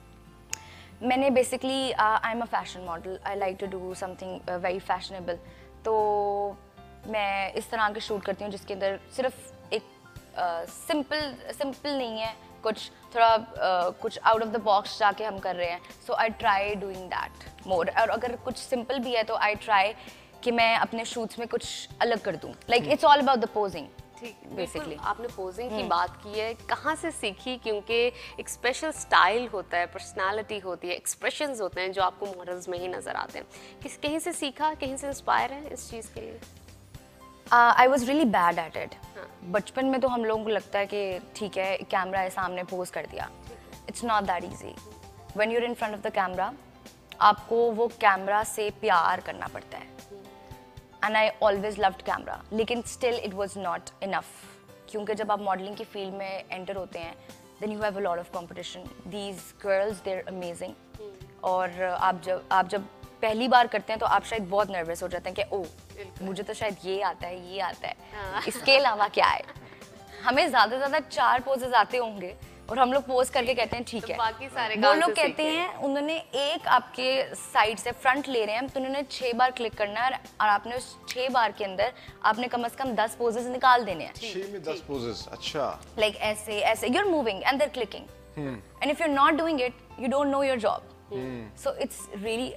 मैंने basically I am a fashion model I like to do something very fashionable तो मैं इस तरह के शूट करती हूँ जिसके अंदर सिर्फ़ सिंपल सिंपल नहीं है कुछ थोड़ा uh, कुछ आउट ऑफ़ द बॉक्स जाके हम कर रहे हैं। So I try doing that more और अगर कुछ सिंपल भी है तो आई ट्राई कि मैं अपने शूट्स में कुछ अलग कर दूँ। Like it's all about the posing ठीक. बिल्कुल। आपने पोजिंग की हम्म। बात की है। कहाँ से सीखी? क्योंकि एक स्पेशल स्टाइल होता है पर्सनालिटी होती है एक्सप्रेशन होते हैं जो आपको मॉडल्स में ही नज़र आते हैं। किस कहीं से सीखा? कहीं से इंस्पायर है इस चीज़ के लिए? I was really bad at it बचपन में तो हम लोगों को लगता है कि ठीक है कैमरा है सामने पोज कर दिया। It's not that easy when you're in front of the camera आपको वो कैमरा से प्यार करना पड़ता है। And I always loved camera लेकिन still it was not enough क्योंकि जब आप मॉडलिंग की फ़ील्ड में एंटर होते हैं then you have a lot of competition these girls they're amazing और आप जब आप जब पहली बार करते हैं तो आप शायद बहुत नर्वस हो जाते हैं कि ओ मुझे तो शायद ये आता है ये आता हाँ। है। इसके अलावा क्या है? हमें ज़्यादा से ज़्यादा चार पोजेज आते होंगे और हम लोग पोज करके कहते हैं ठीक तो है। बाकी सारे वो लोग कहते हैं। उन्होंने एक आपके साइड से फ्रंट ले रहे हैं तो उन्होंने छह बार क्लिक करना है और आपने उस छह बार के अंदर आपने कम से कम दस पोजेस निकाल देने हैं। छः में दस पोजेस अच्छा। लाइक ऐसे ऐसे you're moving and they're clicking hmm. And if you're not doing it you don't know your job hmm. So it's really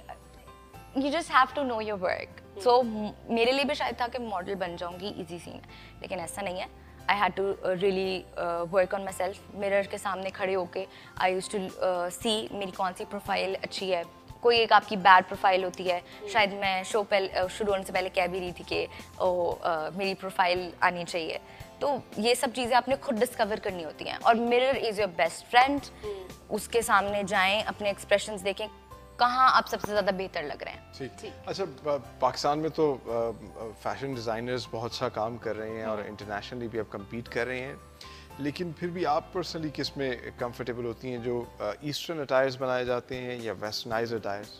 you just have to know your work so मेरे लिए भी शायद था कि model बन जाऊँगी इजी सीन लेकिन ऐसा नहीं है. I had to really work on myself mirror के सामने खड़े होके आई यूज़ टू सी मेरी कौन सी प्रोफ़ाइल अच्छी है. कोई एक आपकी बैड प्रोफ़ाइल होती है. शायद मैं शो पहले शुरू होने से पहले कह भी रही थी कि ओ uh, मेरी प्रोफ़ाइल आनी चाहिए. तो ये सब चीज़ें आपने खुद डिस्कवर करनी होती हैं. और mirror is your best friend उसके सामने जाएँ अपने एक्सप्रेशंस देखें. कहाँ आप सबसे ज़्यादा बेहतर लग रहे हैं? ठीक। अच्छा पाकिस्तान में तो फ़ैशन डिज़ाइनर्स बहुत सा काम कर रहे हैं और इंटरनेशनली भी आप compete कर रहे हैं। लेकिन फिर भी आप पर्सनली किसमें कंफर्टेबल होती हैं जो ईस्टर्न अटायर्स बनाए जाते हैं या westernized attires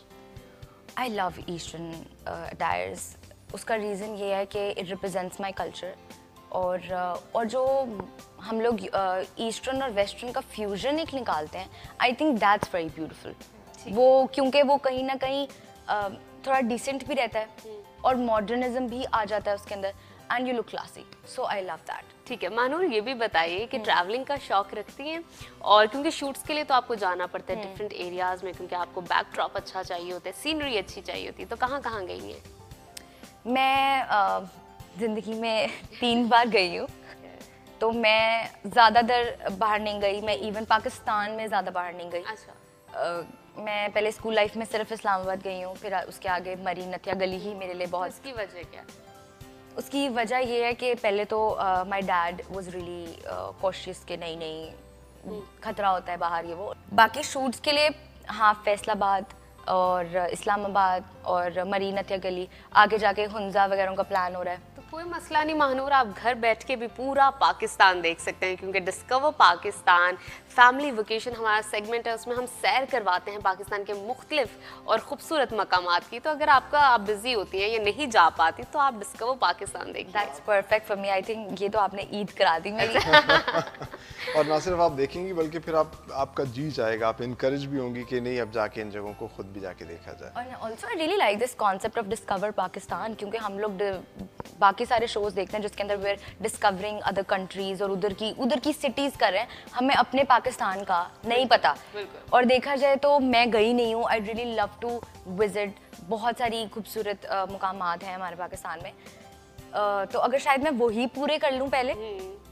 I love eastern attires उसका रीज़न ये है कि इट रिप्रेजेंट्स माई कल्चर और uh, और जो हम लोग ईस्टर्न और वेस्टर्न का फ्यूजन एक निकालते हैं I think that's very beautiful वो क्योंकि वो कहीं ना कहीं थोड़ा डिसेंट भी रहता है और मॉडर्निज्म भी आ जाता है उसके अंदर। And you look classy so I love that ठीक है मानूर ये भी बताइए कि ट्रैवलिंग का शौक रखती हैं? और क्योंकि शूट्स के लिए तो आपको जाना पड़ता है डिफरेंट एरियाज़ में क्योंकि आपको बैकड्रॉप अच्छा चाहिए होता है सीनरी अच्छी चाहिए होती है तो कहाँ कहाँ गई हैं? मैं ज़िंदगी में तीन बार गई हूँ। तो मैं ज़्यादातर बाहर नहीं गई मैं इवन पाकिस्तान में ज़्यादा बाहर नहीं गई। अच्छा। मैं पहले स्कूल लाइफ में सिर्फ़ इस्लामाबाद गई हूँ फिर उसके आगे मरी नथिया गली ही मेरे लिए बहुत इसकी वजह क्या? उसकी वजह ये है कि पहले तो my dad was really cautious के नहीं नहीं खतरा होता है बाहर ये वो। बाकी शूट्स के लिए हाँ फैसलाबाद और इस्लामाबाद और मरी नथिया गली आगे जाके हंजा वगैरह का प्लान हो रहा है। तो कोई मसला नहीं महानूर आप घर बैठ के भी पूरा पाकिस्तान देख सकते हैं क्योंकि डिस्कवर पाकिस्तान फैमिली वोकेशन हमारा सेगमेंट है उसमें हम सैर करवाते हैं पाकिस्तान के मुख्तलिफ़ और खूबसूरत मकामात की। तो अगर आपका आप बिज़ी होती हैं या नहीं जा पाती तो आप डिस्कवर पाकिस्तान देखिए। That's perfect for me I think ये तो आपने ईद करा दी मेरी। <laughs> और ना सिर्फ़ आप देखेंगी बल्कि फिर आप आपका जी जाएगा। आप इनकरेज भी होंगी कि नहीं अब जाके इन जगहों को खुद भी जाके देखा जाए। और also I really like this concept of Discover Pakistan क्योंकि हम लोग बाकी सारे शोज़ देखते हैं जिसके अंदर वेर डिस्कवरिंग अदर कंट्रीज़ और उधर की उधर की सिटीज़ कर रहे हैं। हमें अपने पाकिस्तान का नहीं पता। और देखा जाए तो मैं गई नहीं हूँ। I really love to visit बहुत सारी खूबसूरत मुकाम हैं हमारे पाकिस्तान में। तो अगर शायद मैं वही पूरे कर लूँ पहले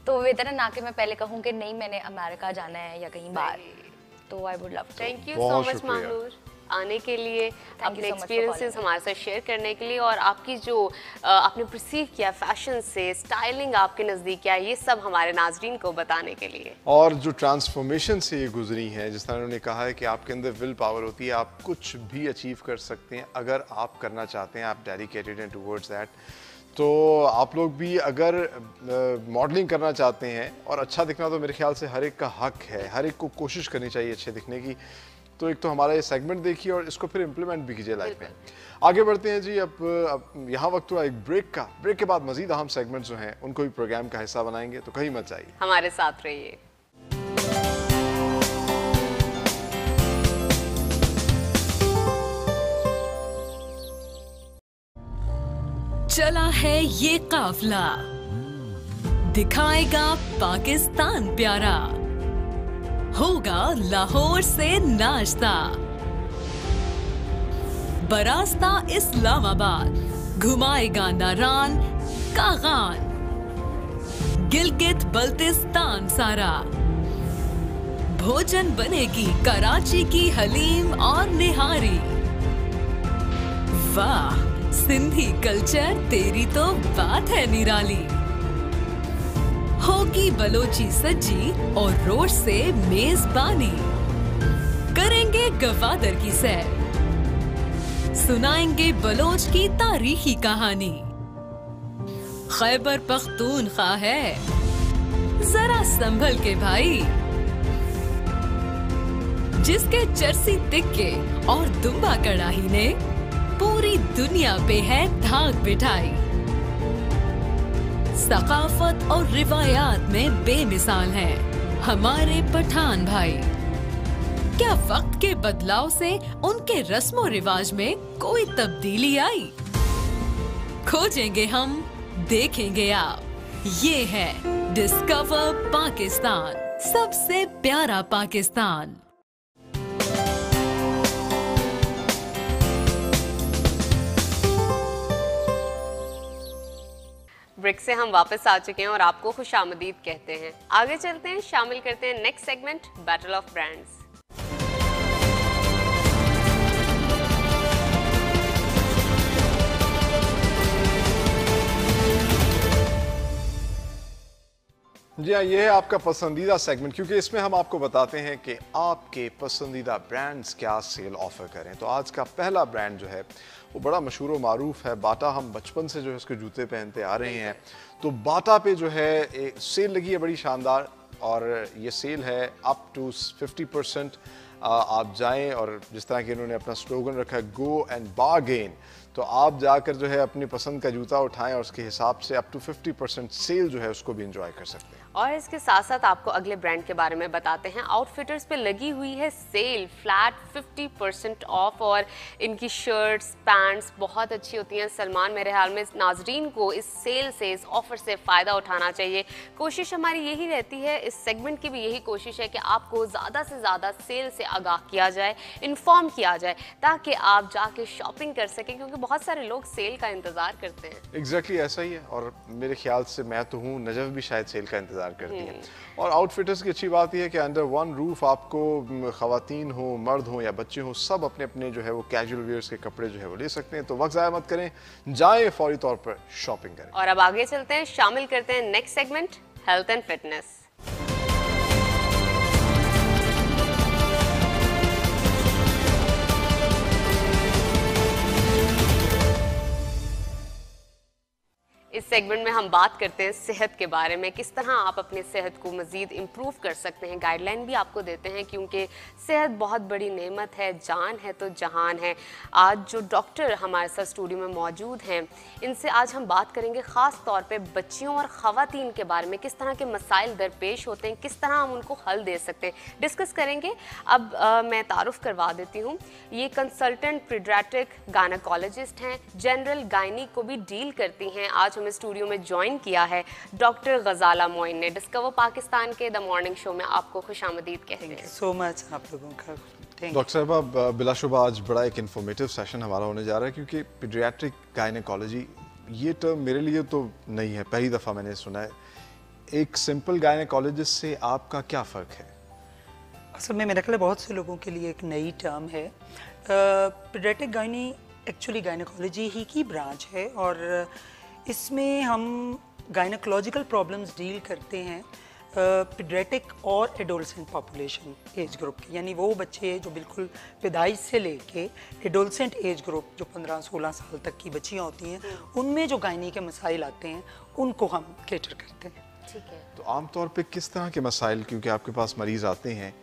तो बेहतर है ना कि मैं पहले कहूँ कि नहीं मैंने अमेरिका जाना है या कहीं बाहर। तो I would love thank you so much शुक्रिया। आने के लिए अपने so एक्सपीरियंसेस calling हमारे साथ शेयर करने के लिए और आपकी जो आपने परसीव किया फ़ैशन से स्टाइलिंग आपके नज़दीक क्या है ये सब हमारे नाजरीन को बताने के लिए। और जो ट्रांसफॉर्मेशन से ये गुजरी हैं जिस तरह उन्होंने कहा है कि आपके अंदर विल पावर होती है आप कुछ भी अचीव कर सकते हैं अगर आप करना चाहते हैं आप डेडिकेटेड हैं टूवर्ड्स दैट तो आप लोग भी अगर मॉडलिंग करना चाहते हैं और अच्छा दिखना तो मेरे ख्याल से हर एक का हक है हर एक को कोशिश करनी चाहिए अच्छे दिखने की। तो एक तो हमारा ये सेगमेंट देखिए और इसको फिर इम्प्लीमेंट भी कीजिए लाइफ में। आगे बढ़ते हैं जी अब, अब यहाँ वक्त हुआ एक ब्रेक का। ब्रेक के बाद मजीद अहम सेगमेंट जो हैं उनको भी प्रोग्राम का हिस्सा बनाएँगे तो कहीं मत जाइए। हमारे साथ रहिए। चला है ये काफिला। दिखाएगा पाकिस्तान प्यारा। होगा लाहौर से नाश्ता। बरास्ता इस्लामाबाद, घुमाएगा नारान, कागान। गिलगित बल्तिस्तान सारा। भोजन बनेगी कराची की हलीम और निहारी। वाह, सिंधी कल्चर, तेरी तो बात है निराली। होगी बलोची सज्जी और रोड से मेजबानी। करेंगे गवादर की सैर। सुनाएँगे बलोच की तारीखी कहानी। खैबर पख्तूनख्वा है। जरा संभल के भाई। जिसके चरसी तिक्के और दुम्बा कड़ाही ने पूरी दुनिया पे है धाक बिठाई। सकाफत और रिवायात में बेमिसाल हैं। हमारे पठान भाई। क्या वक्त के बदलाव से उनके रस्मो रिवाज में कोई तब्दीली आई? खोजेंगे हम, देखेंगे आप। ये है डिस्कवर पाकिस्तान सबसे प्यारा पाकिस्तान। ब्रेक से हम वापस आ चुके हैं और आपको खुश आमदीद कहते हैं। आगे चलते हैं, शामिल करते हैं next segment battle of brands जी हाँ ये है आपका पसंदीदा सेगमेंट क्योंकि इसमें हम आपको बताते हैं कि आपके पसंदीदा ब्रांड्स क्या सेल ऑफ़र करें। तो आज का पहला ब्रांड जो है वो बड़ा मशहूर मारूफ है। बाटा हम बचपन से जो है उसके जूते पहनते आ रहे हैं। तो बाटा पे जो है सेल लगी है बड़ी शानदार और ये सेल है अप टू 50 परसेंट आप जाएँ और जिस तरह कि इन्होंने अपना स्लोगन रखा है गो एंड बागेन तो आप जाकर जो है अपनी पसंद का जूता उठाएँ और उसके हिसाब से अप टू 50 परसेंट सेल जो है उसको भी इंजॉय कर सकते हैं। और इसके साथ साथ आपको अगले ब्रांड के बारे में बताते हैं। आउटफिटर्स पे लगी हुई है सेल, फ्लैट 50 परसेंट ऑफ़ और इनकी शर्ट्स, पैंट्स बहुत अच्छी होती हैं। सलमान, मेरे ख्याल में नाजरीन को इस सेल से, इस ऑफ़र से फ़ायदा उठाना चाहिए। कोशिश हमारी यही रहती है, इस सेगमेंट की भी यही कोशिश है कि आपको ज़्यादा से ज़्यादा सेल से आगाह किया जाए, इन्फॉर्म किया जाए, ताकि आप जाके शॉपिंग कर सकें, क्योंकि बहुत सारे लोग सेल का इंतज़ार करते हैं। एग्जैक्टली exactly ऐसा ही है और मेरे ख्याल से मैं तो हूँ, नजफ भी शायद सेल का इंतज़ार करती हैं। और आउटफिटर्स की अच्छी बात यह है कि अंडर वन रूफ आपको खातन हो मर्द हो या बच्चे हो सब अपने अपने जो है वो कैजुअल वेयर्स के कपड़े जो है वो ले सकते हैं। तो वक्त ज़ाया मत करें जाए फौरी तौर पर शॉपिंग करें। और अब आगे चलते हैं शामिल करते हैं next segment health and fitness इस सेगमेंट में हम बात करते हैं सेहत के बारे में किस तरह आप अपनी सेहत को मज़ीद इम्प्रूव कर सकते हैं। गाइडलाइन भी आपको देते हैं क्योंकि सेहत बहुत बड़ी नेमत है जान है तो जहान है। आज जो डॉक्टर हमारे साथ स्टूडियो में मौजूद हैं इनसे आज हम बात करेंगे ख़ास तौर पे बच्चियों और ख़वातीन के बारे में किस तरह के मसाइल दरपेश होते हैं किस तरह हम उनको हल दे सकते हैं। डिस्कस करेंगे। अब आ, मैं तारफ़ करवा देती हूँ। ये कंसल्टेंट पीडियाट्रिक गायनाकोलॉजिस्ट हैं जनरल गायनी को भी डील करती हैं। आज हमें स्टूडियो में ज्वाइन किया है। डॉक्टर गजाला मोइन ने डिस्कवर पाकिस्तान के द मॉर्निंग शो में आपको खुश आमदीद कहते हैं। सो मच आप लोगों का। डॉक्टर साहबा बिलाशुबा आज बड़ा एक इन्फॉर्मेटिव सेशन हमारा होने जा रहा है क्योंकि पीडियाट्रिक गायनेकोलॉजी ये टर्म मेरे लिए तो नहीं है पहली दफ़ा मैंने सुना है। एक सिंपल गायनेकोलॉजिस्ट से आपका क्या फ़र्क है? असल में मेरे ख्याल है बहुत से लोगों के लिए एक नई टर्म है। पीडियाट्रिक गायनी एक्चुअली गायनोकोलॉजी ही की ब्रांच है और इसमें हम गायनोकोलॉजिकल प्रॉब्लम्स डील करते हैं पीडियाट्रिक और एडोलसेंट पॉपुलेशन एज ग्रुप के। यानी वो बच्चे जो बिल्कुल पैदाइश से लेके एडोलसेंट एज ग्रुप जो 15-16 साल तक की बच्चियाँ होती हैं उनमें जो गायनी के मसाइल आते हैं उनको हम केटर करते हैं। ठीक है। तो आमतौर पे किस तरह के मसाइल क्योंकि आपके पास मरीज़ आते हैं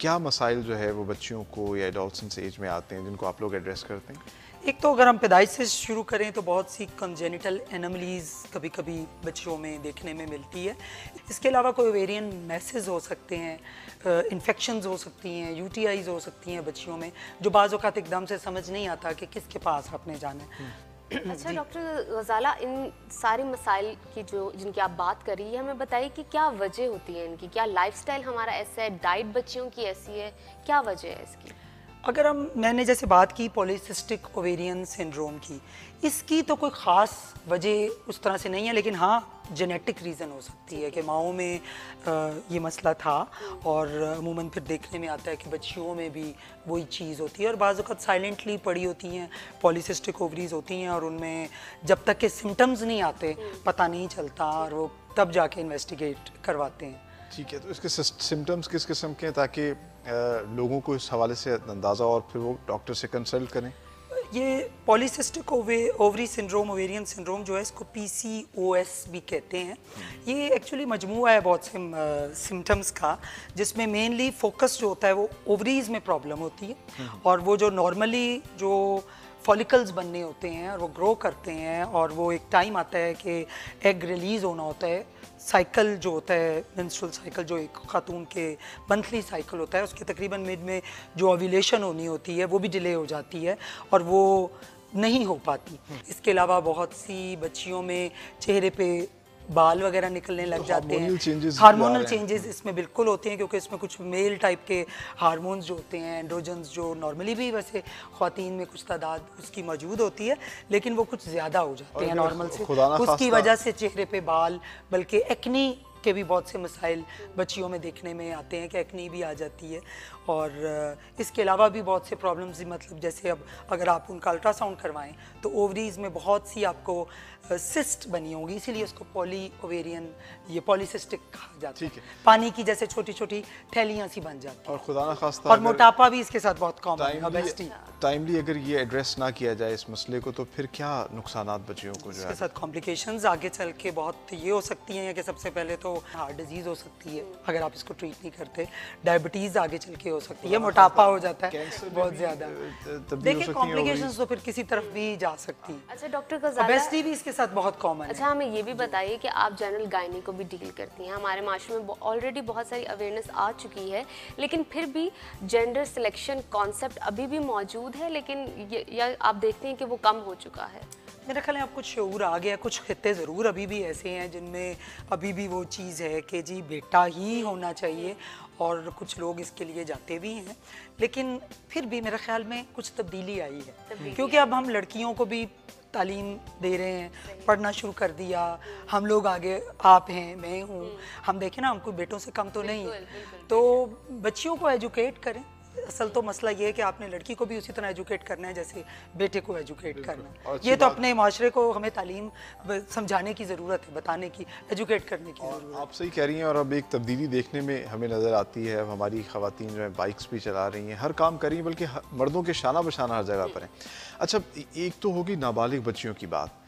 क्या मसाइल जो है वो बच्चियों को या एडोलसेंस एज में आते हैं जिनको आप लोग एड्रेस करते हैं? एक तो अगर हम पैदाइश से शुरू करें तो बहुत सी कंजेनिटल एनमलीज कभी कभी बच्चियों में देखने में मिलती है। इसके अलावा कोई ओवेरियन मैसेज हो सकते हैं इन्फेक्शंस हो सकती हैं यूटीआईज हो सकती हैं बच्चियों में जो बाज़ अवत एकदम से समझ नहीं आता कि किसके पास आपने जाना है। अच्छा <clears throat> डॉक्टर गजाला इन सारे मसाइल की जो जिनकी आप बात कर रही है हमें बताइए कि क्या वजह होती है इनकी? क्या लाइफस्टाइल हमारा ऐसा है? डाइट बच्चियों की ऐसी है? क्या वजह है इसकी? अगर हम, मैंने जैसे बात की पॉलीसिस्टिक ओवेरियन सिंड्रोम की, इसकी तो कोई ख़ास वजह उस तरह से नहीं है, लेकिन हाँ जेनेटिक रीज़न हो सकती है कि माओ में ये मसला था और अमूमन फिर देखने में आता है कि बच्चियों में भी वही चीज़ होती है और बाज़ अवत साइलेंटली पड़ी होती हैं पॉलीसिस्टिक ओवरीज होती हैं और उनमें जब तक के सिम्टम्स नहीं आते, पता नहीं चलता और वो तब जाके इन्वेस्टिगेट करवाते हैं। ठीक है तो इसके सिम्टम्स किस किस्म के हैं ताकि लोगों को इस हवाले से अंदाज़ा और फिर वो डॉक्टर से कंसल्ट करें। ये polycystic ovary syndrome ovarian syndrome जो है इसको पी सी ओ एस भी कहते हैं। ये एक्चुअली मजमू है बहुत से सिम्टम्स का जिसमें मेनली फोकस जो होता है वो ओवरीज में प्रॉब्लम होती है। और वो जो नॉर्मली जो फॉलिकल्स बनने होते हैं और वो ग्रो करते हैं और वो एक टाइम आता है कि एग रिलीज़ होना होता है। साइकिल जो होता है मेंस्ट्रुअल साइकिल जो एक खातून के मंथली साइकिल होता है उसके तकरीबन मिड में जो ओविलेशन होनी होती है वो भी डिले हो जाती है और वो नहीं हो पाती। इसके अलावा बहुत सी बच्चियों में चेहरे पे बाल वगैरह निकलने लग तो जाते हैं। हार्मोनल चेंजेस इसमें बिल्कुल होते हैं क्योंकि इसमें कुछ मेल टाइप के हार्मोन्स जो होते हैं एंड्रोजन्स जो नॉर्मली भी वैसे खातन में कुछ तादाद उसकी मौजूद होती है लेकिन वो कुछ ज़्यादा हो जाते हैं नॉर्मल से। उसकी वजह से चेहरे पे बाल बल्कि एक्नी के भी बहुत से मसाइल बच्चियों में देखने में आते हैं कि एक्नी भी आ जाती है। और इसके अलावा भी बहुत से प्रॉब्लम्स मतलब जैसे अब अगर आप उनका अल्ट्रासाउंड करवाएँ तो ओवरीज में बहुत सी आपको सिस्ट बनी होगी इसीलिए उसको पॉली ओवेरियन ये पॉलीसिस्टिक कहा जाता है। पानी की जैसे छोटी छोटी थैलियाँ सी बन जाती और खुदा ना खास और मोटापा भी इसके साथ बहुत कॉमन है टाइमली अगर ये एड्रेस ना किया जाए इस मसले को तो फिर क्या नुकसान बच्चियों को जो इसके साथ कॉम्प्लिकेशन आगे चल के बहुत ये हो सकती हैं कि सबसे पहले तो हार्ट डिज़ीज़ हो सकती है अगर आप इसको ट्रीट नहीं करते। डायबिटीज़ आगे चल के हो सकती है मोटापा हो जाता है बहुत ज़्यादा। देखिए कॉम्प्लिकेशंस तो फिर किसी तरफ़ भी जा सकती है। अच्छा डॉक्टर का ओबेसिटी भी इसके साथ बहुत कॉमन अच्छा हमें ये भी बताइए कि आप जनरल गायनी को भी डील करती हैं। हमारे माशरे में ऑलरेडी बहुत सारी अवेयरनेस आ चुकी है लेकिन फिर भी जेंडर सिलेक्शन कॉन्सेप्ट अभी भी मौजूद है लेकिन या आप देखते हैं कि वो कम हो चुका है? मेरा ख्याल है अब कुछ शूर आ गया कुछ खत्ते ज़रूर अभी भी ऐसे हैं जिनमें अभी भी वो चीज़ है कि जी बेटा ही होना चाहिए। और कुछ लोग इसके लिए जाते भी हैं। लेकिन फिर भी मेरे ख्याल में कुछ तब्दीली आई है। क्योंकि अब हम लड़कियों को भी तालीम दे रहे हैं पढ़ना शुरू कर दिया। हम लोग आगे आप हैं मैं हूँ। हम्म। हम देखें ना हमको बेटों से कम तो नहीं है। तो बच्चियों को एजुकेट करें। असल तो मसला ये है कि आपने लड़की को भी उसी तरह एजुकेट करना है जैसे बेटे को एजुकेट करना है। ये तो अपने माशरे को हमें तालीम समझाने की ज़रूरत है बताने की एजुकेट करने की आप सही कह रही हैं और अब एक तब्दीली देखने में हमें नज़र आती है। अब हमारी खातन जो है बाइक्स भी चला रही हैं। हर काम कर रही हैं बल्कि मर्दों के शाना बशाना हर जगह पर हैं। अच्छा एक तो होगी नाबालिग बच्चियों की बात।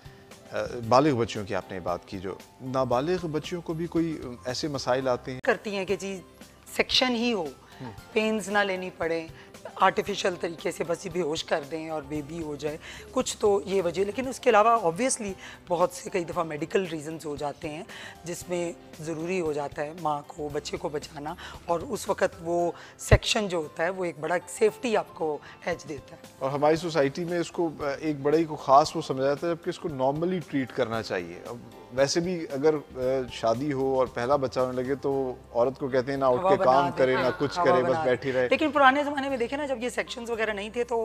बालिग बच्चियों की आपने बात की जो नाबालिग बच्चियों को भी कोई ऐसे मसाइल आते हैं? करती हैं कि जी सेक्शन ही हो। पेंस ना लेनी पड़े आर्टिफिशियल तरीके से बस ये बेहोश कर दें और बेबी हो जाए। कुछ तो ये वजह, लेकिन उसके अलावा ऑब्वियसली बहुत से कई दफ़ा मेडिकल रीजंस हो जाते हैं, जिसमें ज़रूरी हो जाता है माँ को, बच्चे को बचाना, और उस वक़्त वो सेक्शन जो होता है, वो एक बड़ा सेफ्टी आपको हैच देता है। और हमारी सोसाइटी में इसको, एक बड़े को ख़ास वो समझा जाता है, जबकि इसको नॉर्मली ट्रीट करना चाहिए। अब वैसे भी अगर शादी हो और पहला बच्चा होने लगे तो औरत को कहते हैं ना उठ के काम करे ना हाँ, कुछ करे बस बैठी रहे। लेकिन पुराने ज़माने में देखे ना जब ये सेक्शंस वगैरह नहीं थे तो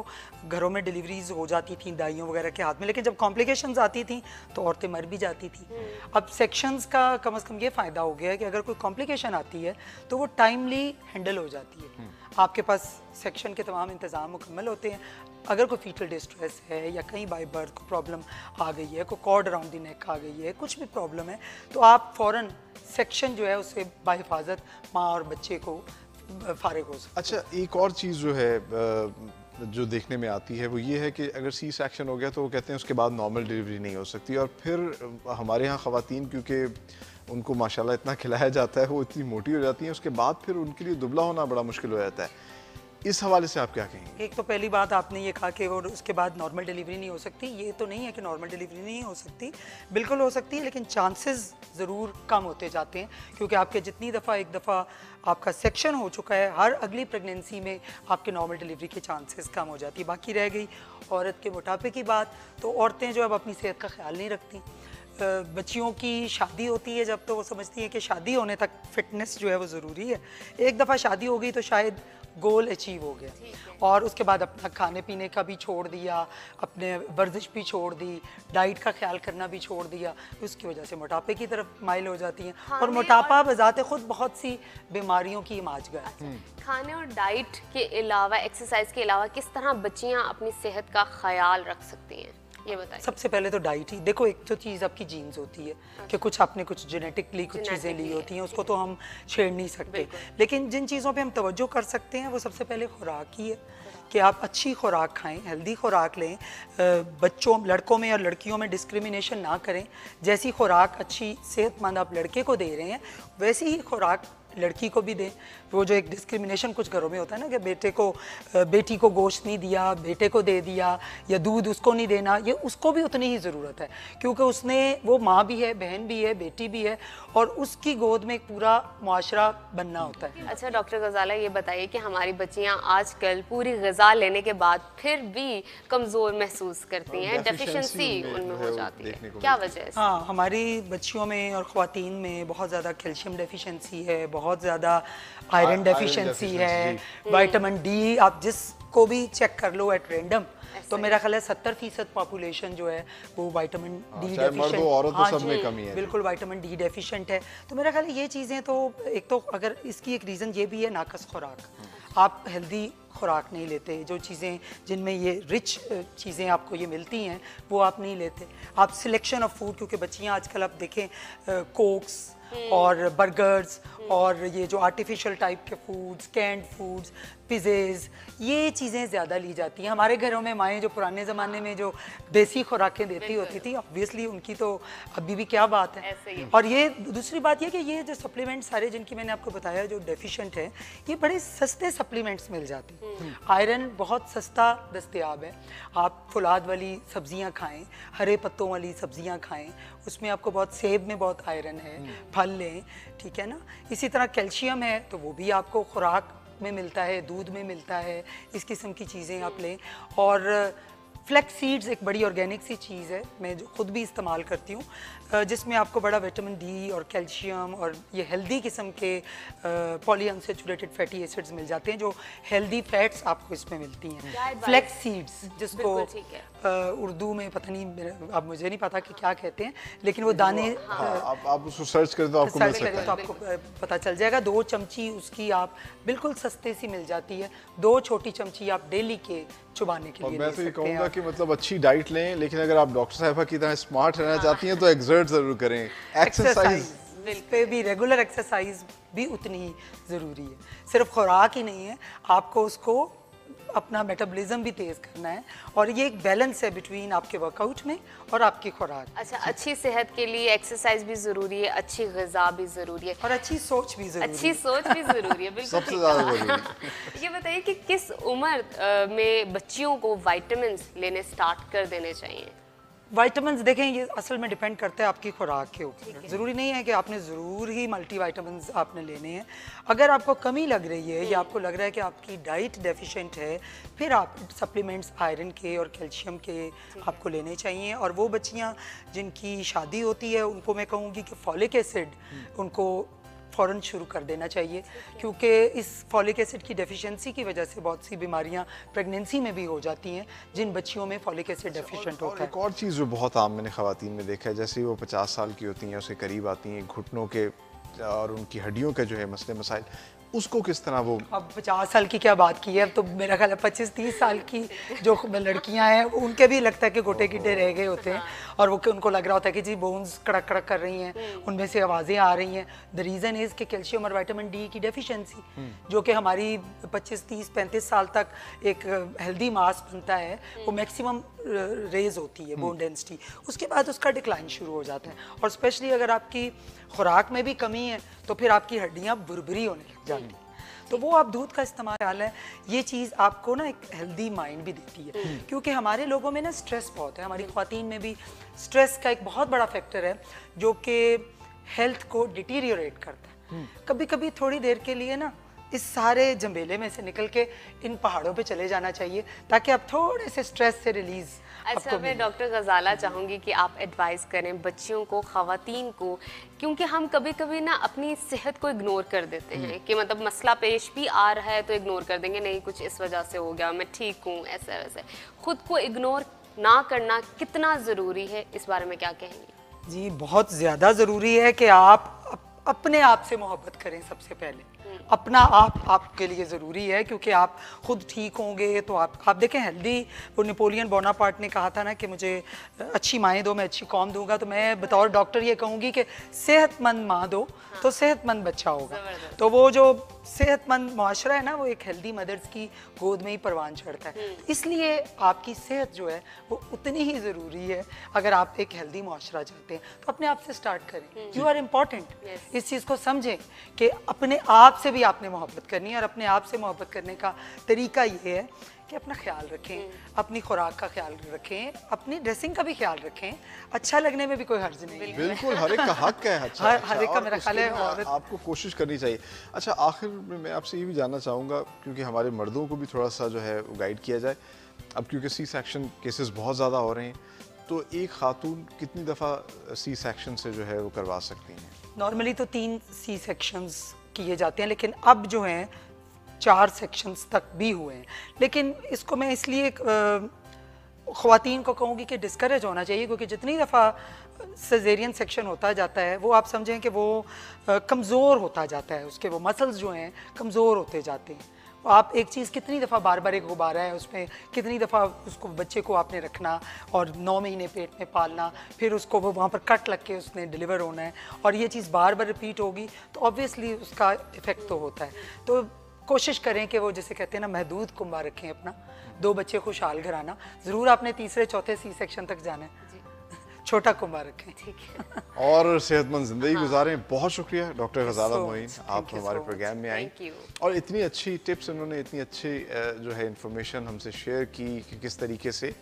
घरों में डिलीवरीज हो जाती थी दाइयों वगैरह के हाथ में। लेकिन जब कॉम्प्लिकेशंस आती थी तो औरतें मर भी जाती थी। अब सेक्शंस का कम अज़ कम ये फ़ायदा हो गया है कि अगर कोई कॉम्प्लिकेशन आती है तो वो टाइमली हैंडल हो जाती है। आपके पास सेक्शन के तमाम इंतज़ाम मुकम्मल होते हैं। अगर कोई फीटल डिस्ट्रेस है या कहीं बाई बर्थ को प्रॉब्लम आ गई है, कोई कॉर्ड अराउंड द नेक आ गई है, कुछ भी प्रॉब्लम है तो आप फ़ौरन सेक्शन जो है उसे बाहिफाजत माँ और बच्चे को फारिग हो सकते अच्छा एक और चीज़ जो है जो देखने में आती है, वो ये है कि अगर सी सेक्शन हो गया तो वो कहते हैं उसके बाद नॉर्मल डिलीवरी नहीं हो सकती और फिर हमारे यहाँ ख़वान क्योंकि उनको माशाल्लाह इतना खिलाया जाता है, वो इतनी मोटी हो जाती हैं, उसके बाद फिर उनके लिए दुबला होना बड़ा मुश्किल हो जाता है। इस हवाले से आप क्या कहेंगे? एक तो पहली बात आपने ये कहा कि और उसके बाद नॉर्मल डिलीवरी नहीं हो सकती। ये तो नहीं है कि नॉर्मल डिलीवरी नहीं हो सकती। बिल्कुल हो सकती है, लेकिन चांसेस ज़रूर कम होते जाते हैं, क्योंकि आपके जितनी दफ़ा एक दफ़ा आपका सेक्शन हो चुका है, हर अगली प्रेगनेंसी में आपके नॉर्मल डिलीवरी के चांसेस कम हो जाती है। बाकी रह गई औरत के मोटापे की बात तो औरतें जो अब अपनी सेहत का ख्याल नहीं रखती। बच्चियों की शादी होती है जब तो वो समझती हैं कि शादी होने तक फिटनेस जो है वो ज़रूरी है। एक दफ़ा शादी हो गई तो शायद गोल अचीव हो गया। और उसके बाद अपना खाने पीने का भी छोड़ दिया अपने वर्जिश भी छोड़ दी डाइट का ख्याल करना भी छोड़ दिया उसकी वजह से मोटापे की तरफ़ माइल हो जाती हैं। और मोटापा बजाते खुद बहुत सी बीमारियों की इमाजगर है खाने और डाइट के अलावा एक्सरसाइज के अलावा किस तरह बच्चियाँ अपनी सेहत का ख्याल रख सकती हैं? ये बताइए। सबसे पहले तो डाइट ही। देखो एक तो चीज़ आपकी जीन्स होती है कि कुछ आपने कुछ जेनेटिकली कुछ चीज़ें ली होती हैं उसको तो हम छेड़ नहीं सकते। लेकिन जिन चीज़ों पे हम तवज्जो कर सकते हैं वो सबसे पहले खुराक ही है कि आप अच्छी खुराक खाएँ हेल्दी खुराक लें। बच्चों लड़कों में और लड़कियों में डिस्क्रिमिनेशन ना करें। जैसी खुराक अच्छी सेहतमंद आप लड़के को दे रहे हैं वैसी ही खुराक लड़की को भी दें। वो जो एक डिस्क्रिमिनेशन कुछ घरों में होता है ना कि बेटे को बेटी को गोश्त नहीं दिया बेटे को दे दिया या दूध उसको नहीं देना ये उसको भी उतनी ही ज़रूरत है। क्योंकि उसने वो माँ भी है बहन भी है बेटी भी है और उसकी गोद में एक पूरा मुआशरा बनना होता है। अच्छा डॉक्टर गजाला ये बताइए कि हमारी बच्चियाँ आजकल पूरी गजा लेने के बाद फिर भी कमज़ोर महसूस करती हैं डेफिशिएंसी deficiency उनमें हो जाती है। क्या वजह है हाँ हमारी बच्चियों में और ख़वातीन में बहुत ज़्यादा कैल्शियम डेफिशिएंसी है बहुत ज़्यादा आयरन डेफिशिएंसी है विटामिन डी आप जिसको भी चेक कर लो एट रेंडम तो मेरा ख्याल है सत्तर फ़ीसद पॉपुलेशन जो है वो विटामिन डी मर्द हो, औरत सब में कमी है। बिल्कुल विटामिन डी डेफिशिएंट है। तो मेरा ख्याल है ये चीज़ें तो एक तो अगर इसकी एक रीज़न ये भी है नाकस खुराक। आप हेल्दी खुराक नहीं लेते जो चीज़ें जिनमें ये रिच चीज़ें आपको ये मिलती हैं वो आप नहीं लेते। आप सिलेक्शन ऑफ़ फ़ूड क्योंकि बच्चियाँ आजकल आप देखें कोक्स और बर्गर्स और ये जो आर्टिफिशियल टाइप के फूड्स कैंड फूड्स पिज़ेज़ ये चीज़ें ज़्यादा ली जाती हैं। हमारे घरों में माएँ जो पुराने ज़माने में जो देसी खुराकें देती होती थी ऑब्वियसली उनकी तो अभी भी क्या बात है। और ये दूसरी बात ये कि ये जो सप्लीमेंट सारे जिनकी मैंने आपको बताया जो डेफिशिएंट है ये बड़े सस्ते सप्लीमेंट्स मिल जाते हैं। आयरन बहुत सस्ता दस्तयाब है। आप फुलाद वाली सब्ज़ियाँ खाएँ हरे पत्तों वाली सब्ज़ियाँ खाएँ उसमें आपको बहुत सेब में बहुत आयरन है फल लें ठीक है ना? इसी तरह कैल्शियम है तो वो भी आपको खुराक में मिलता है, दूध में मिलता है, इस किस्म की चीज़ें आप लें। और फ्लैक्स सीड्स एक बड़ी ऑर्गेनिक सी चीज़ है, मैं जो खुद भी इस्तेमाल करती हूँ। जिसमें आपको बड़ा विटामिन डी और कैल्शियम और ये हेल्दी किस्म के पॉली अनसेचुरेटेड फैटी एसिड्स मिल जाते हैं जो हेल्दी फैट्स आपको इसमें मिलती हैं। फ्लैक्स सीड्स जिसको है। उर्दू में पता नहीं अब मुझे नहीं पता कि क्या कहते हैं लेकिन वो दाने हाँ। आप आप उसको सर्च करें तो आपको मिल तो आपको पता चल जाएगा। दो चमची उसकी आप बिल्कुल सस्ते सी मिल जाती है। दो छोटी चमची आप डेली के चुबाने के लिए मैं तो ये हैं कहूँगा। कि मतलब अच्छी डाइट लें लेकिन अगर आप डॉक्टर साहबा की तरह स्मार्ट रहना चाहती हैं तो एक्सर्ट ज़रूर करें। एक्सरसाइज पे भी रेगुलर एक्सरसाइज भी उतनी ही ज़रूरी है। सिर्फ़ खुराक ही नहीं है आपको उसको अपना मेटाबॉलिज्म भी तेज़ करना है और ये एक बैलेंस है बिटवीन आपके वर्कआउट में और आपकी खुराक। अच्छा अच्छी सेहत के लिए एक्सरसाइज भी ज़रूरी है अच्छी गजा भी ज़रूरी है। और अच्छी सोच भी ज़रूरी अच्छी सोच भी ज़रूरी है बिल्कुल सबसे ज़्यादा। ज़रूरी <laughs> ये बताइए कि किस उम्र में बच्चियों को विटामिन लेने स्टार्ट कर देने चाहिए? वाइटामिन देखें ये असल में डिपेंड करता है आपकी खुराक के ऊपर। ज़रूरी नहीं है कि आपने ज़रूर ही मल्टी वाइटामिन आपने लेने हैं। अगर आपको कमी लग रही है या आपको लग रहा है कि आपकी डाइट डेफिशिएंट है फिर आप सप्लीमेंट्स आयरन के और कैल्शियम के आपको लेने चाहिए। और वो बच्चियाँ जिनकी शादी होती है उनको मैं कहूँगी कि फॉलिक एसिड उनको फ़ौरन शुरू कर देना चाहिए क्योंकि इस फॉलिक एसिड की डेफिशिएंसी की वजह से बहुत सी बीमारियाँ प्रेगनेंसी में भी हो जाती हैं जिन बच्चियों में फॉलिक एसिड डेफिशिएंट होता है। एक और चीज़ जो बहुत आम मैंने खातन में देखा है जैसे वो पचास साल की होती हैं उसके करीब आती हैं घुटनों के और उनकी हड्डियों के जो है मसले मसाइल उसको किस तरह वो अब पचास साल की क्या बात की है? अब तो मेरा ख्याल है पच्चीस तीस साल की जो लड़कियाँ हैं उनके भी लगता है कि गोटे गिड्डे रह गए होते हैं और वो उनको लग रहा होता है कि जी बोन्स कड़क कड़क कर रही हैं उनमें से आवाज़ें आ रही हैं। द रीज़न इज़ कि कैल्शियम और वाइटामिन डी की डेफिशिएंसी जो कि हमारी पच्चीस तीस पैंतीस साल तक एक हेल्दी मास बनता है वो मैक्सिमम रेज होती है बोन डेंसिटी उसके बाद उसका डिक्लाइन शुरू हो जाता है। और स्पेशली अगर आपकी खुराक में भी कमी है तो फिर आपकी हड्डियाँ बुरबरी होने लग जाती हैं। तो वो आप दूध का इस्तेमाल है ये चीज़ आपको ना एक हेल्दी माइंड भी देती है। क्योंकि हमारे लोगों में ना स्ट्रेस बहुत है हमारी खातन में भी स्ट्रेस का एक बहुत बड़ा फैक्टर है जो कि हेल्थ को डिटीरियोरेट करता है। कभी कभी थोड़ी देर के लिए ना इस सारे जंबेले में से निकल के इन पहाड़ों पे चले जाना चाहिए ताकि आप थोड़े से स्ट्रेस से रिलीज़ अच्छा मैं डॉक्टर गजाला चाहूँगी कि आप एडवाइस करें बच्चियों को खातन को क्योंकि हम कभी कभी ना अपनी सेहत को इग्नोर कर देते हैं कि मतलब मसला पेश भी आ रहा है तो इग्नोर कर देंगे नहीं कुछ इस वजह से हो गया मैं ठीक हूँ ऐसा वैसे। खुद को इग्नोर ना करना कितना ज़रूरी है? इस बारे में क्या कहेंगे? जी बहुत ज़्यादा ज़रूरी है कि आप अपने आप से मोहब्बत करें सबसे पहले। अपना आप आपके लिए ज़रूरी है क्योंकि आप खुद ठीक होंगे तो आप आप देखें हेल्दी वो नेपोलियन बोनापार्ट ने कहा था ना कि मुझे अच्छी माएँ दो मैं अच्छी कौम दूँगा। तो मैं बतौर डॉक्टर ये कहूँगी कि सेहतमंद माँ दो हाँ। तो सेहतमंद बच्चा होगा। तो वो जो सेहतमंद माशरा है ना वो एक हेल्दी मदर्स की गोद में ही परवान चढ़ता है। हम्म। इसलिए आपकी सेहत जो है वो उतनी ही ज़रूरी है अगर आप एक हेल्दी माशरा चाहते हैं तो अपने आप से स्टार्ट करें। यू आर इंपॉर्टेंट इस चीज़ को समझें कि अपने आप से भी आपने मोहब्बत करनी है और अपने आप से मोहब्बत करने का तरीका ये है कि अपना ख्याल रखें। अपनी खुराक का ख्याल रखें अपनी ड्रेसिंग का भी ख्याल रखें। अच्छा लगने में भी कोई हर्ज नहीं बिल्कुल हर एक का हक है अच्छा, हर, अच्छा, हर एक का मेरा ख्याल है और आपको कोशिश करनी चाहिए। अच्छा आखिर में मैं आपसे ये भी जानना चाहूँगा क्योंकि हमारे मर्दों को भी थोड़ा सा जो है गाइड किया जाए। अब क्योंकि सी सेक्शन केसेस बहुत ज़्यादा हो रहे हैं तो एक खातून कितनी दफ़ा सी सेक्शन से जो है वो करवा सकती हैं? नॉर्मली तो तीन सी सेक्शंस किए जाते हैं लेकिन अब जो हैं चार सेक्शंस तक भी हुए हैं। लेकिन इसको मैं इसलिए ख़वान को कहूँगी कि डिस्करेज होना चाहिए, क्योंकि जितनी दफ़ा सजेरियन सेक्शन होता जाता है, वो आप समझें कि वो कमज़ोर होता जाता है उसके, वो मसल्स जो हैं, कमज़ोर होते जाते हैं। आप एक चीज़ कितनी दफ़ा बार बार एक गुब्बारा है, उसमें कितनी दफ़ा उसको, बच्चे को आपने रखना और नौ महीने पेट में पालना, फिर उसको वो वहाँ पर कट लग के उसने डिलीवर होना है, और ये चीज़ बार बार रिपीट होगी तो ऑब्वियसली उसका इफ़ेक्ट तो होता है। तो कोशिश करें कि वो जैसे कहते हैं ना महदूद कुंभा रखें अपना। दो बच्चे खुशहाल घर आना ज़रूर आपने तीसरे चौथे सी सेक्शन तक जाना है। छोटा कुंभा रखें। ठीक है। <laughs> और सेहतमंद ज़िंदगी हाँ। गुजारें। बहुत शुक्रिया डॉक्टर गजाला मोइन। आप हमारे प्रोग्राम में आई और इतनी अच्छी टिप्स उन्होंने इतनी अच्छी जो है इंफॉर्मेशन हमसे शेयर की कि किस तरीके से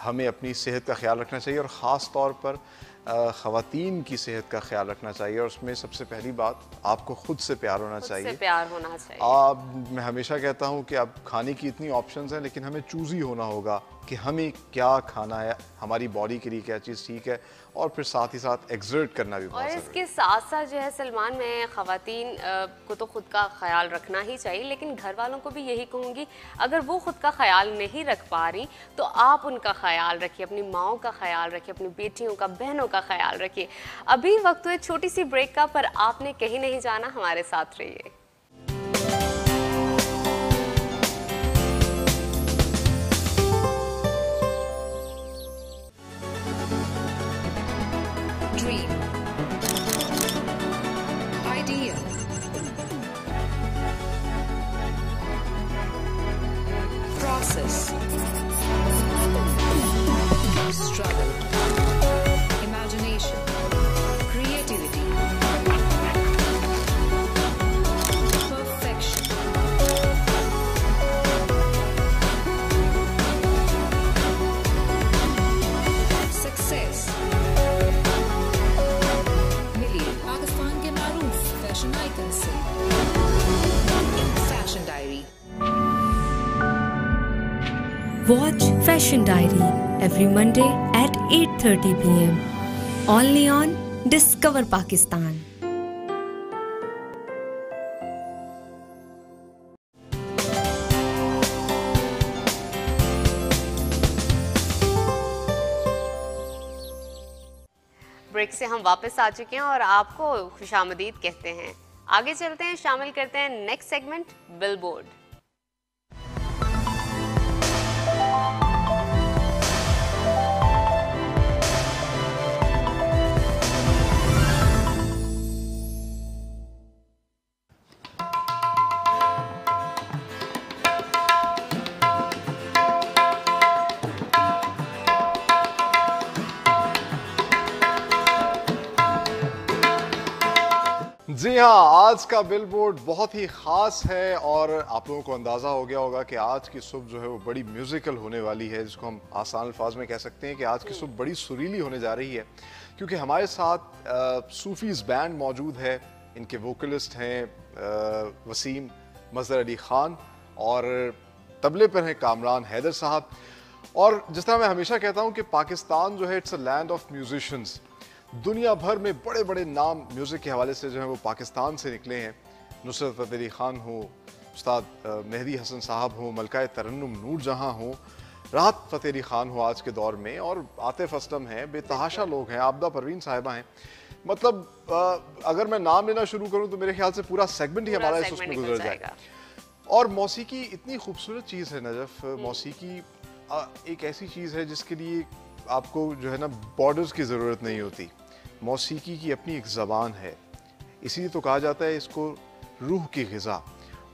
हमें अपनी सेहत का ख्याल रखना चाहिए। और ख़ास तौर पर ख़वातीन की सेहत का ख्याल रखना चाहिए और उसमें सबसे पहली बात आपको खुद से प्यार होना चाहिए। प्यार होना चाहिए। आप मैं हमेशा कहता हूँ कि आप खाने की इतनी ऑप्शन हैं लेकिन हमें चूज़ ही होना होगा कि हमें क्या खाना है हमारी बॉडी के लिए क्या चीज़ ठीक है। और फिर साथ ही साथ एग्जर्ट करना भी और इसके साथ साथ जो है सलमान मैं ख़वातीन को तो ख़ुद का ख्याल रखना ही चाहिए लेकिन घर वालों को भी यही कहूँगी अगर वो ख़ुद का ख्याल नहीं रख पा रही तो आप उनका ख्याल रखिए अपनी माओ का ख्याल रखिए अपनी बेटियों का बहनों का ख्याल रखिए। अभी वक्त हुए छोटी सी ब्रेक का पर आपने कहीं नहीं जाना हमारे साथ रहिए। success. Struggle. Watch Fashion Diary every Monday at 8:30 p.m. Only on Discover Pakistan. Break से हम वापस आ चुके हैं और आपको खुशामदीद कहते हैं आगे चलते हैं शामिल करते हैं नेक्स्ट सेगमेंट बिलबोर्ड आज का बिलबोर्ड बहुत ही ख़ास है और आप लोगों को अंदाज़ा हो गया होगा कि आज की सुबह जो है वो बड़ी म्यूज़िकल होने वाली है, जिसको हम आसान अल्फाज में कह सकते हैं कि आज की सुबह बड़ी सुरीली होने जा रही है। क्योंकि हमारे साथ सूफीज़ बैंड मौजूद है, इनके वोकलिस्ट हैं वसीम मजहर अली ख़ान और तबले पर हैं कामरान हैदर साहब। और जिस तरह मैं हमेशा कहता हूँ कि पाकिस्तान जो है it's a land of musicians दुनिया भर में बड़े बड़े नाम म्यूज़िक के हवाले से जो है वो पाकिस्तान से निकले हैं। नुसरत फ़तेह अली ख़ान हो उस्ताद मेहदी हसन साहब हो मलका तरन्नुम नूर जहाँ हो राहत फ़तेह अली ख़ान हो आज के दौर में और आतिफ असलम हैं बेतहाशा लोग हैं आबदा परवीन साहिबा हैं। मतलब अगर मैं नाम लेना शुरू करूँ तो मेरे ख्याल से पूरा सेगमेंट ही हमारा इस उसमें गुजर जाएगा। और मौसीकी इतनी खूबसूरत चीज़ है नजफ मौसीकी एक ऐसी चीज़ है जिसके लिए आपको जो है ना बॉर्डर्स की ज़रूरत नहीं होती। मौसीकी की अपनी एक ज़बान है। इसीलिए तो कहा जाता है इसको रूह की गज़ा।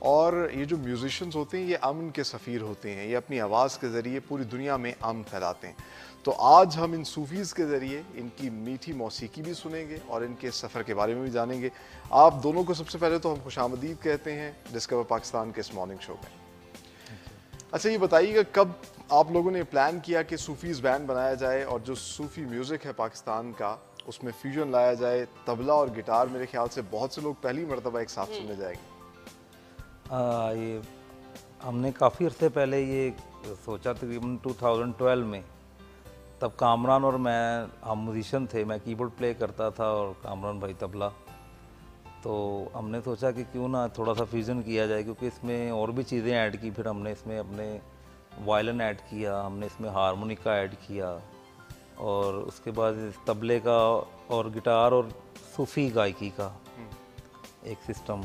और ये जो म्यूजिशंस होते हैं, ये अमन के सफ़ीर होते हैं। ये अपनी आवाज़ के ज़रिए पूरी दुनिया में अम फैलाते हैं। तो आज हम इन सूफीज़ के ज़रिए इनकी मीठी मौसीकी भी सुनेंगे और इनके सफ़र के बारे में भी जानेंगे। आप दोनों को सबसे पहले तो हम खुशामदीद कहते हैं डिस्कवर पाकिस्तान के इस मॉर्निंग शो में। अच्छा ये बताइएगा कब आप लोगों ने प्लान किया कि सूफीज़ बैंड बनाया जाए और जो सूफ़ी म्यूज़िक है पाकिस्तान का उसमें फ्यूजन लाया जाए तबला और गिटार मेरे ख्याल से बहुत से लोग पहली मरतबा एक साथ सुनने जाएँगे। आ, ये हमने काफ़ी अर्से पहले ये सोचा तकरीबन 2012 में तब कामरान और मैं हम म्यूजिशन थे मैं कीबोर्ड प्ले करता था और कामरान भाई तबला। तो हमने सोचा कि क्यों ना थोड़ा सा फ्यूज़न किया जाए क्योंकि इसमें और भी चीज़ें ऐड की फिर हमने इसमें अपने वायलिन ऐड किया हमने इसमें हारमोनिका ऐड किया। और उसके बाद तबले का और गिटार और सूफ़ी गायकी का एक सिस्टम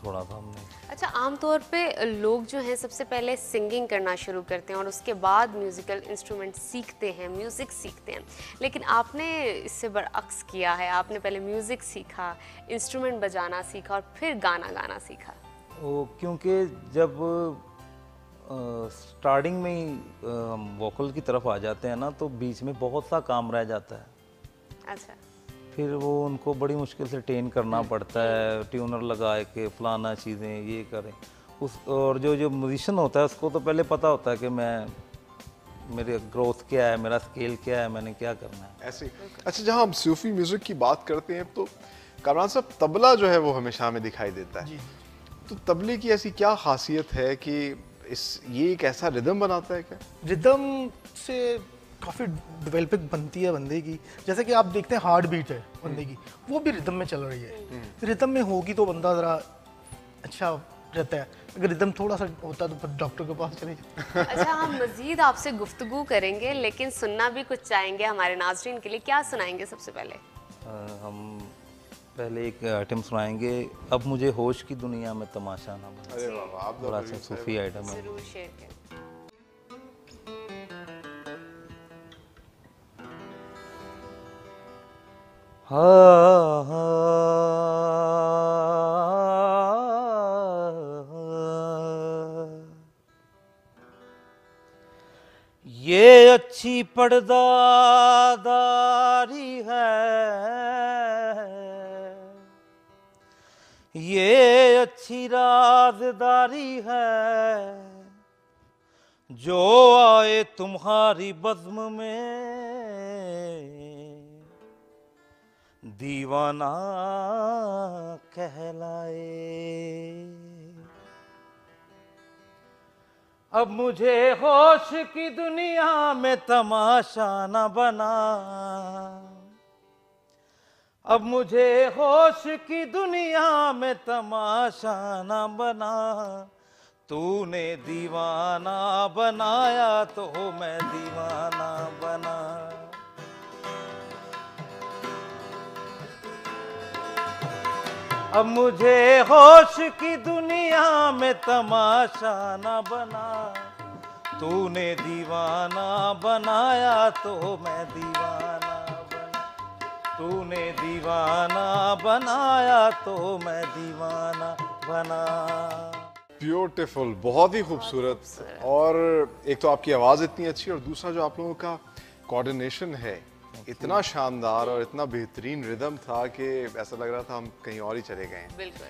छोड़ा था हमने। अच्छा आमतौर पे लोग जो हैं सबसे पहले सिंगिंग करना शुरू करते हैं और उसके बाद म्यूज़िकल इंस्ट्रूमेंट सीखते हैं म्यूज़िक सीखते हैं। लेकिन आपने इससे बरअक्स किया है आपने पहले म्यूज़िक सीखा इंस्ट्रूमेंट बजाना सीखा और फिर गाना गाना सीखा। वो क्योंकि जब स्टार्टिंग में ही हम वोकल की तरफ़ आ जाते हैं ना तो बीच में बहुत सा काम रह जाता है। अच्छा। फिर वो उनको बड़ी मुश्किल से ट्रेन करना पड़ता है ट्यूनर लगा के फलाना चीज़ें ये करें। उस और जो जो म्यूजिशन होता है उसको तो पहले पता होता है कि मैं मेरे ग्रोथ क्या है मेरा स्केल क्या है मैंने क्या करना है। ऐसे अच्छा जहाँ हम सूफी म्यूज़िक की बात करते हैं तो कामरान साहब तबला जो है वो हमेशा हमें दिखाई देता है। तो तबले की ऐसी क्या खासियत है कि इस ये एक ऐसा रिदम बनाता है क्या? रिदम से काफ़ी डेवलपिंग बनती है बंदे की। जैसे कि आप देखते हैं हार्ट बीट है बंदे की वो भी रिदम में चल रही है। रिदम में होगी तो बंदा ज़रा अच्छा रहता है। अगर रिदम थोड़ा सा होता है तो फिर डॉक्टर के पास चले जाए अच्छा हम मज़ीद आपसे गुफ्तगू करेंगे लेकिन सुनना भी कुछ चाहेंगे हमारे नाजरीन के लिए। क्या सुनाएँगे सबसे पहले? अ, हम पहले एक आइटम सुनाएँगे। अब मुझे होश की दुनिया में तमाशा ना बना। बड़ा सा सूफी आइटम है। ज़रूर शेयर करें हा हा ये अच्छी पर्दादारी ये अच्छी राजदारी है, जो आए तुम्हारी बज्म में। दीवाना कहलाए। अब मुझे होश की दुनिया में तमाशा न बना। अब मुझे होश की दुनिया में तमाशा न बना। तूने दीवाना बनाया तो मैं दीवाना बना। अब मुझे होश की दुनिया में तमाशा न बना। तूने दीवाना बनाया तो मैं दीवाना तूने दीवाना बनाया तो मैं दीवाना बना। ब्यूटीफुल बहुत ही खूबसूरत। और एक तो आपकी आवाज़ इतनी अच्छी और दूसरा जो आप लोगों का कोऑर्डिनेशन है इतना शानदार और इतना बेहतरीन रिदम था कि ऐसा लग रहा था हम कहीं और ही चले गए हैं। बिल्कुल।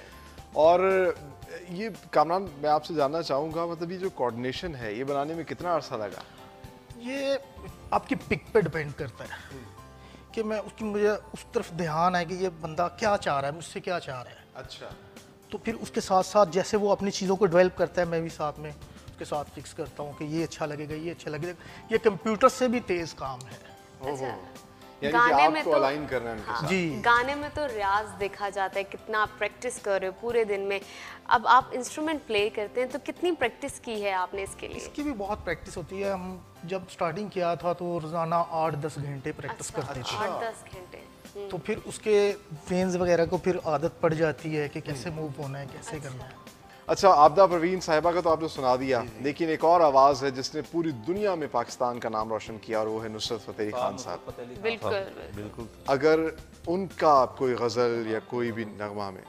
और ये कामरान मैं आपसे जानना चाहूँगा मतलब ये जो कोऑर्डिनेशन है ये बनाने में कितना अरसा लगा? ये आपकी पिक पे डिपेंड करता है। कि मैं उसकी मुझे उस तरफ़ ध्यान है कि ये बंदा क्या चाह रहा है मुझसे क्या चाह रहा है। अच्छा। तो फिर उसके साथ साथ जैसे वो अपनी चीज़ों को डेवलप करता है मैं भी साथ में उसके साथ फिक्स करता हूँ कि ये अच्छा लगेगा ये अच्छा लगेगा। ये कंप्यूटर से भी तेज़ काम है। ओहो। गाने में तो- अलाइन करना है हाँ, साथ। गाने में तो रियाज देखा जाता है कितना आप प्रैक्टिस कर रहे हो पूरे दिन में। अब आप इंस्ट्रूमेंट प्ले करते हैं तो कितनी प्रैक्टिस की है आपने इसके लिए? इसकी भी बहुत प्रैक्टिस होती है। हम जब स्टार्टिंग किया था तो रोज़ाना आठ दस घंटे प्रैक्टिस करते थे। आठ दस घंटे। हम्म। तो फिर उसके वेन्स वगैरह को फिर आदत पड़ जाती है कि कैसे मूव होना है कैसे करना है। अच्छा आपदा परवीन साहिबा का तो आपने सुना दिया लेकिन एक और आवाज़ है जिसने पूरी दुनिया में पाकिस्तान का नाम रोशन किया और वो है नुसरत फतेह खान साहब। बिल्कुल। बिल्कुल। अगर उनका कोई गज़ल या कोई भी नगमा में।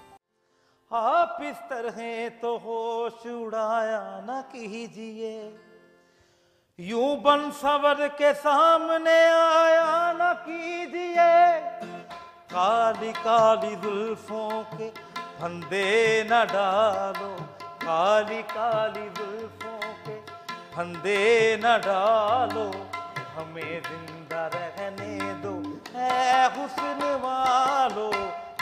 आप इस तरह तो होश उड़ाया न कीजिए। यूँ बन सवर के सामने आया न कीजिए। काली काली जुल्फों के फंदे न डालो। काली काली जुल्फों के फंदे न डालो। हमें ज़िंदा रहने दो है हुस्न वालो।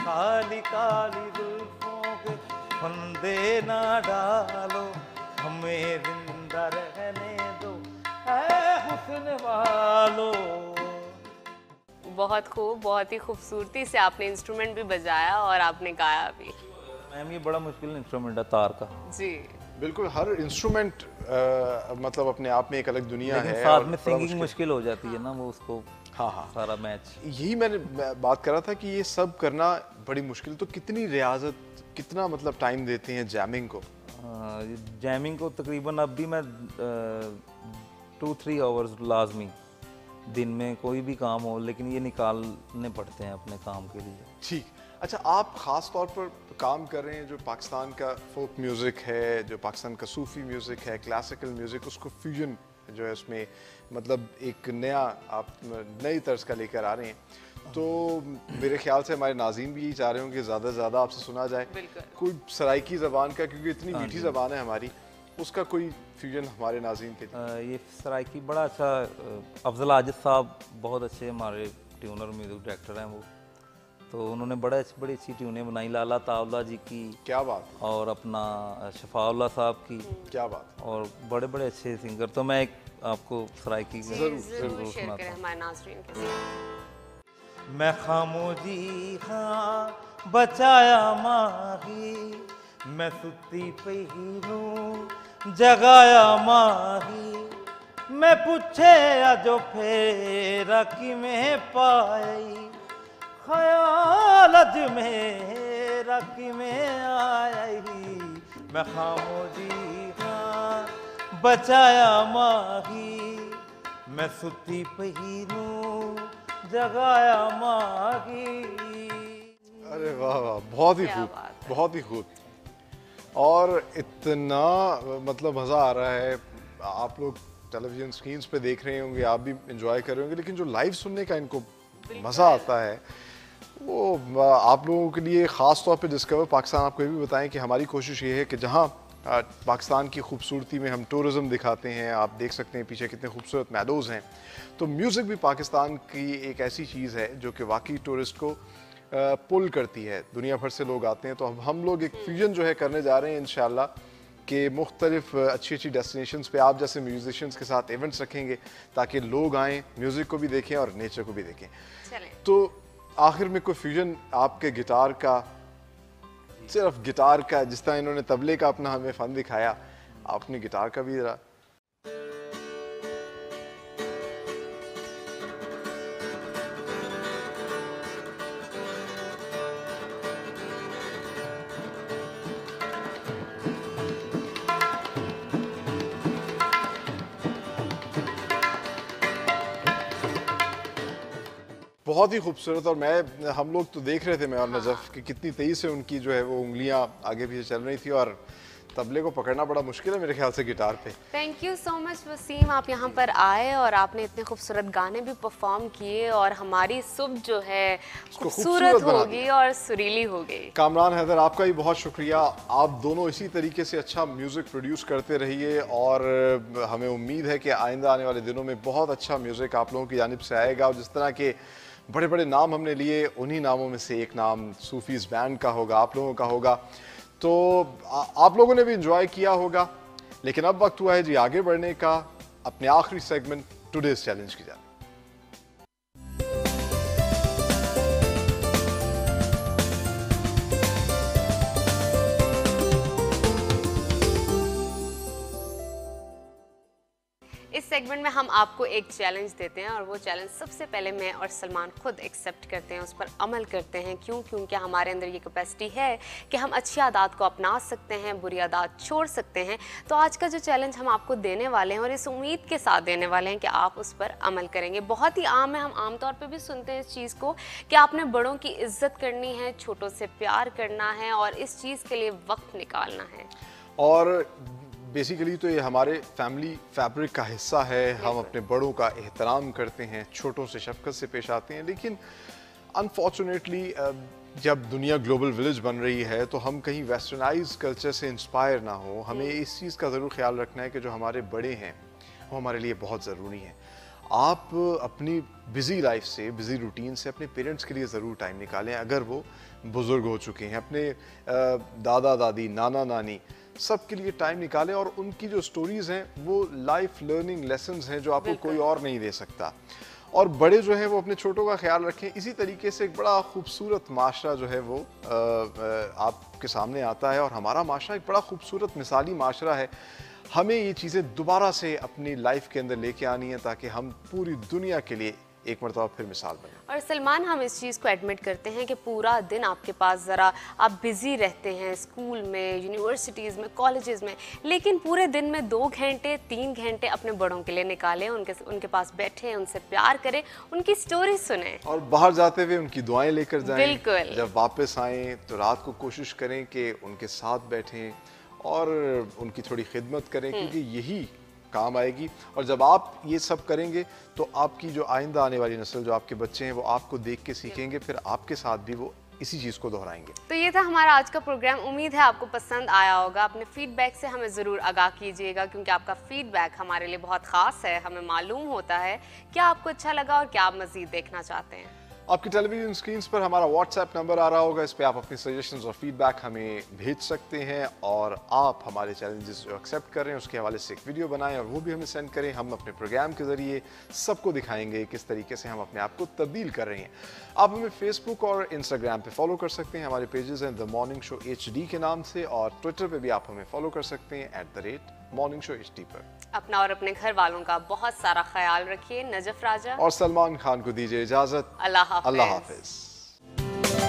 काली काली जुल्फों के फंदे न डालो। हमें ज़िंदा रहने हुस्न वालो। बहुत खूब बहुत ही खूबसूरती से आपने इंस्ट्रूमेंट भी बजाया और आपने गाया भी। मैम ये बड़ा मुश्किल इंस्ट्रूमेंट है तार का। जी। बिल्कुल हर इंस्ट्रूमेंट मतलब अपने आप में एक अलग दुनिया है साथ में सिंगिंग मुश्किल- हो जाती है ना वो उसको हाँ हाँ। सारा मैच यही मैंने बात कर रहा था कि ये सब करना बड़ी मुश्किल तो कितनी रियाजत कितना मतलब टाइम देते हैं जैमिंग को? जैमिंग को तकरीबन अब भी मैं टू थ्री आवर्स लाजमी। दिन में कोई भी काम हो लेकिन ये निकालने पड़ते हैं अपने काम के लिए। ठीक। अच्छा आप ख़ास तौर पर काम कर रहे हैं जो पाकिस्तान का फोक म्यूज़िक है जो पाकिस्तान का सूफ़ी म्यूज़िक है क्लासिकल म्यूज़िक उसको फ्यूजन जो है उसमें मतलब एक नया आप नई तर्ज का लेकर आ रहे हैं। तो मेरे ख्याल से हमारे नाजीन भी यही चाह रहे होंगे कि ज़्यादा से ज़्यादा आपसे सुना जाए। कोई सराइकी ज़बान का क्योंकि इतनी हाँ मीठी ज़बान है हमारी। उसका कोई फ्यूजन हमारे नाजीन के लिए? अ, ये सराइकी बड़ा अच्छा अफजल आजिद साहब बहुत अच्छे हमारे ट्यूनर म्यूज़िक डायरेक्टर हैं वो। तो उन्होंने बड़े अच्छी बड़ी अच्छी ट्यूनें बनाई लाला तावला जी की क्या बात और अपना शफाउल्ला साहब की। क्या बात और बड़े बड़े अच्छे सिंगर तो मैं एक आपको सराइकी ज़रूर ज़रूर। ज़रूर सुनाता करें हूँ हमारे नाजरीन के साथ। मैं खामोजी हाँ बचाया माही। मैं सुती पही हूँ जगाया माही। मैं पूछे अजो फेरा कि मैं पाई? ख्याल अज मेरा कि मैं आई मैं खामोजी हाँ बचाया माही। मैं सुती पही हूँ जगाया माही। अरे वाह वाह बहुत ही खूब बहुत ही खूब। और इतना मतलब मज़ा आ रहा है। आप लोग टेलीविज़न स्क्रीन्स पे देख रहे होंगे आप भी इंजॉय कर रहे होंगे लेकिन जो लाइव सुनने का इनको मज़ा आता है वो आप लोगों के लिए ख़ास तौर पे डिस्कवर पाकिस्तान आपको ये भी बताएँ कि हमारी कोशिश ये है कि जहाँ पाकिस्तान की खूबसूरती में हम टूरिज़्म दिखाते हैं आप देख सकते हैं पीछे कितने खूबसूरत मैडोज़ हैं। तो म्यूज़िक भी पाकिस्तान की एक ऐसी चीज़ है जो कि वाकई टूरिस्ट को पुल करती है। दुनिया भर से लोग आते हैं तो हम हम लोग एक फ्यूजन जो है करने जा रहे हैं इन कि मुख्तलिफ़ अच्छी अच्छी डेस्टिनेशन पे आप जैसे म्यूजिशियंस के साथ इवेंट्स रखेंगे ताकि लोग आएँ म्यूज़िक को भी देखें और नेचर को भी देखें। तो आखिर में कोई फ्यूजन आपके गिटार का सिर्फ़ गिटार का जिस तरह इन्होंने तबले का अपना हमें फ़न दिखाया आपने गिटार का भी ज़रा बहुत ही खूबसूरत और मैं हम लोग तो देख रहे थे मैं और हाँ। नजफ कि कितनी तेज़ी से उनकी जो है वो उंगलियाँ आगे पीछे चल रही थी और तबले को पकड़ना बड़ा मुश्किल है मेरे ख्याल से गिटार पे। Thank you so much Waseem. आप यहाँ पर आए और आपने इतने खूबसूरत गाने भी परफॉर्म किए और हमारी सुबह जो है खूबसूरत होगी और सुरीली होगी कामरान हैदर आपका भी बहुत शुक्रिया। आप दोनों इसी तरीके से अच्छा म्यूज़िक प्रोड्यूस करते रहिए और हमें उम्मीद है कि आइंदा आने वाले दिनों में बहुत अच्छा म्यूज़िक आप लोगों की जानब से आएगा। और जिस तरह के बड़े बड़े नाम हमने लिए उन्हीं नामों में से एक नाम सूफीज़ बैंड का होगा आप लोगों का होगा। तो आ, आप लोगों ने भी इंजॉय किया होगा लेकिन अब वक्त हुआ है जी आगे बढ़ने का अपने आखिरी सेगमेंट टुडेज चैलेंज की जाए सेगमेंट में हम आपको एक चैलेंज देते हैं और वो चैलेंज सबसे पहले मैं और सलमान खुद एक्सेप्ट करते हैं, उस पर अमल करते हैं। क्यों? क्योंकि हमारे अंदर ये कैपेसिटी है कि हम अच्छी आदात को अपना सकते हैं, बुरी आदात छोड़ सकते हैं। तो आज का जो चैलेंज हम आपको देने वाले हैं और इस उम्मीद के साथ देने वाले हैं कि आप उस पर अमल करेंगे। बहुत ही आम है, हम आमतौर पर भी सुनते हैं इस चीज़ को कि आपने बड़ों की इज़्ज़त करनी है, छोटों से प्यार करना है और इस चीज़ के लिए वक्त निकालना है। और बेसिकली तो ये हमारे फैमिली फैब्रिक का हिस्सा है। हम अपने बड़ों का एहतराम करते हैं छोटों से शफकत से पेश आते हैं। लेकिन अनफॉर्चुनेटली जब दुनिया ग्लोबल विलेज बन रही है तो हम कहीं वेस्टर्नाइज कल्चर से इंस्पायर ना हो। हमें। इस चीज़ का ज़रूर ख्याल रखना है कि जो हमारे बड़े हैं वो हमारे लिए बहुत ज़रूरी हैं। आप अपनी बिज़ी लाइफ से बिज़ी रूटीन से अपने पेरेंट्स के लिए ज़रूर टाइम निकालें। अगर वो बुज़ुर्ग हो चुके हैं अपने दादा दादी नाना नानी सब के लिए टाइम निकालें और उनकी जो स्टोरीज़ हैं वो लाइफ लर्निंग लेसन हैं जो आपको कोई और नहीं दे सकता। और बड़े जो हैं वो अपने छोटों का ख्याल रखें। इसी तरीके से एक बड़ा खूबसूरत माशरा जो है वो आपके सामने आता है और हमारा माशरा एक बड़ा खूबसूरत मिसाली माशरा है। हमें ये चीज़ें दोबारा से अपनी लाइफ के अंदर लेके आनी है ताकि हम पूरी दुनिया के लिए एक मरतबा फिर मिसाल बने। और सलमान हम इस चीज़ को एडमिट करते हैं कि पूरा दिन आपके पास ज़रा आप बिज़ी रहते हैं स्कूल में यूनिवर्सिटीज़ में कॉलेजेस में लेकिन पूरे दिन में दो घंटे तीन घंटे अपने बड़ों के लिए निकालें उनके उनके पास बैठे उनसे प्यार करें उनकी स्टोरी सुने। और बाहर जाते हुए उनकी दुआएँ लेकर जाएँ। बिल्कुल। जब वापस आए तो रात को कोशिश करें कि उनके साथ बैठें और उनकी थोड़ी खिदमत करें हम्म। क्योंकि यही काम आएगी। और जब आप ये सब करेंगे तो आपकी जो आइंदा आने वाली नस्ल, जो आपके बच्चे हैं, वो आपको देख के सीखेंगे, फिर आपके साथ भी वो इसी चीज़ को दोहराएँगे। तो ये था हमारा आज का प्रोग्राम उम्मीद है आपको पसंद आया होगा। अपने फीडबैक से हमें ज़रूर आगाह कीजिएगा, क्योंकि आपका फीडबैक हमारे लिए बहुत ख़ास है। हमें मालूम होता है, क्या आपको अच्छा लगा और क्या आप मज़ीद देखना चाहते हैं। आपकी टेलीविज़न स्क्रीन पर हमारा व्हाट्सएप नंबर आ रहा होगा, इस पर आप अपनी सजेशन और फीडबैक हमें भेज सकते हैं और आप हमारे चैलेंजेस जो एक्सेप्ट कर रहे हैं, उसके हवाले से एक वीडियो बनाएँ और वो भी हमें सेंड करें। हम अपने प्रोग्राम के ज़रिए सबको दिखाएँगे किस तरीके से हम अपने आप को तब्दील कर रहे हैं। आप हमें फेसबुक और इंस्टाग्राम पे फॉलो कर सकते हैं। हमारे पेजेस हैं द मॉर्निंग शो एचडी के नाम से और ट्विटर पे भी आप हमें फॉलो कर सकते हैं at the rate morning show H पर। अपना और अपने घर वालों का बहुत सारा ख्याल रखिए। नजफ राजा। और सलमान खान को दीजिए इजाज़त। अल्लाह अल्लाह हाफिज़।